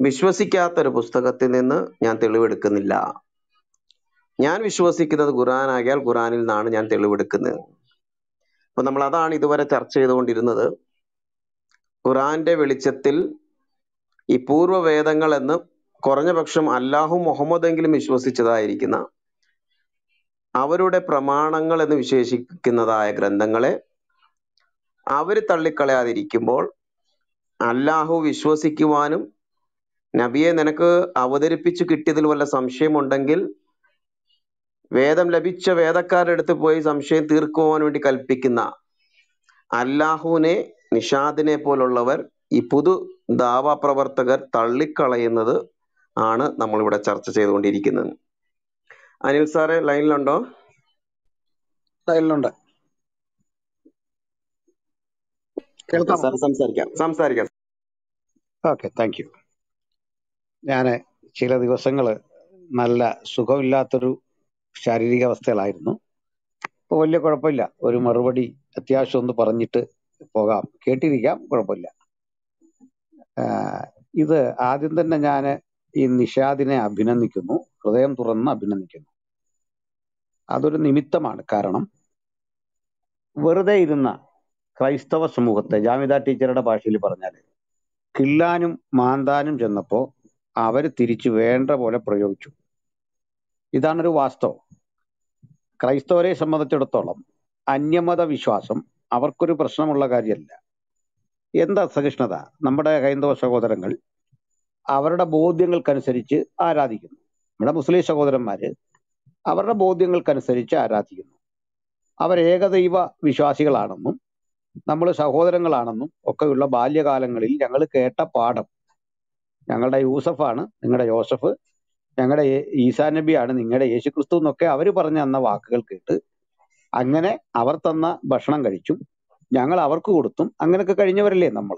വിശ്വസിക്കാത്തൊരു പുസ്തകത്തിൽ നിന്ന് ഞാൻ തെളിവെടുക്കുന്നില്ല. ഞാൻ വിശ്വസിക്കുന്നത് ഖുറാനാകിയാൽ ഖുറാനിൽ നിന്നാണ് ഞാൻ തെളിവെടുക്കുന്നത്. അപ്പോൾ നമ്മൾ അതാണ് ഇതുവരെ ചർച്ച ചെയ്തുകൊണ്ടിരുന്നത്. ഖുറാന്റെ വെളിച്ചത്തിൽ ഈ പൂർവവേദങ്ങൾ എന്ന് കുറഞ്ഞ പക്ഷം അല്ലാഹു മുഹമ്മദെങ്കിലും വിശ്വസിച്ചതായിരിക്കുന്ന അവരുടെ പ്രമാണങ്ങൾ എന്ന് വിശേഷിക്കുന്നതായ ഗ്രന്ഥങ്ങളെ അവർ തള്ളിക്കളയാതിരിക്കുമ്പോൾ അല്ലാഹു വിശ്വസിക്കുവാനും നബിയെ നിനക്ക് അവതരിപ്പിച്ചു കിട്ടിയതിൽ വല്ല സംശയമുണ്ടെങ്കിൽ വേദം ലഭിച്ച വേദക്കാരുടെ അടുത്ത് പോയി സംശയം തീർക്കുവാൻ വേണ്ടി കൽപ്പിക്കുന്ന അല്ലാഹുവിനെ നിഷാദിനെ പോലുള്ളവർ ഈ പുതു ദാവാ പ്രവർത്തകർ തള്ളിക്കളയുന്നത് ആണ് നമ്മളിവിടെ ചർച്ച ചെയ്തുകൊണ്ടിരിക്കുന്നത്. അനിൽ സാറെ ലൈനിലുണ്ടോ? സ്റ്റൈലിലുണ്ട് സാർ സംസാരിക്കാം. സംസാരിക്കാം. Okay thank you. ഞാൻ ചില ദിവസങ്ങൾ നല്ല സുഖമില്ലാത്തൊരു ശാരീരിക അവസ്ഥയിലായിരുന്നു ഇപ്പോൾ വലിയ കുഴപ്പമില്ല. ഒരു മറുപടി അത്യാവശ്യം ഒന്ന് പറഞ്ഞിട്ട് പോകാം. കേട്ടിരിക്കാം കുഴപ്പമില്ല. ഇത് ആദ്യം തന്നെ ഞാൻ ഈ നിഷാദിനെ അഭിനന്ദിക്കുന്നു. ഹൃദയം തുറന്ന് അഭിനന്ദിക്കുന്നു. അതൊരു നിമിത്തമാണ് കാരണം വെറുതെ ഇരുന്ന ക്രൈസ്തവ സമൂഹത്തെ ജാമിത ടീച്ചറുടെ ഭാഷയിൽ പറഞ്ഞാൽ കില്ലാനും മാന്താനും ചെന്നപ്പോ അവർ തിരിച്ചു വേണ്ട പോലെ പ്രയോഗിച്ചു. ഇതാണൊരു വാസ്തവം. ക്രൈസ്തവരെ സംബന്ധിച്ചിടത്തോളം അന്യമത വിശ്വാസം അവർക്കൊരു പ്രശ്നമുള്ള കാര്യമല്ല. എന്താ സഹിഷ്ണുത? നമ്മുടെ ഹൈന്ദവ സഹോദരങ്ങൾ അവരുടെ ബോധ്യങ്ങൾക്കനുസരിച്ച് ആരാധിക്കുന്നു. നമ്മുടെ മുസ്ലിം സഹോദരന്മാര് അവരുടെ ബോധ്യങ്ങൾക്കനുസരിച്ച് ആരാധിക്കുന്നു. അവർ ഏകദൈവ വിശ്വാസികളാണെന്നും നമ്മൾ സഹോദരങ്ങളാണെന്നും ഒക്കെയുള്ള ബാല്യകാലങ്ങളിൽ ഞങ്ങൾ കേട്ട പാഠം. ഞങ്ങളുടെ യൂസഫാണ് നിങ്ങളുടെ യോസഫ് ഞങ്ങളുടെ ഈസാ നബിയാണ് നിങ്ങളുടെ യേശുക്രിസ്തു എന്നൊക്കെ അവർ പറഞ്ഞു തന്ന വാക്കുകൾ കേട്ട് അങ്ങനെ അവർ തന്ന ഭക്ഷണം കഴിച്ചും. ഞങ്ങൾ അവർക്ക് കൊടുത്തും അങ്ങനെയൊക്കെ കഴിഞ്ഞവരല്ലേ നമ്മൾ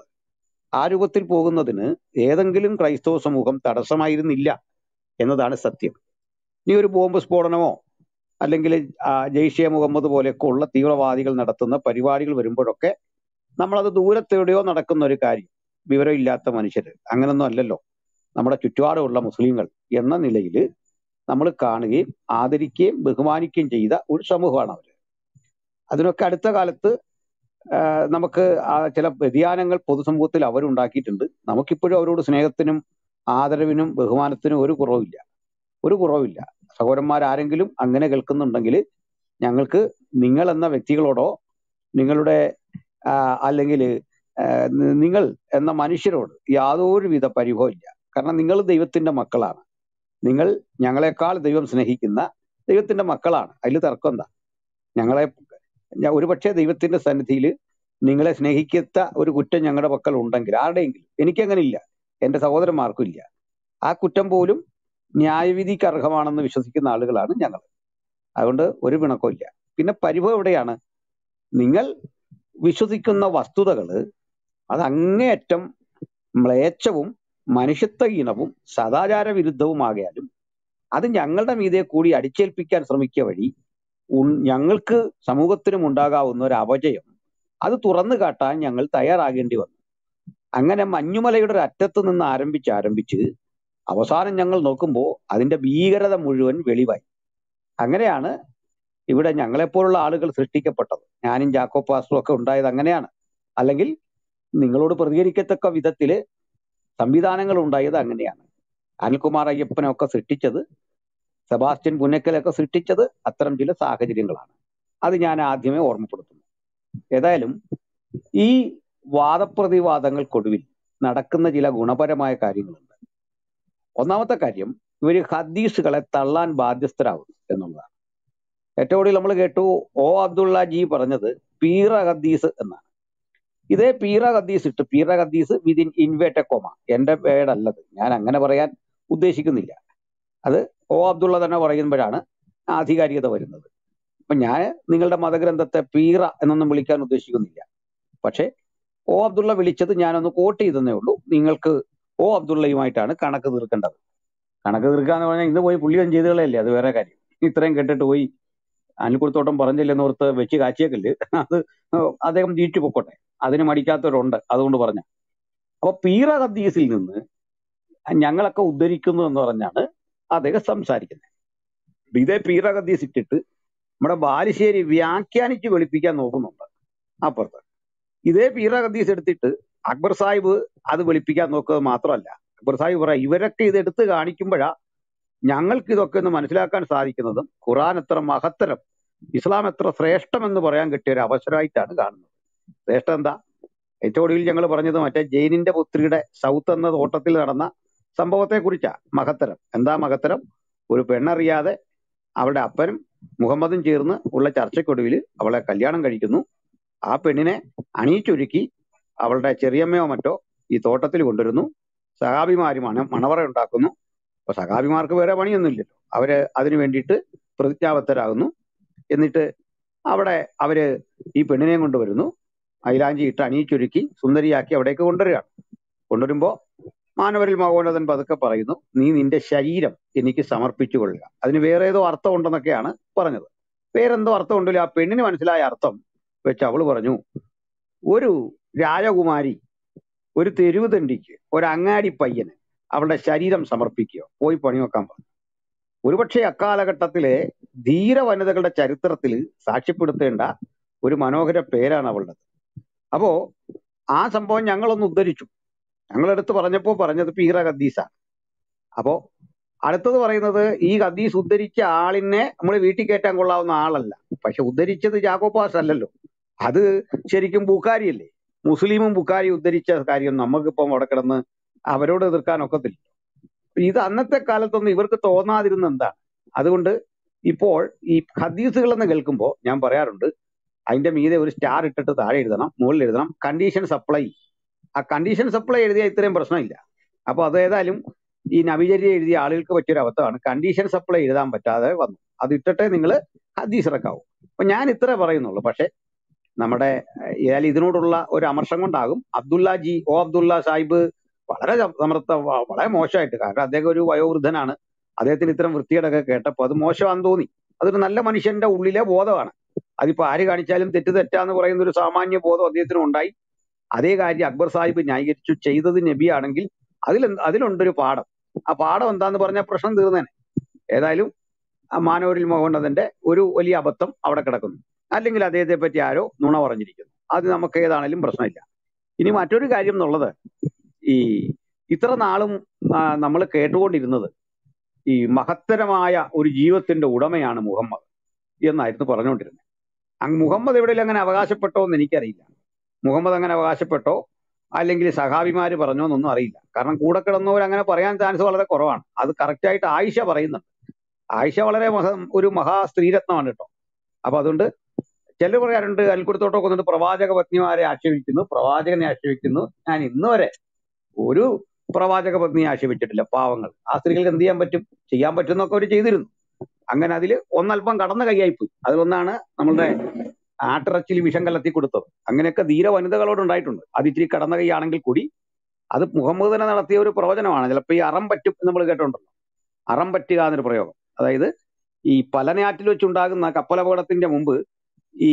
ആ രൂപത്തിൽ പോകുന്നതിന് ഏതെങ്കിലും ക്രൈസ്തവ സമൂഹം തടസ്സമായിരുന്നില്ല എന്നതാണ് സത്യം. ഇനി ഒരു ബോംബ് സ്ഫോടനമോ അല്ലെങ്കിൽ ജെയ്ഷെ മുഹമ്മദ് പോലെയൊക്കെ ഉള്ള തീവ്രവാദികൾ നടത്തുന്ന പരിപാടികൾ വരുമ്പോഴൊക്കെ നമ്മളത് ദൂരത്തെവിടെയോ നടക്കുന്ന ഒരു കാര്യം. വിവരമില്ലാത്ത മനുഷ്യർ. അങ്ങനൊന്നും അല്ലല്ലോ. നമ്മുടെ ചുറ്റുപാടുമുള്ള മുസ്ലിങ്ങൾ എന്ന നിലയിൽ നമ്മൾ കാണുകയും ആദരിക്കുകയും ബഹുമാനിക്കുകയും ചെയ്ത ഒരു സമൂഹമാണ് അവർ. അതിനൊക്കെ അടുത്ത കാലത്ത് നമുക്ക് ചില വ്യതിയാനങ്ങൾ പൊതുസമൂഹത്തിൽ അവരുണ്ടാക്കിയിട്ടുണ്ട്. നമുക്കിപ്പോഴും അവരോട് സ്നേഹത്തിനും ആദരവിനും ബഹുമാനത്തിനും ഒരു കുറവില്ല. ഒരു കുറവില്ല. സഹോദരന്മാരാരെങ്കിലും അങ്ങനെ കേൾക്കുന്നുണ്ടെങ്കിൽ ഞങ്ങൾക്ക് നിങ്ങൾ എന്ന വ്യക്തികളോടോ നിങ്ങളുടെ അല്ലെങ്കിൽ നിങ്ങൾ എന്ന മനുഷ്യരോട് യാതൊരുവിധ പരിഭവം ഇല്ല. കാരണം നിങ്ങൾ ദൈവത്തിന്റെ മക്കളാണ്. നിങ്ങൾ ഞങ്ങളെക്കാൾ ദൈവം സ്നേഹിക്കുന്ന ദൈവത്തിന്റെ മക്കളാണ്. അതിൽ തർക്കം എന്താ? ഞങ്ങളെ ഒരുപക്ഷെ ദൈവത്തിന്റെ സന്നിധിയിൽ നിങ്ങളെ സ്നേഹിക്കത്ത ഒരു കുറ്റം ഞങ്ങളുടെ പക്കൽ ഉണ്ടെങ്കിൽ ആരുടെയെങ്കിലും എനിക്കങ്ങനെ ഇല്ല. എന്റെ സഹോദരന്മാർക്കും ഇല്ല. ആ കുറ്റം പോലും ന്യായവിധിക്ക് അർഹമാണെന്ന് വിശ്വസിക്കുന്ന ആളുകളാണ് ഞങ്ങൾ. അതുകൊണ്ട് ഒരു പിണക്കവും ഇല്ല. പിന്നെ പരിഭവം എവിടെയാണ്? നിങ്ങൾ വിശ്വസിക്കുന്ന വസ്തുതകൾ അത് അങ്ങേയറ്റം മ്ലേച്ഛവും മനുഷ്യത്വഹീനവും സദാചാര വിരുദ്ധവുമാകയാലും അത് ഞങ്ങളുടെ മീതെ കൂടി അടിച്ചേൽപ്പിക്കാൻ ശ്രമിക്കുക വഴി ഞങ്ങൾക്ക് സമൂഹത്തിനും ഉണ്ടാകാവുന്ന ഒരു അപജയം അത് തുറന്നു കാട്ടാൻ ഞങ്ങൾ തയ്യാറാകേണ്ടി വന്നു. അങ്ങനെ മഞ്ഞുമലയുടെ ഒരു അറ്റത്ത് നിന്ന് ആരംഭിച്ച് ആരംഭിച്ച് അവസാനം ഞങ്ങൾ നോക്കുമ്പോൾ അതിന്റെ ഭീകരത മുഴുവൻ വെളിവായി. അങ്ങനെയാണ് ഇവിടെ ഞങ്ങളെപ്പോലുള്ള ആളുകൾ സൃഷ്ടിക്കപ്പെട്ടത്. ഞാനും ജാക്കോ പാസ്റ്ററും ഒക്കെ ഉണ്ടായത് അങ്ങനെയാണ്. അല്ലെങ്കിൽ നിങ്ങളോട് പ്രതികരിക്കത്തക്ക വിധത്തിൽ സംവിധാനങ്ങൾ ഉണ്ടായത് അങ്ങനെയാണ്. അനിൽകുമാർ അയ്യപ്പനൊക്കെ സൃഷ്ടിച്ചത് സെബാസ്റ്റ്യൻ പുന്നക്കലൊക്കെ സൃഷ്ടിച്ചത് അത്തരം ചില സാഹചര്യങ്ങളാണ്. അത് ഞാൻ ആദ്യമേ ഓർമ്മപ്പെടുത്തുന്നു. ഏതായാലും ഈ വാദപ്രതിവാദങ്ങൾക്കൊടുവിൽ നടക്കുന്ന ചില ഗുണപരമായ കാര്യങ്ങളുണ്ട്. ഒന്നാമത്തെ കാര്യം ഇവർ ഹദീസുകളെ തള്ളാൻ ബാധ്യസ്ഥരാകുന്നു എന്നുള്ളതാണ്. ഏറ്റവും കൂടുതൽ നമ്മൾ കേട്ടു ഓ അബ്ദുള്ള ജി പറഞ്ഞത് പീറ ഹദീസ് എന്നാണ്. ഇതേ പീറ ഹദീസ് ഇട്ട് പീറ ഹദീസ് വിതിൻ ഇൻവേറ്റ കോമ. എന്റെ പേടല്ലത്. ഞാൻ അങ്ങനെ പറയാൻ ഉദ്ദേശിക്കുന്നില്ല. അത് ഓ അബ്ദുള്ള തന്നെ പറയുമ്പോഴാണ് ആധികാരികത വരുന്നത്. അപ്പൊ ഞാൻ നിങ്ങളുടെ മതഗ്രന്ഥത്തെ പീറ എന്നൊന്നും വിളിക്കാൻ ഉദ്ദേശിക്കുന്നില്ല. പക്ഷേ ഓ അബ്ദുള്ള വിളിച്ചത് ഞാനൊന്ന് കോട്ട് ചെയ്തെന്നേ ഉള്ളൂ. നിങ്ങൾക്ക് ഓ അബ്ദുള്ളയുമായിട്ടാണ് കണക്ക് തീർക്കേണ്ടത്. കണക്ക് തീർക്കുക തീർക്കാന്ന് പറഞ്ഞാൽ ഇന്ന് പോയി പുള്ളി ഒന്നും ചെയ്തുകളല്ലേ അത് വേറെ കാര്യം. ഇത്രയും കെട്ടിട്ട് പോയി അനിൽക്കുടത്തോട്ടം പറഞ്ഞില്ലെന്ന് ഓർത്ത് വെച്ച് കാച്ചിയേക്കല്ല്. അത് അദ്ദേഹം ജീവിച്ചു പൊക്കോട്ടെ. അതിന് മടിക്കാത്തവരുണ്ട് അതുകൊണ്ട് പറഞ്ഞ. അപ്പൊ പീറ ഹദീസിൽ നിന്ന് ഞങ്ങളൊക്കെ ഉദ്ധരിക്കുന്നു എന്ന് പറഞ്ഞാണ് അദ്ദേഹം സംസാരിക്കുന്നത്. ഇതേ പീറ ഹദീസ് ഇട്ടിട്ട് നമ്മുടെ ബാലുശ്ശേരി വ്യാഖ്യാനിച്ച് വെളുപ്പിക്കാൻ നോക്കുന്നുണ്ട് അപ്പുറത്ത്. ഇതേ പീറ ഹദീസ് എടുത്തിട്ട് അക്ബർ സാഹിബ് അത് വെളുപ്പിക്കാൻ നോക്കുക മാത്രമല്ല. അക്ബർ സാഹിബ് പറയാം ഇവരൊക്കെ ഇത് എടുത്തു കാണിക്കുമ്പോഴാ ഞങ്ങൾക്ക് ഇതൊക്കെ ഒന്ന് മനസ്സിലാക്കാൻ സാധിക്കുന്നതും ഖുറാൻ എത്ര മഹത്തരം ഇസ്ലാം എത്ര ശ്രേഷ്ഠമെന്ന് പറയാൻ കിട്ടിയ ഒരു അവസരമായിട്ടാണ് കാണുന്നത്. ശ്രേഷ്ഠം എന്താ? ഏറ്റവും ഒടുവിൽ ഞങ്ങൾ പറഞ്ഞത് മറ്റേ ജെയിനിന്റെ പുത്രിയുടെ സൗത്ത് എന്ന തോട്ടത്തിൽ നടന്ന സംഭവത്തെ കുറിച്ചാ മഹത്തരം. എന്താ മഹത്തരം? ഒരു പെണ്ണറിയാതെ അവളുടെ അപ്പനും മുഹമ്മദും ചേർന്ന് ഉള്ള ചർച്ചയ്ക്കൊടുവിൽ അവളെ കല്യാണം കഴിക്കുന്നു. ആ പെണ്ണിനെ അണിയിച്ചൊരുക്കി അവളുടെ ചെറിയമ്മയോ മറ്റോ ഈ തോട്ടത്തിൽ കൊണ്ടുവരുന്നു. സഹാബിമാര് മണ മണവറ ഉണ്ടാക്കുന്നു. അപ്പൊ സഹാബിമാർക്ക് വേറെ പണിയൊന്നുമില്ലല്ലോ. അവർ അതിനു വേണ്ടിയിട്ട് പ്രതിജ്ഞാബദ്ധരാകുന്നു. എന്നിട്ട് അവിടെ അവർ ഈ പെണ്ണിനെയും കൊണ്ടുവരുന്നു. അയിലാഞ്ചി ഇട്ട് അണിയിച്ചൊരുക്കി സുന്ദരിയാക്കി അവിടേക്ക് കൊണ്ടുവരികയാണ്. കൊണ്ടുവരുമ്പോ മാനവരിൽ മകോനതൻ പതുക്കെ പറയുന്നു നീ നിന്റെ ശരീരം എനിക്ക് സമർപ്പിച്ചു കൊള്ളുക അതിന് വേറെ ഏതോ അർത്ഥം ഉണ്ടെന്നൊക്കെയാണ് പറഞ്ഞത്. വേറെന്തോ അർത്ഥം ഉണ്ടല്ലോ ആ പെണ്ണിന് മനസ്സിലായ അർത്ഥം വെച്ച് അവൾ പറഞ്ഞു ഒരു രാജകുമാരി ഒരു തെരുവ് തണ്ടിക്ക് ഒരു അങ്ങാടി പയ്യന് അവളുടെ ശരീരം സമർപ്പിക്കുക. പോയി പണി നോക്കാൻ പറഞ്ഞു. ഒരുപക്ഷെ അക്കാലഘട്ടത്തിലെ ധീര വനിതകളുടെ ചരിത്രത്തിൽ സാക്ഷ്യപ്പെടുത്തേണ്ട ഒരു മനോഹര പേരാണ് അവളുടെ അപ്പോ ആ സംഭവം ഞങ്ങളൊന്ന് ഉദ്ധരിച്ചു. ഞങ്ങളെടുത്ത് പറഞ്ഞപ്പോൾ പറഞ്ഞത് പീറ ഹദീസാണ് അപ്പോ അടുത്തത് പറയുന്നത് ഈ ഖദ്ദീസ് ഉദ്ധരിച്ച ആളിനെ നമ്മൾ വീട്ടിൽ കയറ്റാൻ കൊള്ളാവുന്ന ആളല്ല. പക്ഷെ ഉദ്ധരിച്ചത് ജാക്കോപാസ് അല്ലല്ലോ. അത് ശരിക്കും ബുഖാരിയല്ലേ മുസ്ലിമും ബുക്കാരി ഉദ്ധരിച്ച കാര്യം നമുക്കിപ്പം അവിടെ കിടന്ന് അവരോട് എതിർക്കാൻ ഒക്കത്തില്ല. ഇത് അന്നത്തെ കാലത്തൊന്നും ഇവർക്ക് തോന്നാതിരുന്ന എന്താ? അതുകൊണ്ട് ഇപ്പോൾ ഈ ഹദീസുകൾ എന്ന് കേൾക്കുമ്പോൾ ഞാൻ പറയാറുണ്ട് അതിന്റെ മീതെ ഒരു സ്റ്റാർ ഇട്ടിട്ട് താഴെ എഴുതണം മുകളിൽ എഴുതണം കണ്ടീഷൻ സപ്ലൈ ആ കണ്ടീഷൻ സപ്ലൈ എഴുതിയ ഇത്രയും പ്രശ്നമില്ല. അപ്പൊ അത് ഏതായാലും ഈ നവീചര്യ എഴുതിയ ആളുകൾക്ക് പറ്റിയൊരു അബദ്ധമാണ് കണ്ടീഷൻ സപ്ലൈ എഴുതാൻ പറ്റാതെ വന്നു. അത് ഇട്ടിട്ടേ നിങ്ങൾ ഹദീസ് ഇറക്കാവൂ. അപ്പൊ ഞാൻ ഇത്ര പറയുന്നുള്ളൂ. പക്ഷെ നമ്മുടെ ഏതായാലും ഇതിനോടുള്ള ഒരു അമർഷം കൊണ്ടാകും. അബ്ദുള്ള ജി ഒ അബ്ദുള്ള സാഹിബ് വളരെ സമർത്ഥ വളരെ മോശമായിട്ട് കാരണം അദ്ദേഹം ഒരു വയോവൃദ്ധനാണ്. അദ്ദേഹത്തിന് ഇത്തരം വൃത്തികേടൊക്കെ കേട്ടപ്പോൾ അത് മോശമാണെന്ന് തോന്നി. അതൊരു നല്ല മനുഷ്യന്റെ ഉള്ളിലെ ബോധമാണ്. അതിപ്പോ ആര് കാണിച്ചാലും തെറ്റ് തെറ്റാന്ന് പറയുന്ന ഒരു സാമാന്യ ബോധം അദ്ദേഹത്തിന് ഉണ്ടായി. അതേ കാര്യം അക്ബർ സാഹിബ് ന്യായീകരിച്ചു ചെയ്തത് നബിയാണെങ്കിൽ അതിൽ അതിലുണ്ടൊരു പാഠം. ആ പാഠം എന്താന്ന് പറഞ്ഞാൽ പ്രശ്നം തീർന്നേനെ. ഏതായാലും മാനവരിൽ മോഹനന്റെ ഒരു വലിയ അബദ്ധം അവിടെ കിടക്കുന്നു. അല്ലെങ്കിൽ അദ്ദേഹത്തെ പറ്റി ആരോ നുണ പറഞ്ഞിരിക്കുന്നു. അത് നമുക്ക് ഏതാണേലും പ്രശ്നമില്ല. ഇനി മറ്റൊരു കാര്യം എന്നുള്ളത് ഈ ഇത്ര നാളും നമ്മൾ കേട്ടുകൊണ്ടിരുന്നത് ഈ മഹത്തരമായ ഒരു ജീവിതത്തിന്റെ ഉടമയാണ് മുഹമ്മദ് എന്നായിരുന്നു പറഞ്ഞുകൊണ്ടിരുന്നത്. അങ്ങ് മുഹമ്മദ് എവിടെയെങ്കിലും അങ്ങനെ അവകാശപ്പെട്ടോ എന്ന് എനിക്കറിയില്ല. മുഹമ്മദ് അങ്ങനെ അവകാശപ്പെട്ടോ അല്ലെങ്കിൽ സഹാബിമാർ പറഞ്ഞോ എന്നൊന്നും അറിയില്ല. കാരണം കൂടെ കിടന്നവർ അങ്ങനെ പറയാൻ ചാൻസ് വളരെ കുറവാണ്. അത് കറക്റ്റായിട്ട് ആയിഷ പറയുന്നുണ്ട്. ആയിഷ വളരെ മഹ ഒരു മഹാ സ്ത്രീരത്നമാണ് കേട്ടോ. അപ്പൊ അതുകൊണ്ട് ചിലർ പറയാറുണ്ട് അൽക്കുടത്തോട്ടൊക്കെ വന്നിട്ട് പ്രവാചക പത്നിമാരെ ആക്ഷേപിക്കുന്നു. പ്രവാചകനെ ആക്ഷേപിക്കുന്നു. ഞാൻ ഇന്ന് വരെ ഒരു പ്രവാചക പത്നിയെ ആക്ഷേപിച്ചിട്ടില്ല. പാവങ്ങൾ. ആ സ്ത്രീകൾക്ക് എന്ത് ചെയ്യാൻ പറ്റും? ചെയ്യാൻ പറ്റുന്നൊക്കെ അവർ ചെയ്തിരുന്നു. അങ്ങനെ അതിൽ ഒന്നല്പം കടന്ന കൈയായിപ്പോയി. അതിലൊന്നാണ് നമ്മളുടെ ആട്ടിറച്ചിൽ വിഷം കലർത്തി കൊടുത്തത്. അങ്ങനെയൊക്കെ ധീര വനിതകളോട് ഉണ്ടായിട്ടുണ്ട്. അത് ഇച്ചിരി കടന്ന കൈയാണെങ്കിൽ കൂടി അത് മുഹമ്മദിനെ നടത്തിയ ഒരു പ്രവചനമാണ്. ചിലപ്പോൾ ഈ അറം പറ്റും നമ്മൾ കേട്ടോണ്ടല്ലോ അറം പറ്റുക എന്നൊരു പ്രയോഗം. അതായത് ഈ പലനാറ്റിൽ വെച്ചുണ്ടാകുന്ന കപ്പലപകടത്തിന്റെ മുമ്പ് ഈ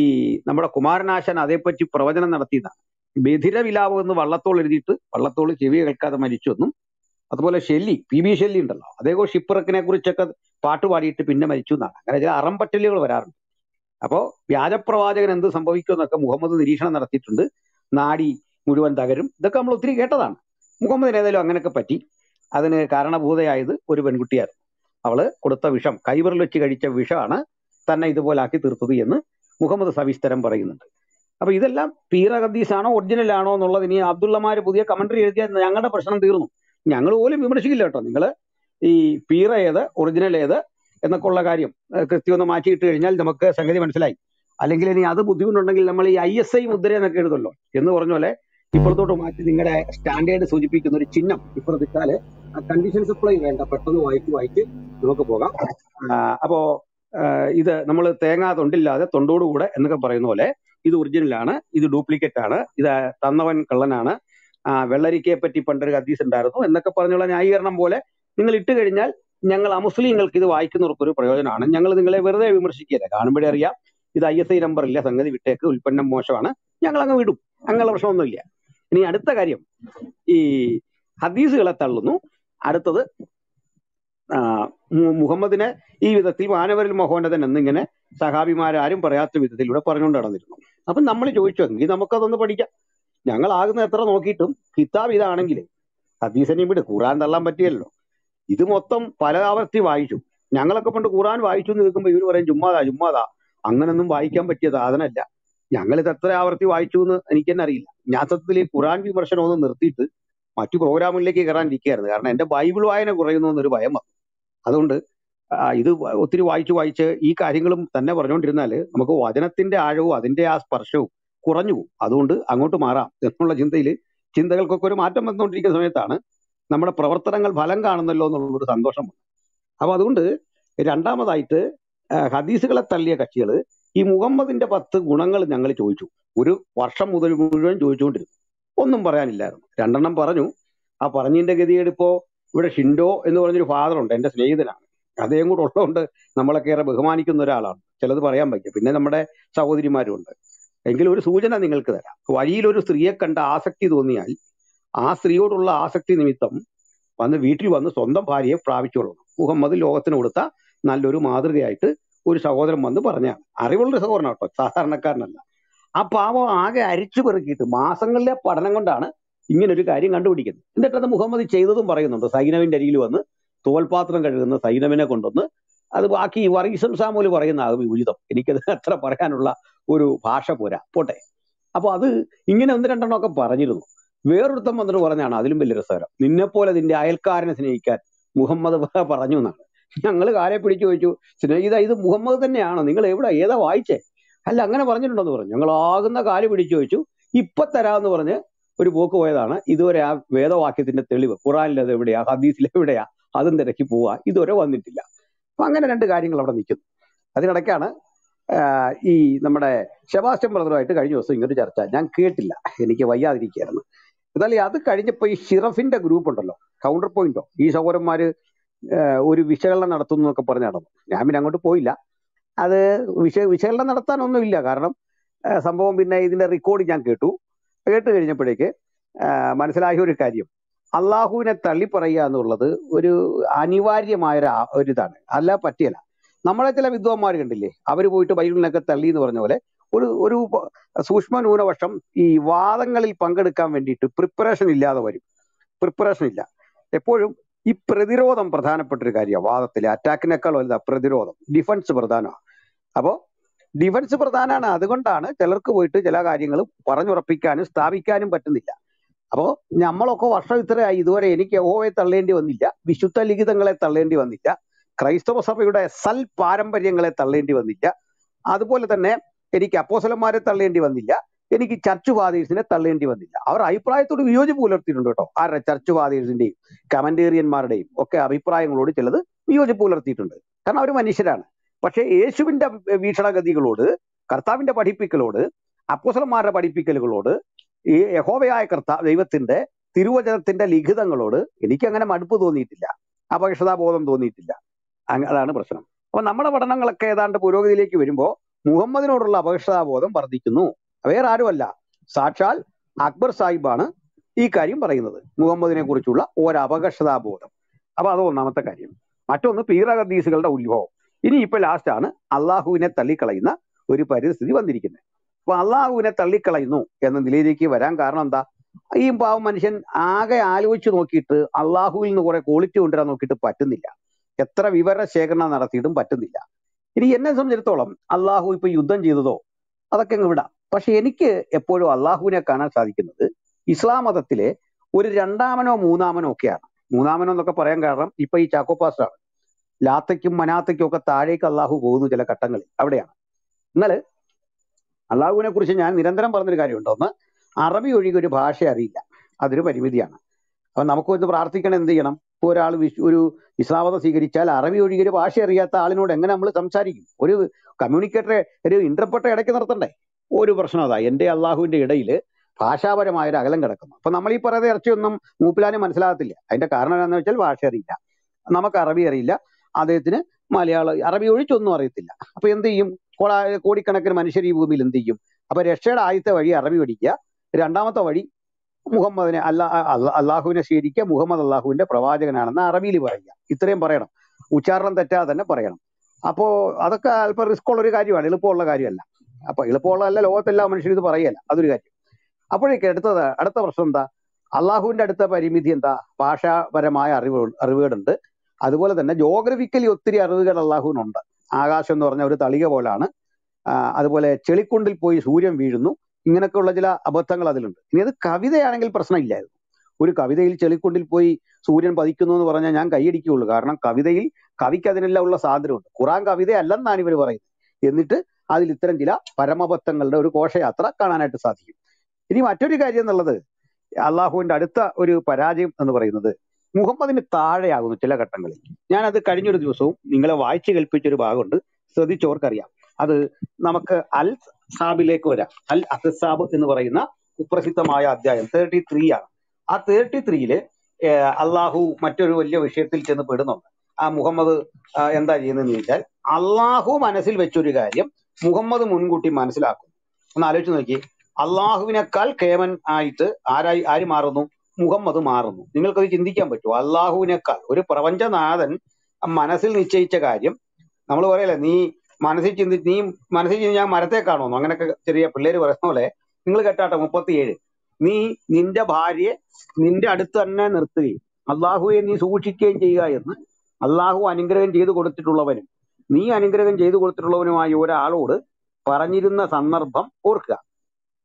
നമ്മുടെ കുമാരനാശൻ അതേപ്പറ്റി പ്രവചനം നടത്തിയതാണ് ബധിര വിലാപം എന്ന് വള്ളത്തോൾ എഴുതിയിട്ട് വള്ളത്തോൾ ചെവി കേൾക്കാതെ മരിച്ചു എന്നും അതുപോലെ ഷെല്ലി പി ബി ഷെല്ലി ഉണ്ടല്ലോ. അതേപോലെ ഷിപ്പറക്കിനെ കുറിച്ചൊക്കെ പാട്ട് പാടിയിട്ട് പിന്നെ മരിച്ചു എന്നാണ്. അങ്ങനെ ചില അറംപറ്റലുകൾ വരാറുണ്ട്. അപ്പോ വ്യാജപ്രവാചകൻ എന്ത് സംഭവിക്കും എന്നൊക്കെ മുഹമ്മദ് നിരീക്ഷണം നടത്തിയിട്ടുണ്ട്. നാടി മുഴുവൻ തകരും. ഇതൊക്കെ നമ്മൾ ഒത്തിരി കേട്ടതാണ്. മുഹമ്മദിന് ഏതായാലും അങ്ങനെയൊക്കെ പറ്റി. അതിന് കാരണഭൂതയായത് ഒരു പെൺകുട്ടിയായിരുന്നു. അവൾ കൊടുത്ത വിഷം കൈവറിൽ വെച്ച് കഴിച്ച വിഷമാണ് തന്നെ ഇതുപോലാക്കി തീർത്തത് എന്ന് മുഹമ്മദ് സവിസ്തരം പറയുന്നുണ്ട്. അപ്പൊ ഇതെല്ലാം പീറ ഹദീസ് ആണോ ഒറിജിനൽ ആണോ എന്നുള്ളത് ഇനി അബ്ദുള്ളമാര് പുതിയ കമന്ററി എഴുതിയാൽ ഞങ്ങളുടെ പ്രശ്നം തീർന്നു. ഞങ്ങൾ പോലും വിമർശിക്കില്ല കേട്ടോ. നിങ്ങൾ ഈ പീറ ഏത് ഒറിജിനൽ ഏത് എന്നൊക്കെ ഉള്ള കാര്യം കൃത്യം ഒന്ന് മാറ്റിയിട്ട് കഴിഞ്ഞാൽ നമുക്ക് സംഗതി മനസ്സിലായി. അല്ലെങ്കിൽ ഇനി അത് ബുദ്ധിമുട്ടുണ്ടെങ്കിൽ നമ്മൾ ഈ ഐ എസ് ഐ മുദ്ര എന്നൊക്കെ എഴുതല്ലോ എന്ന് പറഞ്ഞ പോലെ ഇപ്പുറത്തോട്ട് മാറ്റി നിങ്ങളുടെ സ്റ്റാൻഡേർഡ് സൂചിപ്പിക്കുന്ന ഒരു ചിഹ്നം ഇപ്പുറത്തിട്ടാൽ കണ്ടീഷൻ സപ്ലൈ വേണ്ട. പെട്ടെന്ന് വായിച്ച് വായിച്ച് നമുക്ക് പോകാം. അപ്പോ ഇത് നമ്മൾ തേങ്ങ തൊണ്ടില്ലാതെ തൊണ്ടോടുകൂടെ എന്നൊക്കെ പറയുന്ന പോലെ ഇത് ഒറിജിനലാണ് ഇത് ഡ്യൂപ്ലിക്കേറ്റ് ആണ് ഇത് തന്നവൻ കള്ളനാണ് വെള്ളരിക്കയെ പറ്റി പണ്ടൊരു ഹദീസ് ഉണ്ടായിരുന്നു എന്നൊക്കെ പറഞ്ഞുള്ള ന്യായീകരണം പോലെ നിങ്ങൾ ഇട്ട് കഴിഞ്ഞാൽ ഞങ്ങൾ അമുസ്ലിങ്ങൾക്ക് ഇത് വായിക്കുന്നവർക്ക് ഒരു പ്രയോജനമാണ്. ഞങ്ങൾ നിങ്ങളെ വെറുതെ വിമർശിക്കുകയില്ല. കാണുമ്പോഴേ അറിയാം ഇത് ഐ എസ് ഐ നമ്പർ ഇല്ല സംഗതി വിട്ടേക്ക് ഉൽപ്പന്നം മോശമാണ് ഞങ്ങൾ അങ്ങ് വിടും. അങ്ങനെയുള്ള പ്രശ്നമൊന്നുമില്ല. ഇനി അടുത്ത കാര്യം ഈ ഹദീസുകളെ തള്ളുന്നു. അടുത്തത് മുഹമ്മദിനെ ഈ വിധത്തിൽ വാനവരിൽ മോഹോന്നതൻ എന്നിങ്ങനെ സഹാബിമാരാരും പറയാത്ത വിധത്തിൽ വിധത്തിലൂടെ പറഞ്ഞുകൊണ്ട് നടന്നിരുന്നു. അപ്പം നമ്മൾ ചോദിച്ചു എങ്കിൽ നമുക്കതൊന്ന് പഠിക്കാം. ഞങ്ങൾ ആകുന്ന എത്ര നോക്കിയിട്ടും കിതാബ് ഇതാണെങ്കിൽ ഹദീസനെയും വിട് ഖുറാൻ തള്ളാൻ പറ്റിയല്ലോ. ഇത് മൊത്തം പല ആവർത്തി വായിച്ചു. ഞങ്ങളൊക്കെ പണ്ട് ഖുറാൻ വായിച്ചു എന്ന് നിൽക്കുമ്പോൾ ഇവർ പറയും ചുമ്മാതാ ചുമ്മാതാ അങ്ങനൊന്നും വായിക്കാൻ പറ്റിയ സാധനമല്ല. ഇത് എത്ര ആവർത്തി വായിച്ചു എന്ന് എനിക്ക് തന്നെ അറിയില്ല. ഞാൻ സത്യത്തിൽ ഈ ഖുറാൻ വിമർശനം ഒന്ന് നിർത്തിയിട്ട് മറ്റു പ്രോഗ്രാമിലേക്ക് കയറാൻ ഇരിക്കുകയായിരുന്നു. കാരണം എന്റെ ബൈബിൾ വായന കുറയുന്നു എന്നൊരു ഭയം വന്നു. അതുകൊണ്ട് ഇത് ഒത്തിരി വായിച്ചു വായിച്ച് ഈ കാര്യങ്ങളും തന്നെ പറഞ്ഞുകൊണ്ടിരുന്നാൽ നമുക്ക് വചനത്തിന്റെ ആഴവും അതിന്റെ ആ സ്പർശവും കുറഞ്ഞു പോകും. അതുകൊണ്ട് അങ്ങോട്ട് മാറാം എന്നുള്ള ചിന്തയിൽ ചിന്തകൾക്കൊക്കെ ഒരു മാറ്റം വന്നുകൊണ്ടിരിക്കുന്ന സമയത്താണ് നമ്മുടെ പ്രവർത്തനങ്ങൾ ഫലം കാണുന്നല്ലോ എന്നുള്ളൊരു സന്തോഷം വന്നു. അപ്പൊ അതുകൊണ്ട് രണ്ടാമതായിട്ട് ഹദീസുകളെ തള്ളിയ കക്ഷികൾ ഈ മുഹമ്മദിന്റെ പത്ത് ഗുണങ്ങൾ ഞങ്ങൾ ചോദിച്ചു. ഒരു വർഷം മുതൽ മുഴുവൻ ചോദിച്ചുകൊണ്ടിരുന്നു. ഒന്നും പറയാനില്ലായിരുന്നു. രണ്ടെണ്ണം പറഞ്ഞു. ആ പറഞ്ഞതിന്റെ ഗതികേട് ഇവിടെ ഷിൻഡോ എന്ന് പറഞ്ഞൊരു ഫാദർ ഉണ്ട് എന്റെ സ്നേഹിതനാണ്. അദ്ദേഹം കൂടെ ഉള്ളതുകൊണ്ട് നമ്മളൊക്കെ ഏറെ ബഹുമാനിക്കുന്ന ഒരാളാണ്. ചിലത് പറയാൻ പറ്റും. പിന്നെ നമ്മുടെ സഹോദരിമാരുണ്ട് എങ്കിലും ഒരു സൂചന നിങ്ങൾക്ക് തരാം. വഴിയിൽ ഒരു സ്ത്രീയെ കണ്ട ആസക്തി തോന്നിയാൽ ആ സ്ത്രീയോടുള്ള ആസക്തി നിമിത്തം വന്ന് വീട്ടിൽ വന്ന് സ്വന്തം ഭാര്യയെ പ്രാപിച്ചുകൊള്ളണം മുഹമ്മദ് ലോകത്തിന് കൊടുത്ത നല്ലൊരു മാതൃകയായിട്ട് ഒരു സഹോദരൻ വന്ന് പറഞ്ഞാണ് അറിവുള്ളൊരു സഹോദരൻ കേട്ടോ സാധാരണക്കാരനല്ല. ആ പാവം ആകെ അരിച്ചു പെറുക്കിയിട്ട് മാസങ്ങളിലെ പഠനം കൊണ്ടാണ് ഇങ്ങനെ ഒരു കാര്യം കണ്ടുപിടിക്കുന്നു. എന്നിട്ട് അത് മുഹമ്മദ് ചെയ്തതും പറയുന്നുണ്ട്. സൈനവിന്റെ അരികിൽ വന്ന് തോൽപാത്രം കഴുകുന്ന സൈനവിനെ കൊണ്ടുവന്ന് അത് ബാക്കി വർഗീസം സാമൂൽ പറയുന്ന ആകും ഈ ഉചിതം എനിക്കത് അത്ര പറയാനുള്ള ഒരു ഭാഷ പോരാ. പോട്ടെ. അപ്പൊ അത് ഇങ്ങനെ ഒന്ന് രണ്ടെണ്ണമൊക്കെ പറഞ്ഞിരുന്നു. വേറൊരുത്തം വന്നിട്ട് പറഞ്ഞാണ് അതിലും വലിയ രസകരം. നിന്നെപ്പോലെ നിന്റെ അയൽക്കാരനെ സ്നേഹിക്കാൻ മുഹമ്മദ് പറഞ്ഞു എന്നാണ്. ഞങ്ങൾ കാലെ പിടിച്ചു ചോദിച്ചു സ്നേഹിത ഇത് മുഹമ്മദ് തന്നെയാണോ? നിങ്ങൾ എവിടെ? ഏതാ വായിച്ചേ? അല്ല അങ്ങനെ പറഞ്ഞിട്ടുണ്ടെന്ന് പറഞ്ഞു. ഞങ്ങൾ ആകുന്ന കാൽ പിടിച്ചു ചോദിച്ചു ഇപ്പൊ തരാമെന്ന് പറഞ്ഞ് ഒരു പോക്ക് പോയതാണ്. ഇതുവരെ ആ വേദവാക്യത്തിന്റെ തെളിവ് ഖുറാനിൽ അത് എവിടെയാ ഹദീസിൽ എവിടെയാ അതും തിരക്കി പോവാ ഇതുവരെ വന്നിട്ടില്ല. അപ്പൊ അങ്ങനെ രണ്ട് കാര്യങ്ങൾ അവിടെ നിൽക്കുന്നു. അതിനിടയ്ക്കാണ് ഈ നമ്മുടെ സെബാസ്റ്റ്യൻ ബ്രദറുമായിട്ട് കഴിഞ്ഞ ദിവസം ഇങ്ങോട്ട് ചർച്ച. ഞാൻ കേട്ടില്ല. എനിക്ക് വയ്യാതിരിക്കുകയായിരുന്നു. എന്നാലും അത് കഴിഞ്ഞപ്പോൾ ഈ ഷിറഫിന്റെ ഗ്രൂപ്പ് ഉണ്ടല്ലോ കൗണ്ടർ പോയിന്റോ ഈ സഹോദരന്മാര് ഒരു വിശകലനം നടത്തുന്നു എന്നൊക്കെ പറഞ്ഞ് നടന്നു. ഞാൻ പിന്നെ അങ്ങോട്ട് പോയില്ല. അത് വിശ വിശകലനം നടത്താനൊന്നുമില്ല. കാരണം സംഭവം പിന്നെ ഇതിന്റെ റെക്കോർഡ് ഞാൻ കേട്ടു. കേട്ട് കഴിഞ്ഞപ്പോഴേക്ക് മനസ്സിലായ ഒരു കാര്യം. അള്ളാഹുവിനെ തള്ളി പറയുക എന്നുള്ളത് ഒരു അനിവാര്യമായ ഒരു ഒരിതാണ് അല്ല പറ്റിയല്ല. നമ്മളെ ചില വിദ്വാന്മാർ കണ്ടില്ലേ? അവർ പോയിട്ട് ബൈബിളിനൊക്കെ തള്ളി എന്ന് പറഞ്ഞ പോലെ ഒരു ഒരു സൂക്ഷ്മ ന്യൂനപക്ഷം ഈ വാദങ്ങളിൽ പങ്കെടുക്കാൻ വേണ്ടിയിട്ട് പ്രിപ്പറേഷൻ ഇല്ലാതെ വരും. പ്രിപ്പറേഷൻ ഇല്ല. എപ്പോഴും ഈ പ്രതിരോധം പ്രധാനപ്പെട്ട ഒരു കാര്യമാണ്. വാദത്തിൽ അറ്റാക്കിനേക്കാൾ വലുതാണ് പ്രതിരോധം. ഡിഫൻസ് പ്രധാനമാണ്. അപ്പോ ഡിഫൻസ് പ്രധാനമാണ് അതുകൊണ്ടാണ് ചിലർക്ക് പോയിട്ട് ചില കാര്യങ്ങൾ പറഞ്ഞുറപ്പിക്കാനും സ്ഥാപിക്കാനും പറ്റുന്നില്ല. അപ്പോ നമ്മളൊക്കെ വർഷം ഇത്രയായി. ഇതുവരെ എനിക്ക് യഹോവയെ തള്ളേണ്ടി വന്നില്ല. വിശുദ്ധ ലിഖിതങ്ങളെ തള്ളേണ്ടി വന്നില്ല. ക്രൈസ്തവ സഭയുടെ സൽ പാരമ്പര്യങ്ങളെ തള്ളേണ്ടി വന്നില്ല. അതുപോലെ തന്നെ എനിക്ക് അപ്പോസലന്മാരെ തള്ളേണ്ടി വന്നില്ല. എനിക്ക് ചർച്ച് ഫാദേഴ്സിനെ തള്ളേണ്ടി വന്നില്ല. അവർ അഭിപ്രായത്തോട് വിയോജിപ്പ് പുലർത്തിയിട്ടുണ്ട് കേട്ടോ. ആരുടെ? ചർച്ച് ഫാദേഴ്സിന്റെയും കമന്റേറിയന്മാരുടെയും ഒക്കെ അഭിപ്രായങ്ങളോട് ചിലത് വിയോജിപ്പ് പുലർത്തിയിട്ടുണ്ട്. കാരണം അവർ മനുഷ്യരാണ്. പക്ഷേ യേശുവിന്റെ വീക്ഷണഗതികളോട് കർത്താവിന്റെ പഠിപ്പിക്കലോട് അപ്പോസലന്മാരുടെ പഠിപ്പിക്കലുകളോട് ഈ യഹോവയായ കർത്താ ദൈവത്തിന്റെ തിരുവചനത്തിന്റെ ലിഖിതങ്ങളോട് എനിക്കങ്ങനെ മടുപ്പ് തോന്നിയിട്ടില്ല. അപകർഷതാബോധം തോന്നിയിട്ടില്ല. അതാണ് പ്രശ്നം. അപ്പൊ നമ്മുടെ പഠനങ്ങളൊക്കെ ഏതാണ്ട് പുരോഗതിയിലേക്ക് വരുമ്പോൾ മുഹമ്മദിനോടുള്ള അപകർഷതാബോധം വർദ്ധിക്കുന്നു. വേറെ ആരുമല്ല സാക്ഷാൽ അക്ബർ സാഹിബാണ് ഈ കാര്യം പറയുന്നത്. മുഹമ്മദിനെ കുറിച്ചുള്ള ഒരു അപകർഷതാബോധം അപ്പൊ അത് ഒന്നാമത്തെ കാര്യം. മറ്റൊന്ന് പീറഗദ്ദീസുകളുടെ ഉത്ഭവം. ഇനി ഇപ്പൊ ലാസ്റ്റ് ആണ് അള്ളാഹുവിനെ തള്ളിക്കളയുന്ന ഒരു പരിസ്ഥിതി വന്നിരിക്കുന്നത്. അപ്പൊ അള്ളാഹുവിനെ തള്ളിക്കളയുന്നു എന്ന നിലയിലേക്ക് വരാൻ കാരണം എന്താ? ഈ പാവം മനുഷ്യൻ ആകെ ആലോചിച്ചു നോക്കിയിട്ട് അള്ളാഹുവിൽ നിന്ന് കുറെ ക്വാളിറ്റി കൊണ്ടുവരാൻ നോക്കിയിട്ട് പറ്റുന്നില്ല. എത്ര വിവര ശേഖരണം നടത്തിയിട്ടും പറ്റുന്നില്ല. ഇനി എന്നെ സംബന്ധിച്ചിടത്തോളം അള്ളാഹു ഇപ്പൊ യുദ്ധം ചെയ്തതോ അതൊക്കെ അങ്ങ് വിടാം. പക്ഷെ എനിക്ക് എപ്പോഴും അള്ളാഹുവിനെ കാണാൻ സാധിക്കുന്നത് ഇസ്ലാം മതത്തിലെ ഒരു രണ്ടാമനോ മൂന്നാമനോ ഒക്കെയാണ്. മൂന്നാമനോ എന്നൊക്കെ പറയാൻ കാരണം ഇപ്പൊ ഈ ചാക്കോ പാസ്റ്ററാണ്. ലാത്തയ്ക്കും മനാത്തയ്ക്കും ഒക്കെ താഴേക്ക് അള്ളാഹു പോകുന്നു ചില ഘട്ടങ്ങളിൽ അവിടെയാണ്. എന്നാൽ അള്ളാഹുവിനെ കുറിച്ച് ഞാൻ നിരന്തരം പറഞ്ഞൊരു കാര്യമുണ്ട്. ഒന്ന് അറബി ഒഴികെ ഒരു ഭാഷ അറിയില്ല. അതൊരു പരിമിതിയാണ്. അപ്പൊ നമുക്ക് ഒന്ന് പ്രാർത്ഥിക്കണം എന്ത് ചെയ്യണം? ഇപ്പോൾ ഒരാൾ വിശ് ഒരു ഇസ്ലാമത സ്വീകരിച്ചാൽ അറബി ഒഴികെ ഒരു ഭാഷ അറിയാത്ത ആളിനോട് എങ്ങനെ നമ്മൾ സംസാരിക്കും? ഒരു കമ്മ്യൂണിക്കേറ്ററെ ഒരു ഇന്റർപ്രട്ടർ ഇടയ്ക്ക് നിർത്തണ്ടേ ഒരു പ്രശ്നം അതാ എന്റെ അള്ളാഹുവിന്റെ ഇടയിൽ ഭാഷാപരമായ ഒരു അകലം കിടക്കുന്നു. അപ്പൊ നമ്മൾ ഈ പറയുന്ന ഇറച്ചിയൊന്നും മൂപ്പിലാനും മനസ്സിലാകത്തില്ല. അതിന്റെ കാരണം എന്താണെന്ന് വെച്ചാൽ ഭാഷ അറിയില്ല. നമുക്ക് അറബി അറിയില്ല. അദ്ദേഹത്തിന് മലയാളം അറബി ഒഴിച്ചൊന്നും അറിയത്തില്ല. അപ്പൊ എന്ത് ചെയ്യും? കോടാ- കോടിക്കണക്കിന് മനുഷ്യർ ഈ ഭൂമിയിൽ എന്ത് ചെയ്യും? അപ്പൊ രക്ഷയുടെ ആദ്യത്തെ വഴി അറബി പഠിക്കുക. രണ്ടാമത്തെ വഴി മുഹമ്മദിനെ അല്ലാ അള്ളാഹുവിനെ സ്വീകരിക്കുക മുഹമ്മദ് അള്ളാഹുവിന്റെ പ്രവാചകനാണെന്ന് അറബിയിൽ പറയുക. ഇത്രയും പറയണം. ഉച്ചാരണം തെറ്റാതെ തന്നെ പറയണം. അപ്പോ അതൊക്കെ അല്പം റിസ്ക് ഉള്ള ഒരു കാര്യമാണ്. എളുപ്പമുള്ള കാര്യമല്ല. അപ്പൊ എളുപ്പമുള്ളതല്ല ലോകത്തെല്ലാ മനുഷ്യരും ഇത് പറയല്ല. അതൊരു കാര്യം. അപ്പോഴേക്ക് അടുത്തത് അടുത്ത പ്രശ്നം എന്താ? അള്ളാഹുവിന്റെ അടുത്ത പരിമിതി എന്താ? ഭാഷാപരമായ അറിവ് അറിവുകളുണ്ട്. അതുപോലെ തന്നെ ജോഗ്രഫിക്കലി ഒത്തിരി അറിവുകൾ അള്ളാഹുവിനുണ്ട്. ആകാശം എന്ന് പറഞ്ഞ ഒരു തളിക പോലാണ്. അതുപോലെ ചെളിക്കുണ്ടിൽ പോയി സൂര്യൻ വീഴുന്നു. ഇങ്ങനെയൊക്കെയുള്ള ചില അബദ്ധങ്ങൾ അതിലുണ്ട്. ഇനി അത് കവിതയാണെങ്കിൽ പ്രശ്നമില്ലായിരുന്നു. ഒരു കവിതയിൽ ചെളിക്കുണ്ടിൽ പോയി സൂര്യൻ പതിക്കുന്നു എന്ന് പറഞ്ഞാൽ ഞാൻ കൈയടിക്കുകയുള്ളൂ കാരണം കവിതയിൽ കവിക്ക് അതിനെല്ലാം ഉള്ള സ്വാതന്ത്ര്യമുണ്ട്. ഖുറാൻ കവിതയല്ലെന്നാണ് ഇവർ പറയുന്നത്. എന്നിട്ട് അതിൽ ഇത്തരം ചില പരമബദ്ധങ്ങളുടെ ഒരു ഘോഷയാത്ര കാണാനായിട്ട് സാധിക്കും. ഇനി മറ്റൊരു കാര്യം എന്നുള്ളത് അള്ളാഹുവിന്റെ അടുത്ത ഒരു പരാജയം എന്ന് പറയുന്നത് മുഹമ്മദിന് താഴെയാകുന്നു ചില ഘട്ടങ്ങളിൽ. ഞാനത് കഴിഞ്ഞൊരു ദിവസവും നിങ്ങളെ വായിച്ചു കേൾപ്പിച്ച ഒരു ഭാഗമുണ്ട്. ശ്രദ്ധിച്ചവർക്കറിയാം. അത് നമുക്ക് അൽ സാബിലേക്ക് വരാം. അൽ അഹസാബ് എന്ന് പറയുന്ന കുപ്രസിദ്ധമായ അധ്യായം തേർട്ടി ത്രീ ആണ്. ആ തേർട്ടി ത്രീയിൽ അള്ളാഹു മറ്റൊരു വലിയ വിഷയത്തിൽ ചെന്ന് പെടുന്നുണ്ട്. ആ മുഹമ്മദ് എന്താ ചെയ്യുന്നതെന്ന് ചോദിച്ചാൽ അള്ളാഹു മനസ്സിൽ വെച്ചൊരു കാര്യം മുഹമ്മദ് മുൻകൂട്ടി മനസ്സിലാക്കും ഒന്ന് ആലോചിച്ച് നോക്കി അള്ളാഹുവിനേക്കാൾ കേമൻ ആയിട്ട് ആരായി ആര് മാറുന്നു? മുഹമ്മദ് മാറുന്നു. നിങ്ങൾക്കത് ചിന്തിക്കാൻ പറ്റുമോ? അള്ളാഹുവിനേക്കാൾ ഒരു പ്രപഞ്ചനാഥൻ മനസ്സിൽ നിശ്ചയിച്ച കാര്യം. നമ്മൾ പറയല്ലേ നീ മനസ്സിൽ ചിന്തി നീ മനസ്സിൽ ചിന്തി ഞാൻ മരത്തെ കാണുന്നു. അങ്ങനെയൊക്കെ ചെറിയ പിള്ളേര് പറയുന്ന പോലെ നിങ്ങൾ കേട്ടാട്ടെ മുപ്പത്തിയേഴ്. നീ നിന്റെ ഭാര്യയെ നിന്റെ അടുത്ത് തന്നെ നിർത്തുകയും അള്ളാഹുവെ നീ സൂക്ഷിക്കുകയും ചെയ്യുക എന്ന് അള്ളാഹു അനുഗ്രഹം ചെയ്തു കൊടുത്തിട്ടുള്ളവനും നീ അനുഗ്രഹം ചെയ്തു കൊടുത്തിട്ടുള്ളവനുമായ ഒരാളോട് പറഞ്ഞിരുന്ന സന്ദർഭം ഓർക്കുക.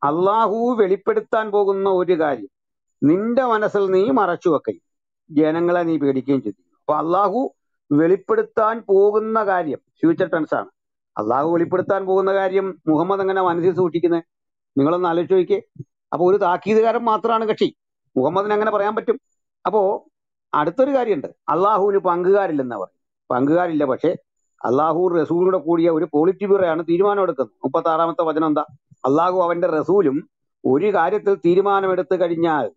അള്ളാഹു വെളിപ്പെടുത്താൻ പോകുന്ന ഒരു കാര്യം നിന്റെ മനസ്സിൽ നീ മറച്ചു വെക്കുകയും ജനങ്ങളെ നീ പേടിക്കുകയും ചെയ്തു. അപ്പൊ അള്ളാഹു വെളിപ്പെടുത്താൻ പോകുന്ന കാര്യം ഫ്യൂച്ചർ ടെൻസ് ആണ്. അള്ളാഹു വെളിപ്പെടുത്താൻ പോകുന്ന കാര്യം മുഹമ്മദ് എങ്ങനെ മനസ്സിൽ സൂക്ഷിക്കുന്നത് നിങ്ങളൊന്ന് ആലോചിച്ച് നോക്കിയേ. അപ്പൊ ഒരു താക്കീതുകാരൻ മാത്രമാണ് കക്ഷി. മുഹമ്മദിന് അങ്ങനെ പറയാൻ പറ്റും. അപ്പോ അടുത്തൊരു കാര്യമുണ്ട്. അള്ളാഹുവിന് പങ്കുകാരില്ലെന്നാ പറയും പങ്കുകാരില്ല പക്ഷേ അള്ളാഹു റസൂലിനോട് കൂടിയ ഒരു പോളിറ്റി ബ്യൂറോയാണ് തീരുമാനമെടുക്കുന്നത്. മുപ്പത്തി ആറാമത്തെ വചനം എന്താ? അള്ളാഹു അവന്റെ റസൂലും ഒരു കാര്യത്തിൽ തീരുമാനമെടുത്തു കഴിഞ്ഞാൽ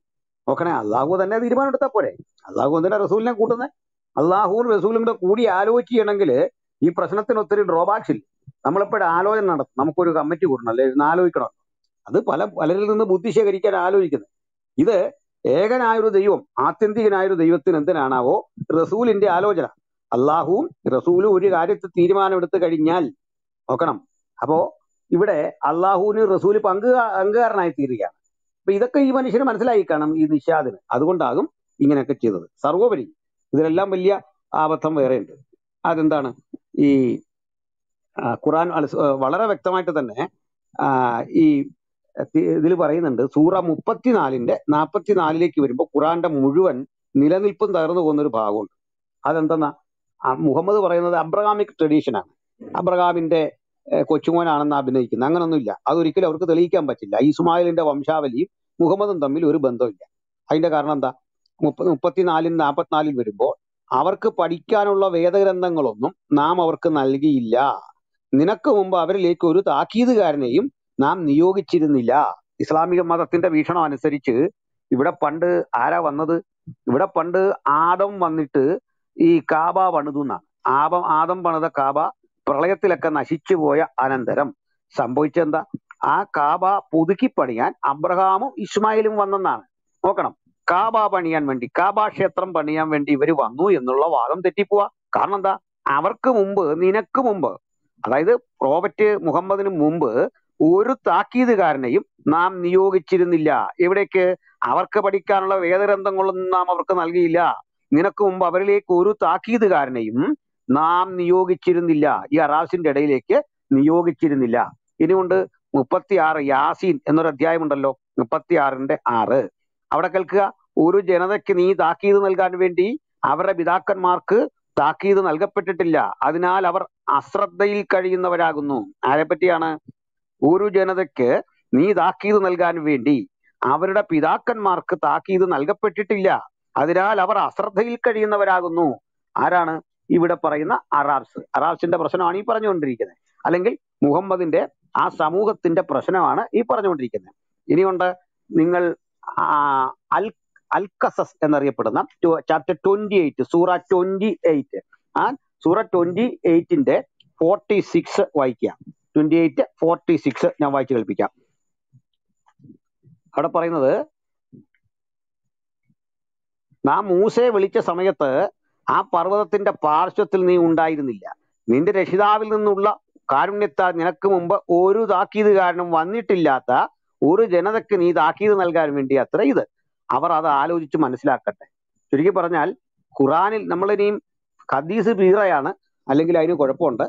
നോക്കണേ അള്ളാഹു തന്നെ തീരുമാനമെടുത്താൽ പോരെ. അള്ളാഹു എന്തിനാ റസൂലിനെ കൂട്ടുന്നത് അള്ളാഹുവും റസൂലും കൂടെ കൂടി ആലോചിക്കുകയാണെങ്കിൽ ഈ പ്രശ്നത്തിന് ഒത്തിരി ഡ്രോബാക്സ് ഇല്ല. നമ്മളിപ്പോഴും ആലോചന നടത്തും. നമുക്കൊരു കമ്മിറ്റി കൂടണം അല്ലെ? ഇരുന്ന് ആലോചിക്കണം അത് പല പലരിൽ നിന്ന് ബുദ്ധി ശേഖരിക്കാൻ ആലോചിക്കുന്നത്. ഇത് ഏകനായൊരു ദൈവം ആത്യന്തികനായൊരു ദൈവത്തിന് എന്തിനാണാവോ റസൂലിന്റെ ആലോചന. അള്ളാഹുവും റസൂലും ഒരു കാര്യത്തിൽ തീരുമാനമെടുത്തു കഴിഞ്ഞാൽ നോക്കണം. അപ്പോ ഇവിടെ അള്ളാഹുവിന് റസൂൽ പങ്കു അംഗീകാരനായി തീരുകയാണ്. അപ്പൊ ഇതൊക്കെ ഈ മനുഷ്യന് മനസ്സിലായി കാണും ഈ നിഷാദിന്. അതുകൊണ്ടാകും ഇങ്ങനെയൊക്കെ ചെയ്തത്. സർവോപരി ഇതിലെല്ലാം വലിയ ആബദ്ധം വേറെ ഉണ്ട് അതെന്താണ്? ഈ ഖുറാൻ വളരെ വ്യക്തമായിട്ട് തന്നെ ഈ ഇതിൽ പറയുന്നുണ്ട് സൂറ മുപ്പത്തിനാലിന്റെ നാൽപ്പത്തിനാലിലേക്ക് വരുമ്പോൾ ഖുറാന്റെ മുഴുവൻ നിലനിൽപ്പും തകർന്നു പോകുന്ന ഒരു ഭാഗമുണ്ട്. അതെന്തെന്നാ? മുഹമ്മദ് പറയുന്നത് അബ്രഹാമിക് ട്രഡീഷനാണ്. അബ്രഹാമിന്റെ കൊച്ചുമോനാണെന്ന് അഭിനയിക്കുന്നത്. അങ്ങനൊന്നുമില്ല. അതൊരിക്കലും അവർക്ക് തെളിയിക്കാൻ പറ്റില്ല. ഇസ്മായിലിന്റെ വംശാവലിയും മുഹമ്മദും തമ്മിൽ ഒരു ബന്ധമില്ല അതിന്റെ കാരണം എന്താ? മുപ്പ മുപ്പത്തിനാലിൽ നാൽപ്പത്തിനാലിൽ വരുമ്പോൾ അവർക്ക് പഠിക്കാനുള്ള വേദഗ്രന്ഥങ്ങളൊന്നും നാം അവർക്ക് നൽകിയില്ല. നിനക്ക് മുമ്പ് അവരിലേക്ക് ഒരു താക്കീതുകാരനെയും നാം നിയോഗിച്ചിരുന്നില്ല. ഇസ്ലാമിക മതത്തിന്റെ വീക്ഷണം അനുസരിച്ച് ഇവിടെ പണ്ട് ആരാ വന്നത്? ഇവിടെ പണ്ട് ആദം വന്നിട്ട് ഈ കാബ പണിതു എന്നാണ് ആപം ആദം പണിത കാബ പ്രളയത്തിലൊക്കെ നശിച്ചു പോയ അനന്തരം സംഭവിച്ചെന്താ ആ കാബ പുതുക്കി പണിയാൻ അബ്രഹാമും ഇസ്മായിലും വന്നെന്നാണ്. നോക്കണം. കാബ പണിയാൻ വേണ്ടി കാബ ക്ഷേത്രം പണിയാൻ വേണ്ടി ഇവർ വന്നു എന്നുള്ള വാദം തെറ്റിപ്പോവാ. കാരണം എന്താ? അവർക്ക് മുമ്പ് നിനക്ക് മുമ്പ് അതായത് പ്രോഫറ്റ് മുഹമ്മദിന് മുമ്പ് ഒരു താക്കീതുകാരനെയും നാം നിയോഗിച്ചിരുന്നില്ല. എവിടേക്ക്? അവർക്ക് പഠിക്കാനുള്ള വേദഗ്രന്ഥങ്ങളൊന്നും നാം അവർക്ക് നൽകിയില്ല. നിനക്ക് മുമ്പ് അവരിലേക്ക് ഒരു താക്കീതുകാരനെയും നാം നിയോഗിച്ചിരുന്നില്ല. ഈ അറാസിന്റെ ഇടയിലേക്ക് നിയോഗിച്ചിരുന്നില്ല. ഇനിയുണ്ട് മുപ്പത്തിയാറ് യാസീൻ എന്നൊരു അധ്യായമുണ്ടല്ലോ. മുപ്പത്തിയാറിന്റെ ആറ്. അവിടെ കേൾക്കുക ഒരു ജനതയ്ക്ക് നീ താക്കീത് നൽകാൻ വേണ്ടി അവരുടെ പിതാക്കന്മാർക്ക് താക്കീത് നൽകപ്പെട്ടിട്ടില്ല. അതിനാൽ അവർ അശ്രദ്ധയിൽ കഴിയുന്നവരാകുന്നു. ആരെപ്പറ്റിയാണ്? ഒരു ജനതയ്ക്ക് നീ താക്കീത് നൽകാൻ വേണ്ടി അവരുടെ പിതാക്കന്മാർക്ക് താക്കീത് നൽകപ്പെട്ടിട്ടില്ല. അതിനാൽ അവർ അശ്രദ്ധയിൽ കഴിയുന്നവരാകുന്നു. ആരാണ്? ഇവിടെ പറയുന്ന അറാബ്സ്. അറാബ്സിന്റെ പ്രശ്നമാണ് ഈ പറഞ്ഞുകൊണ്ടിരിക്കുന്നത്. അല്ലെങ്കിൽ മുഹമ്മദിന്റെ ആ സമൂഹത്തിന്റെ പ്രശ്നമാണ് ഈ പറഞ്ഞുകൊണ്ടിരിക്കുന്നത്. ഇനിയുണ്ട് നിങ്ങൾ അൽ അൽക്കസസ് എന്നറിയപ്പെടുന്ന ചാപ്റ്റർ ട്വന്റി എയ്റ്റ് സൂറ ട്വന്റി എയ്റ്റ്. ആ സൂറ ട്വന്റി എയ്റ്റിന്റെ ഫോർട്ടി സിക്സ് വായിക്കുക. ട്വന്റി എയ്റ്റ് ഫോർട്ടി സിക്സ് ഞാൻ വായിച്ചു കേൾപ്പിക്കാം. അവിടെ പറയുന്നത് നാം മൂസയെ വിളിച്ച സമയത്ത് ആ പർവതത്തിന്റെ പാർശ്വത്തിൽ നീ ഉണ്ടായിരുന്നില്ല. നിന്റെ രക്ഷിതാവിൽ നിന്നുള്ള കാരുണ്യത്താൽ നിനക്ക് മുമ്പ് ഒരു താക്കീത് കാരണം വന്നിട്ടില്ലാത്ത ഒരു ജനതയ്ക്ക് നീ താക്കീത് നൽകാൻ വേണ്ടി അത്ര ഇത്. അവർ അത് ആലോചിച്ച് മനസ്സിലാക്കട്ടെ. ചുരുക്കി പറഞ്ഞാൽ ഖുറാനിൽ നമ്മളിനിയും ഹദീസ് ബീറയാണ് അല്ലെങ്കിൽ അതിന് കുഴപ്പമുണ്ട്.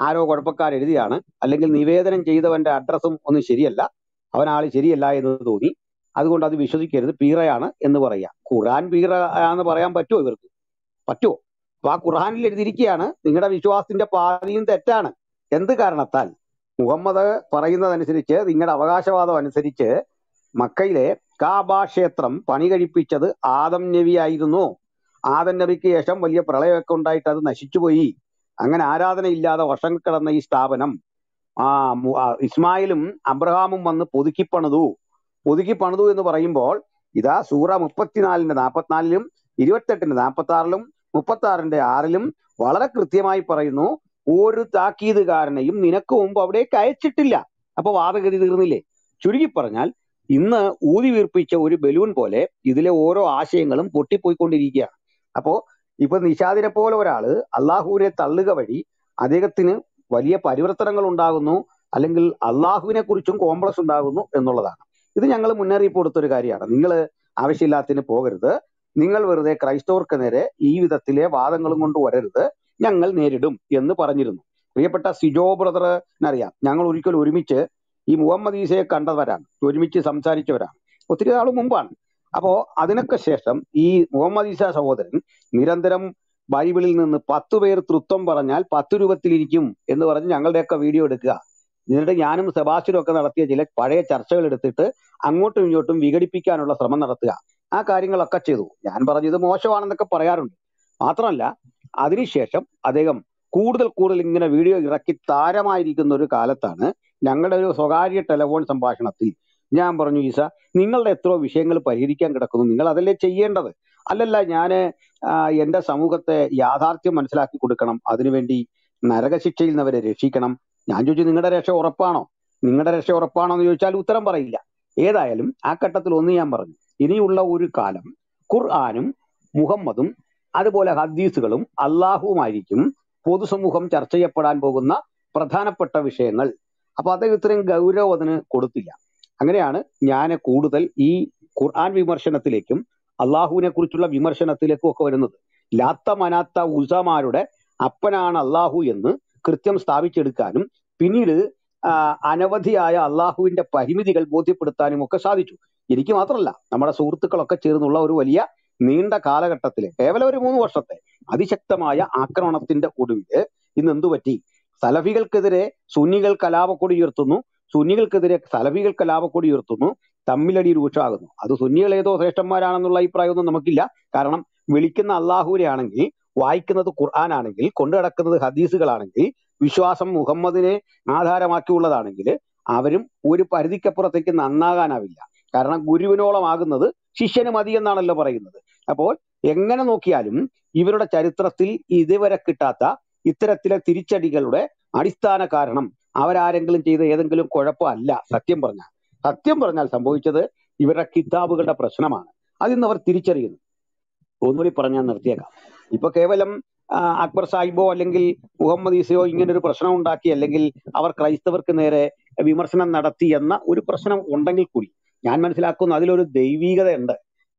ആരോ കുഴപ്പക്കാർ എഴുതിയാണ്. അല്ലെങ്കിൽ നിവേദനം ചെയ്തവന്റെ അഡ്രസ്സും ഒന്നും ശരിയല്ല. അവൻ ആൾ ശരിയല്ല എന്ന് തോന്നി. അതുകൊണ്ട് അത് വിശ്വസിക്കരുത്. പീറയാണ് എന്ന് പറയാം. ഖുറാൻ പീറ എന്ന് പറയാൻ പറ്റുമോ ഇവർക്ക്? പറ്റുമോ അപ്പൊ ആ ഖുർഹാനിൽ എഴുതിയിരിക്കുകയാണ് നിങ്ങളുടെ വിശ്വാസത്തിന്റെ പാതിയും തെറ്റാണ്. എന്ത് കാരണത്താൽ? മുഹമ്മദ് പറയുന്നതനുസരിച്ച് നിങ്ങളുടെ അവകാശവാദം അനുസരിച്ച് മക്കയിലെ കാബാ ക്ഷേത്രം പണി കഴിപ്പിച്ചത് ആദം നബിയായിരുന്നു ആദം നബിക്ക് ശേഷം വലിയ പ്രളയമൊക്കെ ഉണ്ടായിട്ട് അത് നശിച്ചുപോയി അങ്ങനെ ആരാധനയില്ലാതെ വർഷം കിടന്ന ഈ സ്ഥാപനം ആ ഇസ്മായിലും അബ്രഹാമും വന്ന് പുതുക്കി പണിതു. പുതുക്കി പണിതു എന്ന് പറയുമ്പോൾ ഇതാ സൂറ മുപ്പത്തിനാലിന്റെ നാൽപ്പത്തിനാലിലും ഇരുപത്തെട്ടിന്റെ നാൽപ്പത്തി ആറിലും മുപ്പത്തി ആറിന്റെ ആറിലും വളരെ കൃത്യമായി പറയുന്നു ഒരു താക്കീതുകാരനെയും നിനക്ക് മുമ്പ് അവിടേക്ക് അയച്ചിട്ടില്ല. അപ്പൊ വാദഗതി തീർന്നില്ലേ? ചുരുക്കി പറഞ്ഞാൽ ഇന്ന് ഊതി വീർപ്പിച്ച ഒരു ബലൂൺ പോലെ ഇതിലെ ഓരോ ആശയങ്ങളും പൊട്ടിപ്പോയിക്കൊണ്ടിരിക്കുകയാണ്. അപ്പോ ഇപ്പൊ നിഷാദിനെ പോലെ ഒരാൾ അള്ളാഹുവിനെ തള്ളുക വഴി അദ്ദേഹത്തിന് വലിയ പരിവർത്തനങ്ങൾ ഉണ്ടാകുന്നു അല്ലെങ്കിൽ അള്ളാഹുവിനെ കുറിച്ചും കോംപ്ലക്സ് ഉണ്ടാകുന്നു എന്നുള്ളതാണ്. ഇത് ഞങ്ങൾ മുന്നറിയിപ്പ് കൊടുത്തൊരു കാര്യമാണ്. നിങ്ങൾ ആവശ്യമില്ലാത്തതിന് പോകരുത്. നിങ്ങൾ വെറുതെ ക്രൈസ്തവർക്ക് നേരെ ഈ വിധത്തിലെ വാദങ്ങളും കൊണ്ട് വരരുത്. ഞങ്ങൾ നേരിടും എന്ന് പറഞ്ഞിരുന്നു. പ്രിയപ്പെട്ട സിജോ ബ്രദറിനറിയാം ഞങ്ങൾ ഒരിക്കൽ ഒരുമിച്ച് ഈ മുഹമ്മദ് ഈസയെ കണ്ടവരാണ്. ഒരുമിച്ച് സംസാരിച്ചവരാണ്. ഒത്തിരി നാൾ മുമ്പാണ്. അപ്പോ അതിനൊക്കെ ശേഷം ഈ മുഹമ്മദ് ഈസ സഹോദരൻ നിരന്തരം ബൈബിളിൽ നിന്ന് പത്ത് പേർ തൃത്വം പറഞ്ഞാൽ പത്ത് രൂപത്തിലിരിക്കും എന്ന് പറഞ്ഞ് ഞങ്ങളുടെയൊക്കെ വീഡിയോ എടുക്കുക. എന്നിട്ട് ഞാനും സെബാസ്റ്റ്യനും ഒക്കെ നടത്തിയ ചില പഴയ ചർച്ചകൾ എടുത്തിട്ട് അങ്ങോട്ടും ഇങ്ങോട്ടും വിഘടിപ്പിക്കാനുള്ള ശ്രമം നടത്തുക. ആ കാര്യങ്ങളൊക്കെ ചെയ്തു. ഞാൻ പറഞ്ഞു ഇത് മോശമാണെന്നൊക്കെ പറയാറുണ്ട്. മാത്രമല്ല അതിനുശേഷം അദ്ദേഹം കൂടുതൽ കൂടുതൽ ഇങ്ങനെ വീഡിയോ ഇറക്കി താരമായിരിക്കുന്ന ഒരു കാലത്താണ് ഞങ്ങളുടെ ഒരു സ്വകാര്യ ടെലിഫോൺ സംഭാഷണത്തിൽ ഞാൻ പറഞ്ഞു ഈസ നിങ്ങളുടെ എത്രയോ വിഷയങ്ങൾ പരിഹരിക്കാൻ കിടക്കുന്നു. നിങ്ങൾ അതല്ലേ ചെയ്യേണ്ടത്? അല്ലല്ല ഞാൻ എന്റെ സമൂഹത്തെ യാഥാർത്ഥ്യം മനസ്സിലാക്കി കൊടുക്കണം. അതിനുവേണ്ടി നരകശിക്ഷയിൽ നിന്ന് അവരെ രക്ഷിക്കണം. ഞാൻ ചോദിച്ചു നിങ്ങളുടെ രക്ഷ ഉറപ്പാണോ? നിങ്ങളുടെ രക്ഷ ഉറപ്പാണോ? എന്ന് ചോദിച്ചാൽ ഉത്തരം പറയില്ല. ഏതായാലും ആ ഘട്ടത്തിൽ ഒന്ന് ഞാൻ പറഞ്ഞു ഇനിയുള്ള ഒരു കാലം ഖുർആാനും മുഹമ്മദും അതുപോലെ ഹദീസുകളും അള്ളാഹുവുമായിരിക്കും പൊതുസമൂഹം ചർച്ച ചെയ്യപ്പെടാൻ പോകുന്ന പ്രധാനപ്പെട്ട വിഷയങ്ങൾ. അപ്പൊ അദ്ദേഹം ഇത്രയും ഗൗരവം അതിന് കൊടുത്തില്ല. അങ്ങനെയാണ് ഞാൻ കൂടുതൽ ഈ ഖുർആൻ വിമർശനത്തിലേക്കും അള്ളാഹുവിനെ കുറിച്ചുള്ള വിമർശനത്തിലേക്കും ഒക്കെ വരുന്നത്. ലാത്ത മനാത്ത ഉസമാരുടെ അപ്പനാണ് അള്ളാഹു എന്ന് കൃത്യം സ്ഥാപിച്ചെടുക്കാനും പിന്നീട് അനവധിയായ അള്ളാഹുവിന്റെ പരിമിതികൾ ബോധ്യപ്പെടുത്താനും ഒക്കെ സാധിച്ചു. എനിക്ക് മാത്രമല്ല നമ്മുടെ സുഹൃത്തുക്കളൊക്കെ ചേർന്നുള്ള ഒരു വലിയ നീണ്ട കാലഘട്ടത്തിൽ കേവലം ഒരു മൂന്ന് വർഷത്തെ അതിശക്തമായ ആക്രമണത്തിന്റെ ഒടുവിൽ ഇന്ന് എന്തു പറ്റി? സലഫികൾക്കെതിരെ സുന്നികൾ കലാപക്കൊടി ഉയർത്തുന്നു സുന്നികൾക്കെതിരെ സലഫികൾ കലാപക്കൊടി ഉയർത്തുന്നു തമ്മിലടി രൂക്ഷമാകുന്നു. അത് സുന്നികൾ ഏതോ ശ്രേഷ്ഠന്മാരാണെന്നുള്ള അഭിപ്രായമൊന്നും നമുക്കില്ല. കാരണം വിളിക്കുന്ന അള്ളാഹുവിനെ ആണെങ്കിൽ വായിക്കുന്നത് ഖുർആൻ ആണെങ്കിൽ കൊണ്ടു നടക്കുന്നത് ഹദീസുകളാണെങ്കിൽ വിശ്വാസം മുഹമ്മദിനെ ആധാരമാക്കിയുള്ളതാണെങ്കിൽ അവരും ഒരു പരിധിക്കപ്പുറത്തേക്ക് നന്നാകാനാവില്ല. കാരണം ഗുരുവിനോളമാകുന്നത് ശിഷ്യന് മതി എന്നാണല്ലോ പറയുന്നത്. അപ്പോൾ എങ്ങനെ നോക്കിയാലും ഇവരുടെ ചരിത്രത്തിൽ ഇതുവരെ കിട്ടാത്ത ഇത്തരത്തിലെ തിരിച്ചടികളുടെ അടിസ്ഥാന കാരണം അവരാരെങ്കിലും ചെയ്ത ഏതെങ്കിലും കുഴപ്പമല്ല സത്യം പറഞ്ഞാൽ. സത്യം പറഞ്ഞാൽ സംഭവിച്ചത് ഇവരുടെ കിതാബുകളുടെ പ്രശ്നമാണ്. അതിന്ന് അവർ തിരിച്ചറിയുന്നു. ഒന്നുകൂടി പറഞ്ഞാൽ നിർത്തിയേക്കാം. ഇപ്പൊ കേവലം അക്ബർ സാഹിബോ അല്ലെങ്കിൽ മുഹമ്മദ് ഈസയോ ഒരു പ്രശ്നം ഉണ്ടാക്കി അല്ലെങ്കിൽ അവർ ക്രൈസ്തവർക്ക് നേരെ വിമർശനം നടത്തി എന്ന ഒരു പ്രശ്നം ഉണ്ടെങ്കിൽ കൂടി ഞാൻ മനസ്സിലാക്കുന്നു അതിലൊരു ദൈവീകത ഉണ്ട്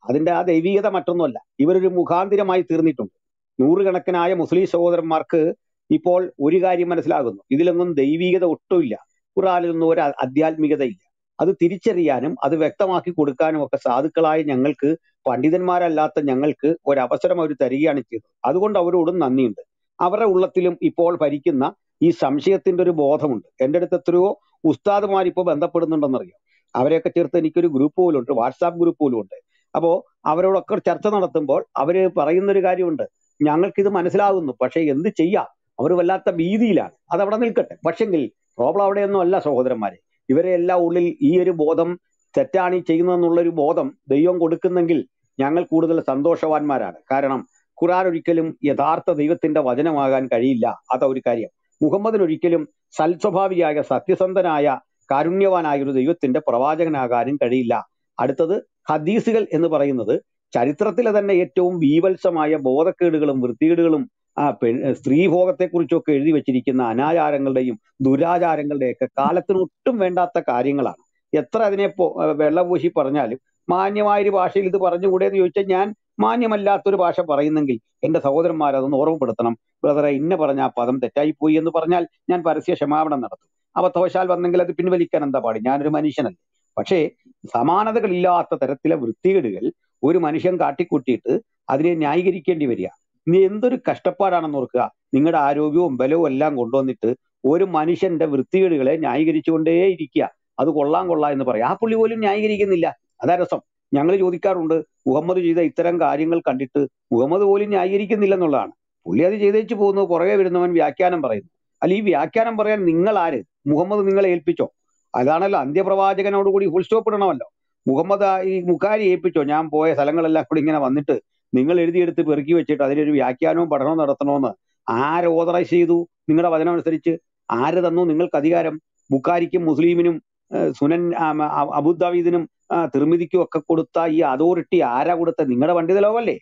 അതിന്റെ ആ ദൈവീകത മറ്റൊന്നുമല്ല. ഇവരൊരു മുഖാന്തിരമായി തീർന്നിട്ടുണ്ട്. നൂറുകണക്കിനായ മുസ്ലിം സഹോദരന്മാർക്ക് ഇപ്പോൾ ഒരു കാര്യം മനസ്സിലാകുന്നു. ഇതിലൊന്നും ദൈവീകത ഒട്ടുമില്ല. ഖുറാനിലൊന്നും ഒരു ആധ്യാത്മികതയില്ല അത് തിരിച്ചറിയാനും അത് വ്യക്തമാക്കി കൊടുക്കാനും ഒക്കെ സാധുക്കളായ ഞങ്ങൾക്ക് പണ്ഡിതന്മാരല്ലാത്ത ഞങ്ങൾക്ക് ഒരവസരം അവർ തരികയാണ് ചെയ്തത്. അതുകൊണ്ട് അവരോടും നന്ദിയുണ്ട്. അവരുടെ ഉള്ളത്തിലും ഇപ്പോൾ ഭരിക്കുന്ന ഈ സംശയത്തിന്റെ ഒരു ബോധമുണ്ട്. എന്റെ അടുത്ത് എത്രയോ ഉസ്താദുമാർ ഇപ്പോൾ ബന്ധപ്പെടുന്നുണ്ടെന്നറിയാം. അവരെയൊക്കെ ചേർത്ത് എനിക്കൊരു ഗ്രൂപ്പ് പോലും ഉണ്ട് വാട്സാപ്പ് ഗ്രൂപ്പ് പോലും ഉണ്ട്. അപ്പോ അവരോടൊക്കെ ചർച്ച നടത്തുമ്പോൾ അവർ പറയുന്ന ഒരു കാര്യമുണ്ട്. ഞങ്ങൾക്കിത് മനസ്സിലാകുന്നു പക്ഷേ എന്ത് ചെയ്യാം? അവർ വല്ലാത്ത ഭീതിയിലാണ്. അത് അവിടെ നിൽക്കട്ടെ. പക്ഷെങ്കിൽ പ്രോബ്ലം അവിടെയൊന്നും അല്ല സഹോദരന്മാരെ. ഇവരെ എല്ലാം ഉള്ളിൽ ഈ ഒരു ബോധം തെറ്റാണ് ഈ ചെയ്യുന്നതെന്നുള്ള ഒരു ബോധം ദൈവം കൊടുക്കുന്നെങ്കിൽ ഞങ്ങൾ കൂടുതൽ സന്തോഷവാന്മാരാണ്. കാരണം ഖുറാൻ ഒരിക്കലും യഥാർത്ഥ ദൈവത്തിന്റെ വചനമാകാൻ കഴിയില്ല. അതാ ഒരു കാര്യം. മുഹമ്മദിന് ഒരിക്കലും സൽസ്വഭാവിയായ സത്യസന്ധനായ കാരുണ്യവാനായ ഒരു ദൈവത്തിന്റെ പ്രവാചകനാകാനും കഴിയില്ല. അടുത്തത് ഹദീസുകൾ എന്ന് പറയുന്നത് ചരിത്രത്തിലെ തന്നെ ഏറ്റവും ബീവത്സമായ ബോധക്കേടുകളും വൃത്തികേടുകളും ആ പെ സ്ത്രീഭോഗത്തെക്കുറിച്ചൊക്കെ എഴുതി വെച്ചിരിക്കുന്ന അനാചാരങ്ങളുടെയും ദുരാചാരങ്ങളുടെയൊക്കെ കാലത്തിന് ഒട്ടും വേണ്ടാത്ത കാര്യങ്ങളാണ്. എത്ര അതിനെ വെള്ളപൂശി പറഞ്ഞാലും മാന്യമായ ഒരു ഭാഷയിൽ ഇത് പറഞ്ഞുകൂടെ എന്ന് ചോദിച്ചാൽ ഞാൻ മാന്യമല്ലാത്തൊരു ഭാഷ പറയുന്നെങ്കിൽ എന്റെ സഹോദരന്മാർ അതൊന്ന് ഓർമ്മപ്പെടുത്തണം. ബ്രദറെ ഇന്ന പറഞ്ഞ ആ പദം തെറ്റായിപ്പോയി എന്ന് പറഞ്ഞാൽ ഞാൻ പരസ്യ ക്ഷമാപണം നടത്തും. അബദ്ധവശാൽ വന്നെങ്കിൽ അത് പിൻവലിക്കാൻ എന്താ പാടി? ഞാനൊരു മനുഷ്യനല്ല. പക്ഷേ സമാനതകളില്ലാത്ത തരത്തിലെ വൃത്തികേടുകൾ ഒരു മനുഷ്യൻ കാട്ടിക്കൂട്ടിയിട്ട് അതിനെ ന്യായീകരിക്കേണ്ടി വരിക. ഇനി എന്തൊരു കഷ്ടപ്പാടാണെന്ന് ഓർക്കുക. നിങ്ങളുടെ ആരോഗ്യവും ബലവും എല്ലാം കൊണ്ടുവന്നിട്ട് ഒരു മനുഷ്യന്റെ വൃത്തികേടുകളെ ന്യായീകരിച്ചുകൊണ്ടേ ഇരിക്കുക. അത് കൊള്ളാം കൊള്ളാം എന്ന് പറയാം. ആ പുള്ളി പോലും ന്യായീകരിക്കുന്നില്ല. അതാ രസം. ഞങ്ങൾ ചോദിക്കാറുണ്ട് മുഹമ്മദ് ചെയ്ത ഇത്തരം കാര്യങ്ങൾ കണ്ടിട്ട് മുഹമ്മദ് പോലും ന്യായീകരിക്കുന്നില്ലെന്നുള്ളതാണ്. പുള്ളി അത് ചെയ്തേച്ച് പോകുന്നു പുറകെ വരുന്നവൻ വ്യാഖ്യാനം പറയുന്നു. അല്ല ഈ വ്യാഖ്യാനം പറയാൻ നിങ്ങൾ ആര് മുഹമ്മദ് നിങ്ങളെ ഏൽപ്പിച്ചോ? അതാണല്ലോ അന്ത്യപ്രവാചകനോട് കൂടി ഫുൾ സ്റ്റോപ്പ് ഇടണമല്ലോ. മുഹമ്മദ് ഈ മുഖാരി ഏൽപ്പിച്ചോ? ഞാൻ പോയ സ്ഥലങ്ങളെല്ലാം കൂടി ഇങ്ങനെ വന്നിട്ട് നിങ്ങൾ എഴുതിയെടുത്ത് പെറുക്കി വെച്ചിട്ട് അതിനൊരു വ്യാഖ്യാനവും പഠനവും നടത്തണമെന്ന് ആര് ഓതറൈസ് ചെയ്തു? നിങ്ങളുടെ വചനം അനുസരിച്ച് ആര് തന്നു? നിങ്ങൾക്ക് അധികാരം? ബുക്കാരിക്കും മുസ്ലിമിനും സുനൻ അബുദാവീദിനും തിർമിതിക്കും ഒക്കെ കൊടുത്ത ഈ അതോറിറ്റി ആരാ കൊടുത്ത? നിങ്ങളുടെ പണ്ഡിത ലോകമല്ലേ?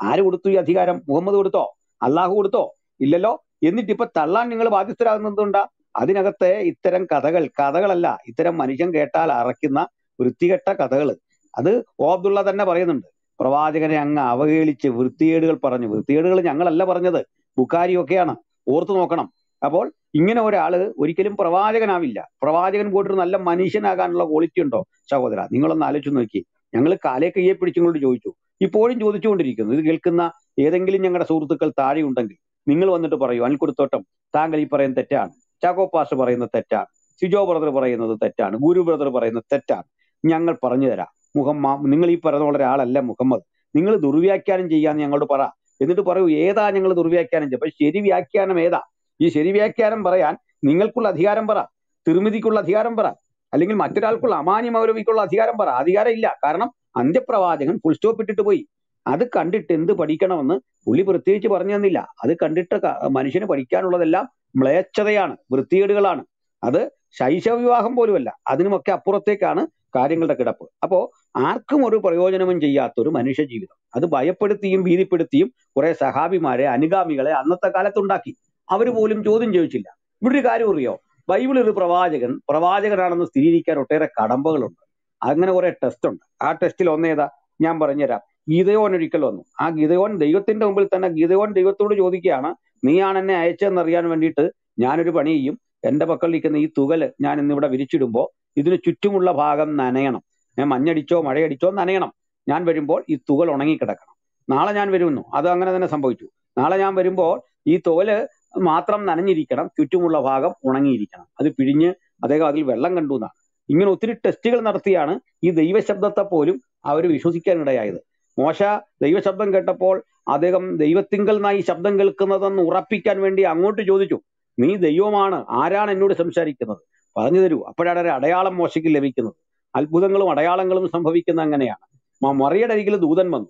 ആര് കൊടുത്തു ഈ അധികാരം? മുഹമ്മദ് കൊടുത്തോ? അള്ളാഹു കൊടുത്തോ? ഇല്ലല്ലോ? എന്നിട്ട് ഇപ്പൊ തള്ളാൻ നിങ്ങൾ ബാധ്യസ്ഥരാകുന്നതുകൊണ്ടാ അതിനകത്തെ ഇത്തരം കഥകൾ കഥകളല്ല ഇത്തരം മനുഷ്യൻ കേട്ടാൽ അറയ്ക്കുന്ന വൃത്തികെട്ട കഥകൾ അത് ഓ അബ്ദുള്ള തന്നെ പറയുന്നുണ്ട്. പ്രവാചകനെ അങ്ങ് അവഹേളിച്ച് വൃത്തികേടുകൾ പറഞ്ഞു. വൃത്തികേടുകൾ ഞങ്ങളല്ല പറഞ്ഞത്. ബുക്കാരിയൊക്കെയാണ് ഓർത്തു നോക്കണം. അപ്പോൾ ഇങ്ങനെ ഒരാൾ ഒരിക്കലും പ്രവാചകനാവില്ല. പ്രവാചകൻ പോയിട്ടൊരു നല്ല മനുഷ്യനാകാനുള്ള ക്വാളിറ്റി ഉണ്ടോ? സഹോദര നിങ്ങളൊന്ന് ആലോചിച്ചു നോക്കി. ഞങ്ങൾ കാലേ കയ്യെ പിടിച്ചുകൊണ്ട് ചോദിച്ചു. ഇപ്പോഴും ചോദിച്ചുകൊണ്ടിരിക്കുന്നു. ഇത് കേൾക്കുന്ന ഏതെങ്കിലും ഞങ്ങളുടെ സുഹൃത്തുക്കൾ താഴെ ഉണ്ടെങ്കിൽ നിങ്ങൾ വന്നിട്ട് പറയൂ. അനിൽക്കുടുത്തോട്ടം താങ്കൾ ഈ പറയുന്ന തെറ്റാണ്. ചാക്കോ പാസ് പറയുന്നത് തെറ്റാണ്. സിജോ ബ്രദർ പറയുന്നത് തെറ്റാണ്. ഗുരു ബ്രദർ പറയുന്നത് തെറ്റാണ്. ഞങ്ങൾ പറഞ്ഞു തരാം. മുഹമ്മ നിങ്ങൾ ഈ പറയുന്ന പോലെ ഒരാളല്ല മുഹമ്മദ്. നിങ്ങൾ ദുർവ്യാഖ്യാനം ചെയ്യാന്ന് ഞങ്ങളോട് പറ. എന്നിട്ട് പറയൂ ഏതാ ഞങ്ങൾ ദുർവ്യാഖ്യാനം ചെയ്യുക അപ്പൊ ശരി വ്യാഖ്യാനം ഏതാ? ഈ ശരി വ്യാഖ്യാനം പറയാൻ നിങ്ങൾക്കുള്ള അധികാരം പറ. തിരുമിതിക്കുള്ള അധികാരം പറ. അല്ലെങ്കിൽ മറ്റൊരാൾക്കുള്ള അമാന്യ മൗലവിക്കുള്ള അധികാരം പറ. അധികാരം ഇല്ല. കാരണം അന്ത്യപ്രവാചകൻ ഫുൾ സ്റ്റോപ്പ് ഇട്ടിട്ട് പോയി. അത് കണ്ടിട്ട് എന്ത് പഠിക്കണമെന്ന് പുള്ളി പ്രത്യേകിച്ച് പറഞ്ഞു തന്നില്ല. അത് കണ്ടിട്ട് മനുഷ്യന് പഠിക്കാനുള്ളതെല്ലാം മ്ലേച്ഛതയാണ് വൃത്തികേടുകളാണ്. അത് ശൈശവ വിവാഹം പോലുമല്ല. അതിനുമൊക്കെ അപ്പുറത്തേക്കാണ് കാര്യങ്ങളുടെ കിടപ്പ്. അപ്പോ ആർക്കും ഒരു പ്രയോജനവും ചെയ്യാത്തൊരു മനുഷ്യ ജീവിതം അത് ഭയപ്പെടുത്തിയും ഭീതിപ്പെടുത്തിയും കുറെ സഹാബിമാരെ അനുഗാമികളെ അന്നത്തെ കാലത്തുണ്ടാക്കി. അവർ പോലും ചോദ്യം ചോദിച്ചില്ല. ഇവിടെ ഒരു കാര്യം അറിയോ ബൈബിൾ ഒരു പ്രവാചകൻ പ്രവാചകനാണെന്ന് സ്ഥിരീകരിക്കാൻ ഒട്ടേറെ കടമ്പകളുണ്ട്. അങ്ങനെ കുറെ ടെസ്റ്റ് ഉണ്ട്. ആ ടെസ്റ്റിൽ ഒന്നേതാ? ഞാൻ പറഞ്ഞുതരാം. ഗീതയോൻ ഒരിക്കൽ വന്നു. ആ ഗീതയോൻ ദൈവത്തിന്റെ മുമ്പിൽ തന്നെ ഗീതയോൻ ദൈവത്തോട് ചോദിക്കുകയാണ് നീയാണ് എന്നെ അയച്ചതെന്ന് അറിയാൻ വേണ്ടിയിട്ട് ഞാനൊരു പണി ചെയ്യും? എന്റെ പക്കൽ നിൽക്കുന്ന ഈ തുകൽ ഞാൻ ഇന്നിവിടെ വിരിച്ചിടുമ്പോൾ ഇതിന് ചുറ്റുമുള്ള ഭാഗം നനയണം. ഞാൻ മഞ്ഞടിച്ചോ മഴയടിച്ചോ നനയണം. ഞാൻ വരുമ്പോൾ ഈ തുകൽ ഉണങ്ങിക്കിടക്കണം. നാളെ ഞാൻ വരുന്നു. അത് അങ്ങനെ തന്നെ സംഭവിച്ചു. നാളെ ഞാൻ വരുമ്പോൾ ഈ തോൽ മാത്രം നനഞ്ഞിരിക്കണം. ചുറ്റുമുള്ള ഭാഗം ഉണങ്ങിയിരിക്കണം. അത് പിഴിഞ്ഞ് അദ്ദേഹം അതിൽ വെള്ളം കണ്ടു എന്നാണ്. ഇങ്ങനെ ഒത്തിരി ടെസ്റ്റുകൾ നടത്തിയാണ് ഈ ദൈവശബ്ദത്തെ പോലും അവർ വിശ്വസിക്കാനിടയായത്. മോശ ദൈവശബ്ദം കേട്ടപ്പോൾ അദ്ദേഹം ദൈവത്തിങ്കൽ നിന്നായി ശബ്ദം കേൾക്കുന്നതെന്ന് ഉറപ്പിക്കാൻ വേണ്ടി അങ്ങോട്ട് ചോദിച്ചു. നീ ദൈവമാണ്. ആരാണ് എന്നോട് സംസാരിക്കുന്നത്? പറഞ്ഞു തരൂ. അപ്പോഴാണ് ഒരു അടയാളം മോശയ്ക്ക് ലഭിക്കുന്നത്. അത്ഭുതങ്ങളും അടയാളങ്ങളും സംഭവിക്കുന്ന അങ്ങനെയാണ്. മറിയുടെ അരികിൽ ദൂതൻ വന്നു.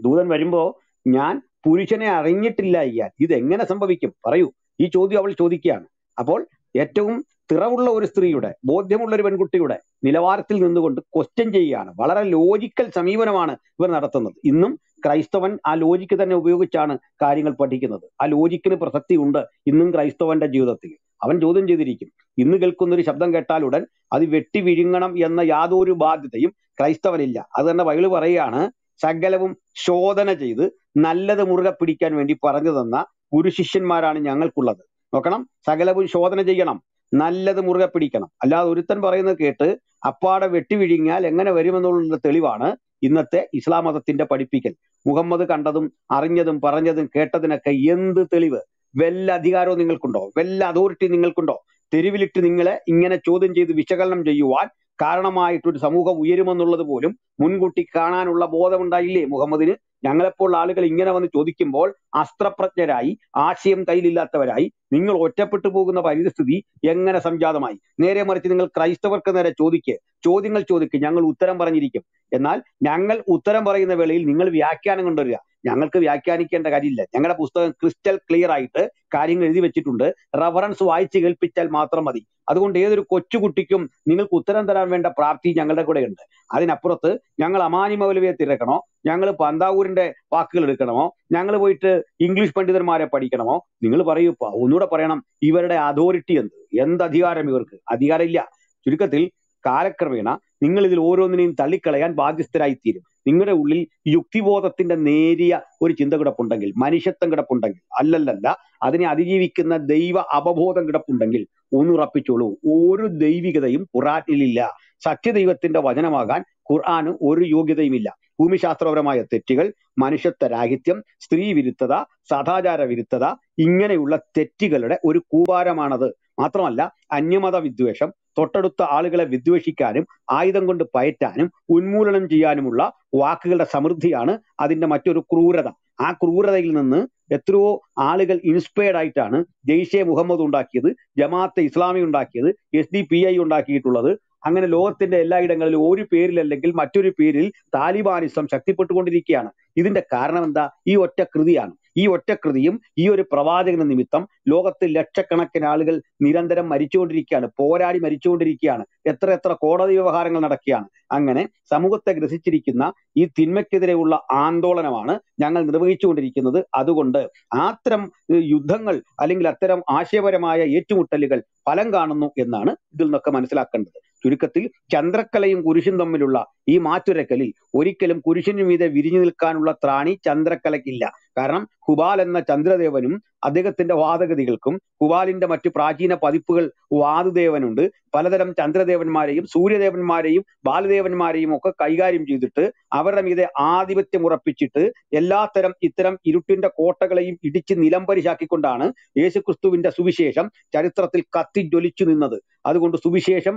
ദൂതൻ വരുമ്പോ ഞാൻ പുരുഷനെ അറിഞ്ഞിട്ടില്ല ഇയാൾ ഇതെങ്ങനെ സംഭവിക്കും? പറയൂ. ഈ ചോദ്യം അവൾ ചോദിക്കുകയാണ്. അപ്പോൾ ഏറ്റവും തിറവുള്ള ഒരു സ്ത്രീയുടെ ബോധ്യമുള്ള ഒരു പെൺകുട്ടിയുടെ നിലവാരത്തിൽ നിന്നുകൊണ്ട് ക്വസ്റ്റ്യൻ ചെയ്യുകയാണ്. വളരെ ലോജിക്കൽ സമീപനമാണ് ഇവർ നടത്തുന്നത്. ഇന്നും ക്രൈസ്തവൻ ആ ലോജിക്ക് തന്നെ ഉപയോഗിച്ചാണ് കാര്യങ്ങൾ പഠിക്കുന്നത്. ആ ലോജിക്കിന് പ്രസക്തി ഉണ്ട് ഇന്നും ക്രൈസ്തവന്റെ ജീവിതത്തിൽ. അവൻ ചോദ്യം ചെയ്തിരിക്കും. ഇന്ന് കേൾക്കുന്ന ഒരു ശബ്ദം കേട്ടാലുടൻ അത് വെട്ടി വിഴുങ്ങണം എന്ന യാതൊരു ബാധ്യതയും ക്രൈസ്തവനില്ല. അത് തന്നെ ബൈബിൾ പറയുകയാണ് സകലവും ശോധന ചെയ്ത് നല്ലത് മുറുകെ പിടിക്കാൻ വേണ്ടി പറഞ്ഞു തന്ന ഗുരുശിഷ്യന്മാരാണ് ഞങ്ങൾക്കുള്ളത്. നോക്കണം സകലവും ശോധന ചെയ്യണം നല്ലത് മുറുകെ പിടിക്കണം. അല്ലാതെ ഒരുത്തൻ പറയുന്നത് കേട്ട് അപ്പാടെ വെട്ടി വിഴുങ്ങിയാൽ എങ്ങനെ വരുമെന്നുള്ള തെളിവാണ് ഇന്നത്തെ ഇസ്ലാം മതത്തിന്റെ പഠിപ്പിക്കൽ. മുഹമ്മദ് കണ്ടതും അറിഞ്ഞതും പറഞ്ഞതും കേട്ടതിനൊക്കെ എന്ത് തെളിവ്? വല്ല അധികാരവും നിങ്ങൾക്കുണ്ടോ? വല്ല അതോറിറ്റി നിങ്ങൾക്കുണ്ടോ? തെരുവിലിട്ട് നിങ്ങളെ ഇങ്ങനെ ചോദ്യം ചെയ്ത് വിശകലനം ചെയ്യുവാൻ കാരണമായിട്ടൊരു സമൂഹം ഉയരുമെന്നുള്ളത് പോലും മുൻകൂട്ടി കാണാനുള്ള ബോധമുണ്ടായില്ലേ മുഹമ്മദിന്? ഞങ്ങളെപ്പോലുള്ള ആളുകൾ ഇങ്ങനെ വന്ന് ചോദിക്കുമ്പോൾ അസ്ത്രപ്രജ്ഞരായി ആശയം കയ്യിലില്ലാത്തവരായി നിങ്ങൾ ഒറ്റപ്പെട്ടു പോകുന്ന പരിസ്ഥിതി എങ്ങനെ സംജാതമായി? നേരെ മറിച്ച് നിങ്ങൾ ക്രൈസ്തവർക്ക് നേരെ ചോദിക്ക് ചോദ്യങ്ങൾ ചോദിക്ക് ഞങ്ങൾ ഉത്തരം പറഞ്ഞിരിക്കും. എന്നാൽ ഞങ്ങൾ ഉത്തരം പറയുന്ന വേളയിൽ നിങ്ങൾ വ്യാഖ്യാനം കൊണ്ടുവരിക. ഞങ്ങൾക്ക് വ്യാഖ്യാനിക്കേണ്ട കാര്യമില്ല. ഞങ്ങളുടെ പുസ്തകം ക്രിസ്റ്റൽ ക്ലിയർ ആയിട്ട് കാര്യങ്ങൾ എഴുതി വെച്ചിട്ടുണ്ട്. റഫറൻസ് വായിച്ച് കേൾപ്പിച്ചാൽ മാത്രം മതി. അതുകൊണ്ട് ഏതൊരു കൊച്ചുകുട്ടിക്കും നിങ്ങൾക്ക് ഉത്തരം തരാൻ വേണ്ട പ്രാപ്തി ഞങ്ങളുടെ കൂടെ ഉണ്ട് അതിനപ്പുറത്ത് ഞങ്ങൾ അമാനി മൗലവിയെ തിരക്കണോ? ഞങ്ങൾ പന്താവൂരിന്റെ വാക്കുകൾ എടുക്കണമോ? ഞങ്ങൾ പോയിട്ട് ഇംഗ്ലീഷ് പണ്ഡിതന്മാരെ പഠിക്കണമോ? നിങ്ങൾ പറയൂ ഒന്നുകൂടെ പറയണം. ഇവരുടെ അതോറിറ്റി എന്ത്? എന്ത് അധികാരം ഇവർക്ക്? അധികാരമില്ല. ചുരുക്കത്തിൽ കാലക്രമേണ നിങ്ങൾ ഇതിൽ ഓരോന്നിനെയും തള്ളിക്കളയാൻ ബാധ്യസ്ഥരായിത്തീരും. നിങ്ങളുടെ ഉള്ളിൽ യുക്തിബോധത്തിന്റെ നേരിയ ഒരു ചിന്ത കിടപ്പുണ്ടെങ്കിൽ മനുഷ്യത്വം കിടപ്പുണ്ടെങ്കിൽ അല്ലല്ലല്ല അതിനെ അതിജീവിക്കുന്ന ദൈവ അവബോധം കിടപ്പുണ്ടെങ്കിൽ ഒന്നുറപ്പിച്ചോളൂ. ഒരു ദൈവികതയും ഖുറാനിലില്ല സത്യദൈവത്തിന്റെ വചനമാകാൻ ഖുർആന് ഒരു യോഗ്യതയുമില്ല. ഭൂമിശാസ്ത്രപരമായ തെറ്റുകൾ മനുഷ്യത്വ രാഹിത്യം സ്ത്രീ വിരുദ്ധത സദാചാര വിരുദ്ധത ഇങ്ങനെയുള്ള തെറ്റുകളുടെ ഒരു കൂവാരമാണത് മാത്രമല്ല അന്യമത വിദ്വേഷം തൊട്ടടുത്ത ആളുകളെ വിദ്വേഷിക്കാനും ആയുധം കൊണ്ട് പയറ്റാനും ഉന്മൂലനം ചെയ്യാനുമുള്ള വാക്കുകളുടെ സമൃദ്ധിയാണ് അതിന്റെ മറ്റൊരു ക്രൂരത. ആ ക്രൂരതയിൽ നിന്ന് എത്രയോ ആളുകൾ ഇൻസ്പയർഡ് ആയിട്ടാണ് ജെയ്ഷെ മുഹമ്മദ് ഉണ്ടാക്കിയത് ജമാഅത്തെ ഇസ്ലാമി ഉണ്ടാക്കിയത് എസ് ഡി പി ഐ ഉണ്ടാക്കിയിട്ടുള്ളത്. അങ്ങനെ ലോകത്തിന്റെ എല്ലായിടങ്ങളിലും ഒരു പേരിലല്ലെങ്കിൽ മറ്റൊരു പേരിൽ താലിബാനിസം ശക്തിപ്പെട്ടുകൊണ്ടിരിക്കുകയാണ്. ഇതിന്റെ കാരണം എന്താ? ഈ ഒറ്റ കൃതിയാണ്. ഈ ഒറ്റ കൃതിയും ഈ ഒരു പ്രവാചകന നിമിത്തം ലോകത്തിൽ ലക്ഷക്കണക്കിന് ആളുകൾ നിരന്തരം മരിച്ചുകൊണ്ടിരിക്കുകയാണ്. പോരാടി മരിച്ചുകൊണ്ടിരിക്കുകയാണ്. എത്ര എത്ര കോടതി വ്യവഹാരങ്ങൾ നടക്കുകയാണ്. അങ്ങനെ സമൂഹത്തെ ഗ്രസിച്ചിരിക്കുന്ന ഈ തിന്മയ്ക്കെതിരെയുള്ള ആന്തോളനമാണ് ഞങ്ങൾ നിർവഹിച്ചുകൊണ്ടിരിക്കുന്നത്. അതുകൊണ്ട് അത്തരം യുദ്ധങ്ങൾ അല്ലെങ്കിൽ അത്തരം ആശയപരമായ ഏറ്റുമുട്ടലുകൾ ഫലം കാണുന്നു എന്നാണ് ഇതിൽ നിന്നൊക്കെ മനസ്സിലാക്കേണ്ടത്. ചുരുക്കത്തിൽ ചന്ദ്രക്കലയും കുരിശും തമ്മിലുള്ള ഈ മാറ്റുരക്കലിൽ ഒരിക്കലും കുരിശിനു മീതെ വിരിഞ്ഞു നിൽക്കാനുള്ള ത്രാണി ചന്ദ്രക്കലയ്ക്കില്ല. കാരണം ഹുബാൽ എന്ന ചന്ദ്രദേവനും അദ്ദേഹത്തിന്റെ വാദഗതികൾക്കും ഹുബാലിന്റെ മറ്റു പ്രാചീന പതിപ്പുകൾ വാദുദേവനുണ്ട് പലതരം ചന്ദ്രദേവന്മാരെയും സൂര്യദേവന്മാരെയും ബാലദേവന്മാരെയും ഒക്കെ കൈകാര്യം ചെയ്തിട്ട് അവരുടെ മീതെ ആധിപത്യം ഉറപ്പിച്ചിട്ട് എല്ലാത്തരം ഇത്തരം ഇരുട്ടിന്റെ കോട്ടകളെയും ഇടിച്ച് നിലംപരിശാക്കിക്കൊണ്ടാണ് യേശുക്രിസ്തുവിന്റെ സുവിശേഷം ചരിത്രത്തിൽ കത്തിജ്വലിച്ചു നിന്നത്. അതുകൊണ്ട് സുവിശേഷം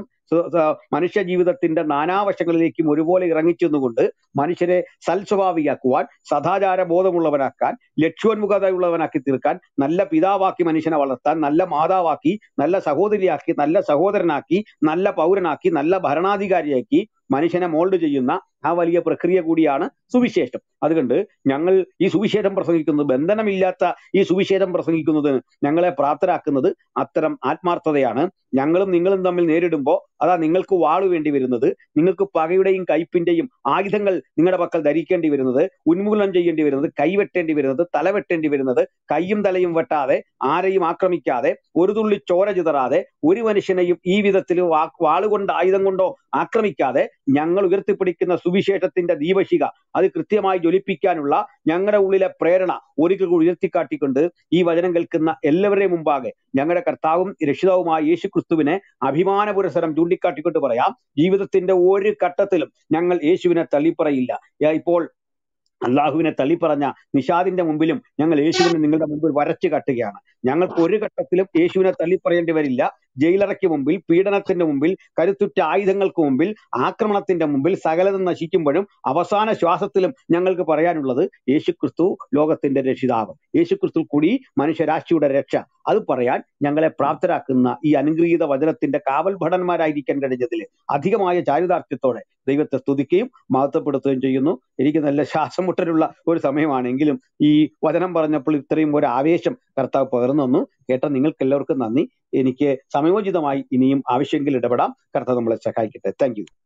മനുഷ്യ ജീവിതത്തിന്റെ നാനാവശങ്ങളിലേക്കും ഒരുപോലെ ഇറങ്ങിച്ചെന്നുകൊണ്ട് മനുഷ്യരെ സൽസ്വഭാവിയാക്കുവാൻ സദാചാര ബോധമുള്ളവരാക്കാൻ തീർക്കാൻ ലക്ഷ്യോന്മുഖതയുള്ളവനാക്കി തീർക്കാൻ നല്ല പിതാവാക്കി മനുഷ്യനെ വളർത്താൻ നല്ല മാതാവാക്കി നല്ല സഹോദരിയാക്കി നല്ല സഹോദരനാക്കി നല്ല പൗരനാക്കി നല്ല ഭരണാധികാരിയാക്കി മനുഷ്യനെ മോൾഡ് ചെയ്യുന്ന ആ വലിയ പ്രക്രിയ കൂടിയാണ് സുവിശേഷം. അതുകൊണ്ട് ഞങ്ങൾ ഈ സുവിശേഷം പ്രസംഗിക്കുന്നത് ബന്ധനമില്ലാത്ത ഈ സുവിശേഷം പ്രസംഗിക്കുന്നതിന് ഞങ്ങളെ പ്രാപ്തരാക്കുന്നത് അത്തരം ആത്മാർത്ഥതയാണ്. ഞങ്ങളും നിങ്ങളും തമ്മിൽ നേരിടുമ്പോൾ അതാ നിങ്ങൾക്ക് വാൾ വേണ്ടി വരുന്നത് നിങ്ങൾക്ക് പകയുടെയും കയ്പിന്റെയും ആയുധങ്ങൾ നിങ്ങളുടെ പക്കൽ ധരിക്കേണ്ടി വരുന്നത് ഉന്മൂലനം ചെയ്യേണ്ടി വരുന്നത് കൈവെട്ടേണ്ടി വരുന്നത് തലവെട്ടേണ്ടി വരുന്നത് കയ്യും തലയും വെട്ടാതെ ആരെയും ആക്രമിക്കാതെ ഒരു തുള്ളി ചോര ചിതറാതെ ഒരു മനുഷ്യനെയും ഈ വിധത്തിൽ വാളുകൊണ്ട് ആയുധം കൊണ്ടോ ആക്രമിക്കാതെ ഞങ്ങൾ ഉയർത്തിപ്പിടിക്കുന്ന സുവിശേഷത്തിന്റെ ദീപശിക അത് കൃത്യമായി ജ്വലിപ്പിക്കാനുള്ള ഞങ്ങളുടെ ഉള്ളിലെ പ്രേരണ ഒരിക്കൽ കൂടി ഉയർത്തിക്കാട്ടിക്കൊണ്ട് ഈ വചനം കേൾക്കുന്ന എല്ലാവരുടെയും മുമ്പാകെ ഞങ്ങളുടെ കർത്താവും രക്ഷിതാവുമായ യേശു ക്രിസ്തുവിനെ അഭിമാന പുരസരം ചൂണ്ടിക്കാട്ടിക്കൊണ്ട് പറയാം. ജീവിതത്തിന്റെ ഒരു ഘട്ടത്തിലും ഞങ്ങൾ യേശുവിനെ തള്ളിപ്പറയില്ല. ഇപ്പോൾ അള്ളാഹുവിനെ തള്ളിപ്പറഞ്ഞ നിഷാദിന്റെ മുമ്പിലും ഞങ്ങൾ യേശുവിനെ നിങ്ങളുടെ മുമ്പിൽ വരച്ചു കാട്ടുകയാണ്. ഞങ്ങൾക്ക് ഒരു ഘട്ടത്തിലും യേശുവിനെ തള്ളിപ്പറയേണ്ടി വരില്ല. ജയിലറയ്ക്ക് മുമ്പിൽ പീഡനത്തിന്റെ മുമ്പിൽ കരുത്തുറ്റ ആയുധങ്ങൾക്ക് മുമ്പിൽ ആക്രമണത്തിന്റെ മുമ്പിൽ സകലതും നശിക്കുമ്പോഴും അവസാന ശ്വാസത്തിലും ഞങ്ങൾക്ക് പറയാനുള്ളത് യേശുക്രിസ്തു ലോകത്തിന്റെ രക്ഷിതാവ്. യേശുക്രിസ്തു കൂടി മനുഷ്യരാശിയുടെ രക്ഷ. അത് പറയാൻ ഞങ്ങളെ പ്രാപ്തരാക്കുന്ന ഈ അനുഗ്രഹീത വചനത്തിന്റെ കാവൽ ഭടന്മാരായിരിക്കാൻ കഴിഞ്ഞതിൽ അധികമായ ചാരിതാർത്ഥ്യത്തോടെ ദൈവത്തെ സ്തുതിക്കുകയും മഹത്വപ്പെടുത്തുകയും ചെയ്യുന്നു. എനിക്ക് നല്ല ശ്വാസം മുട്ടലുള്ള ഒരു സമയമാണെങ്കിലും ഈ വചനം പറഞ്ഞപ്പോൾ ഇത്രയും ഒരു ആവേശം കർത്താവ് പകർന്നു കേട്ട നിങ്ങൾക്ക് എല്ലാവർക്കും നന്ദി. എനിക്ക് സമയോചിതമായി ഇനിയും ആവശ്യമെങ്കിൽ ഇടപെടാം. കർത്താവ് നമ്മളെ സഹായിക്കട്ടെ. താങ്ക്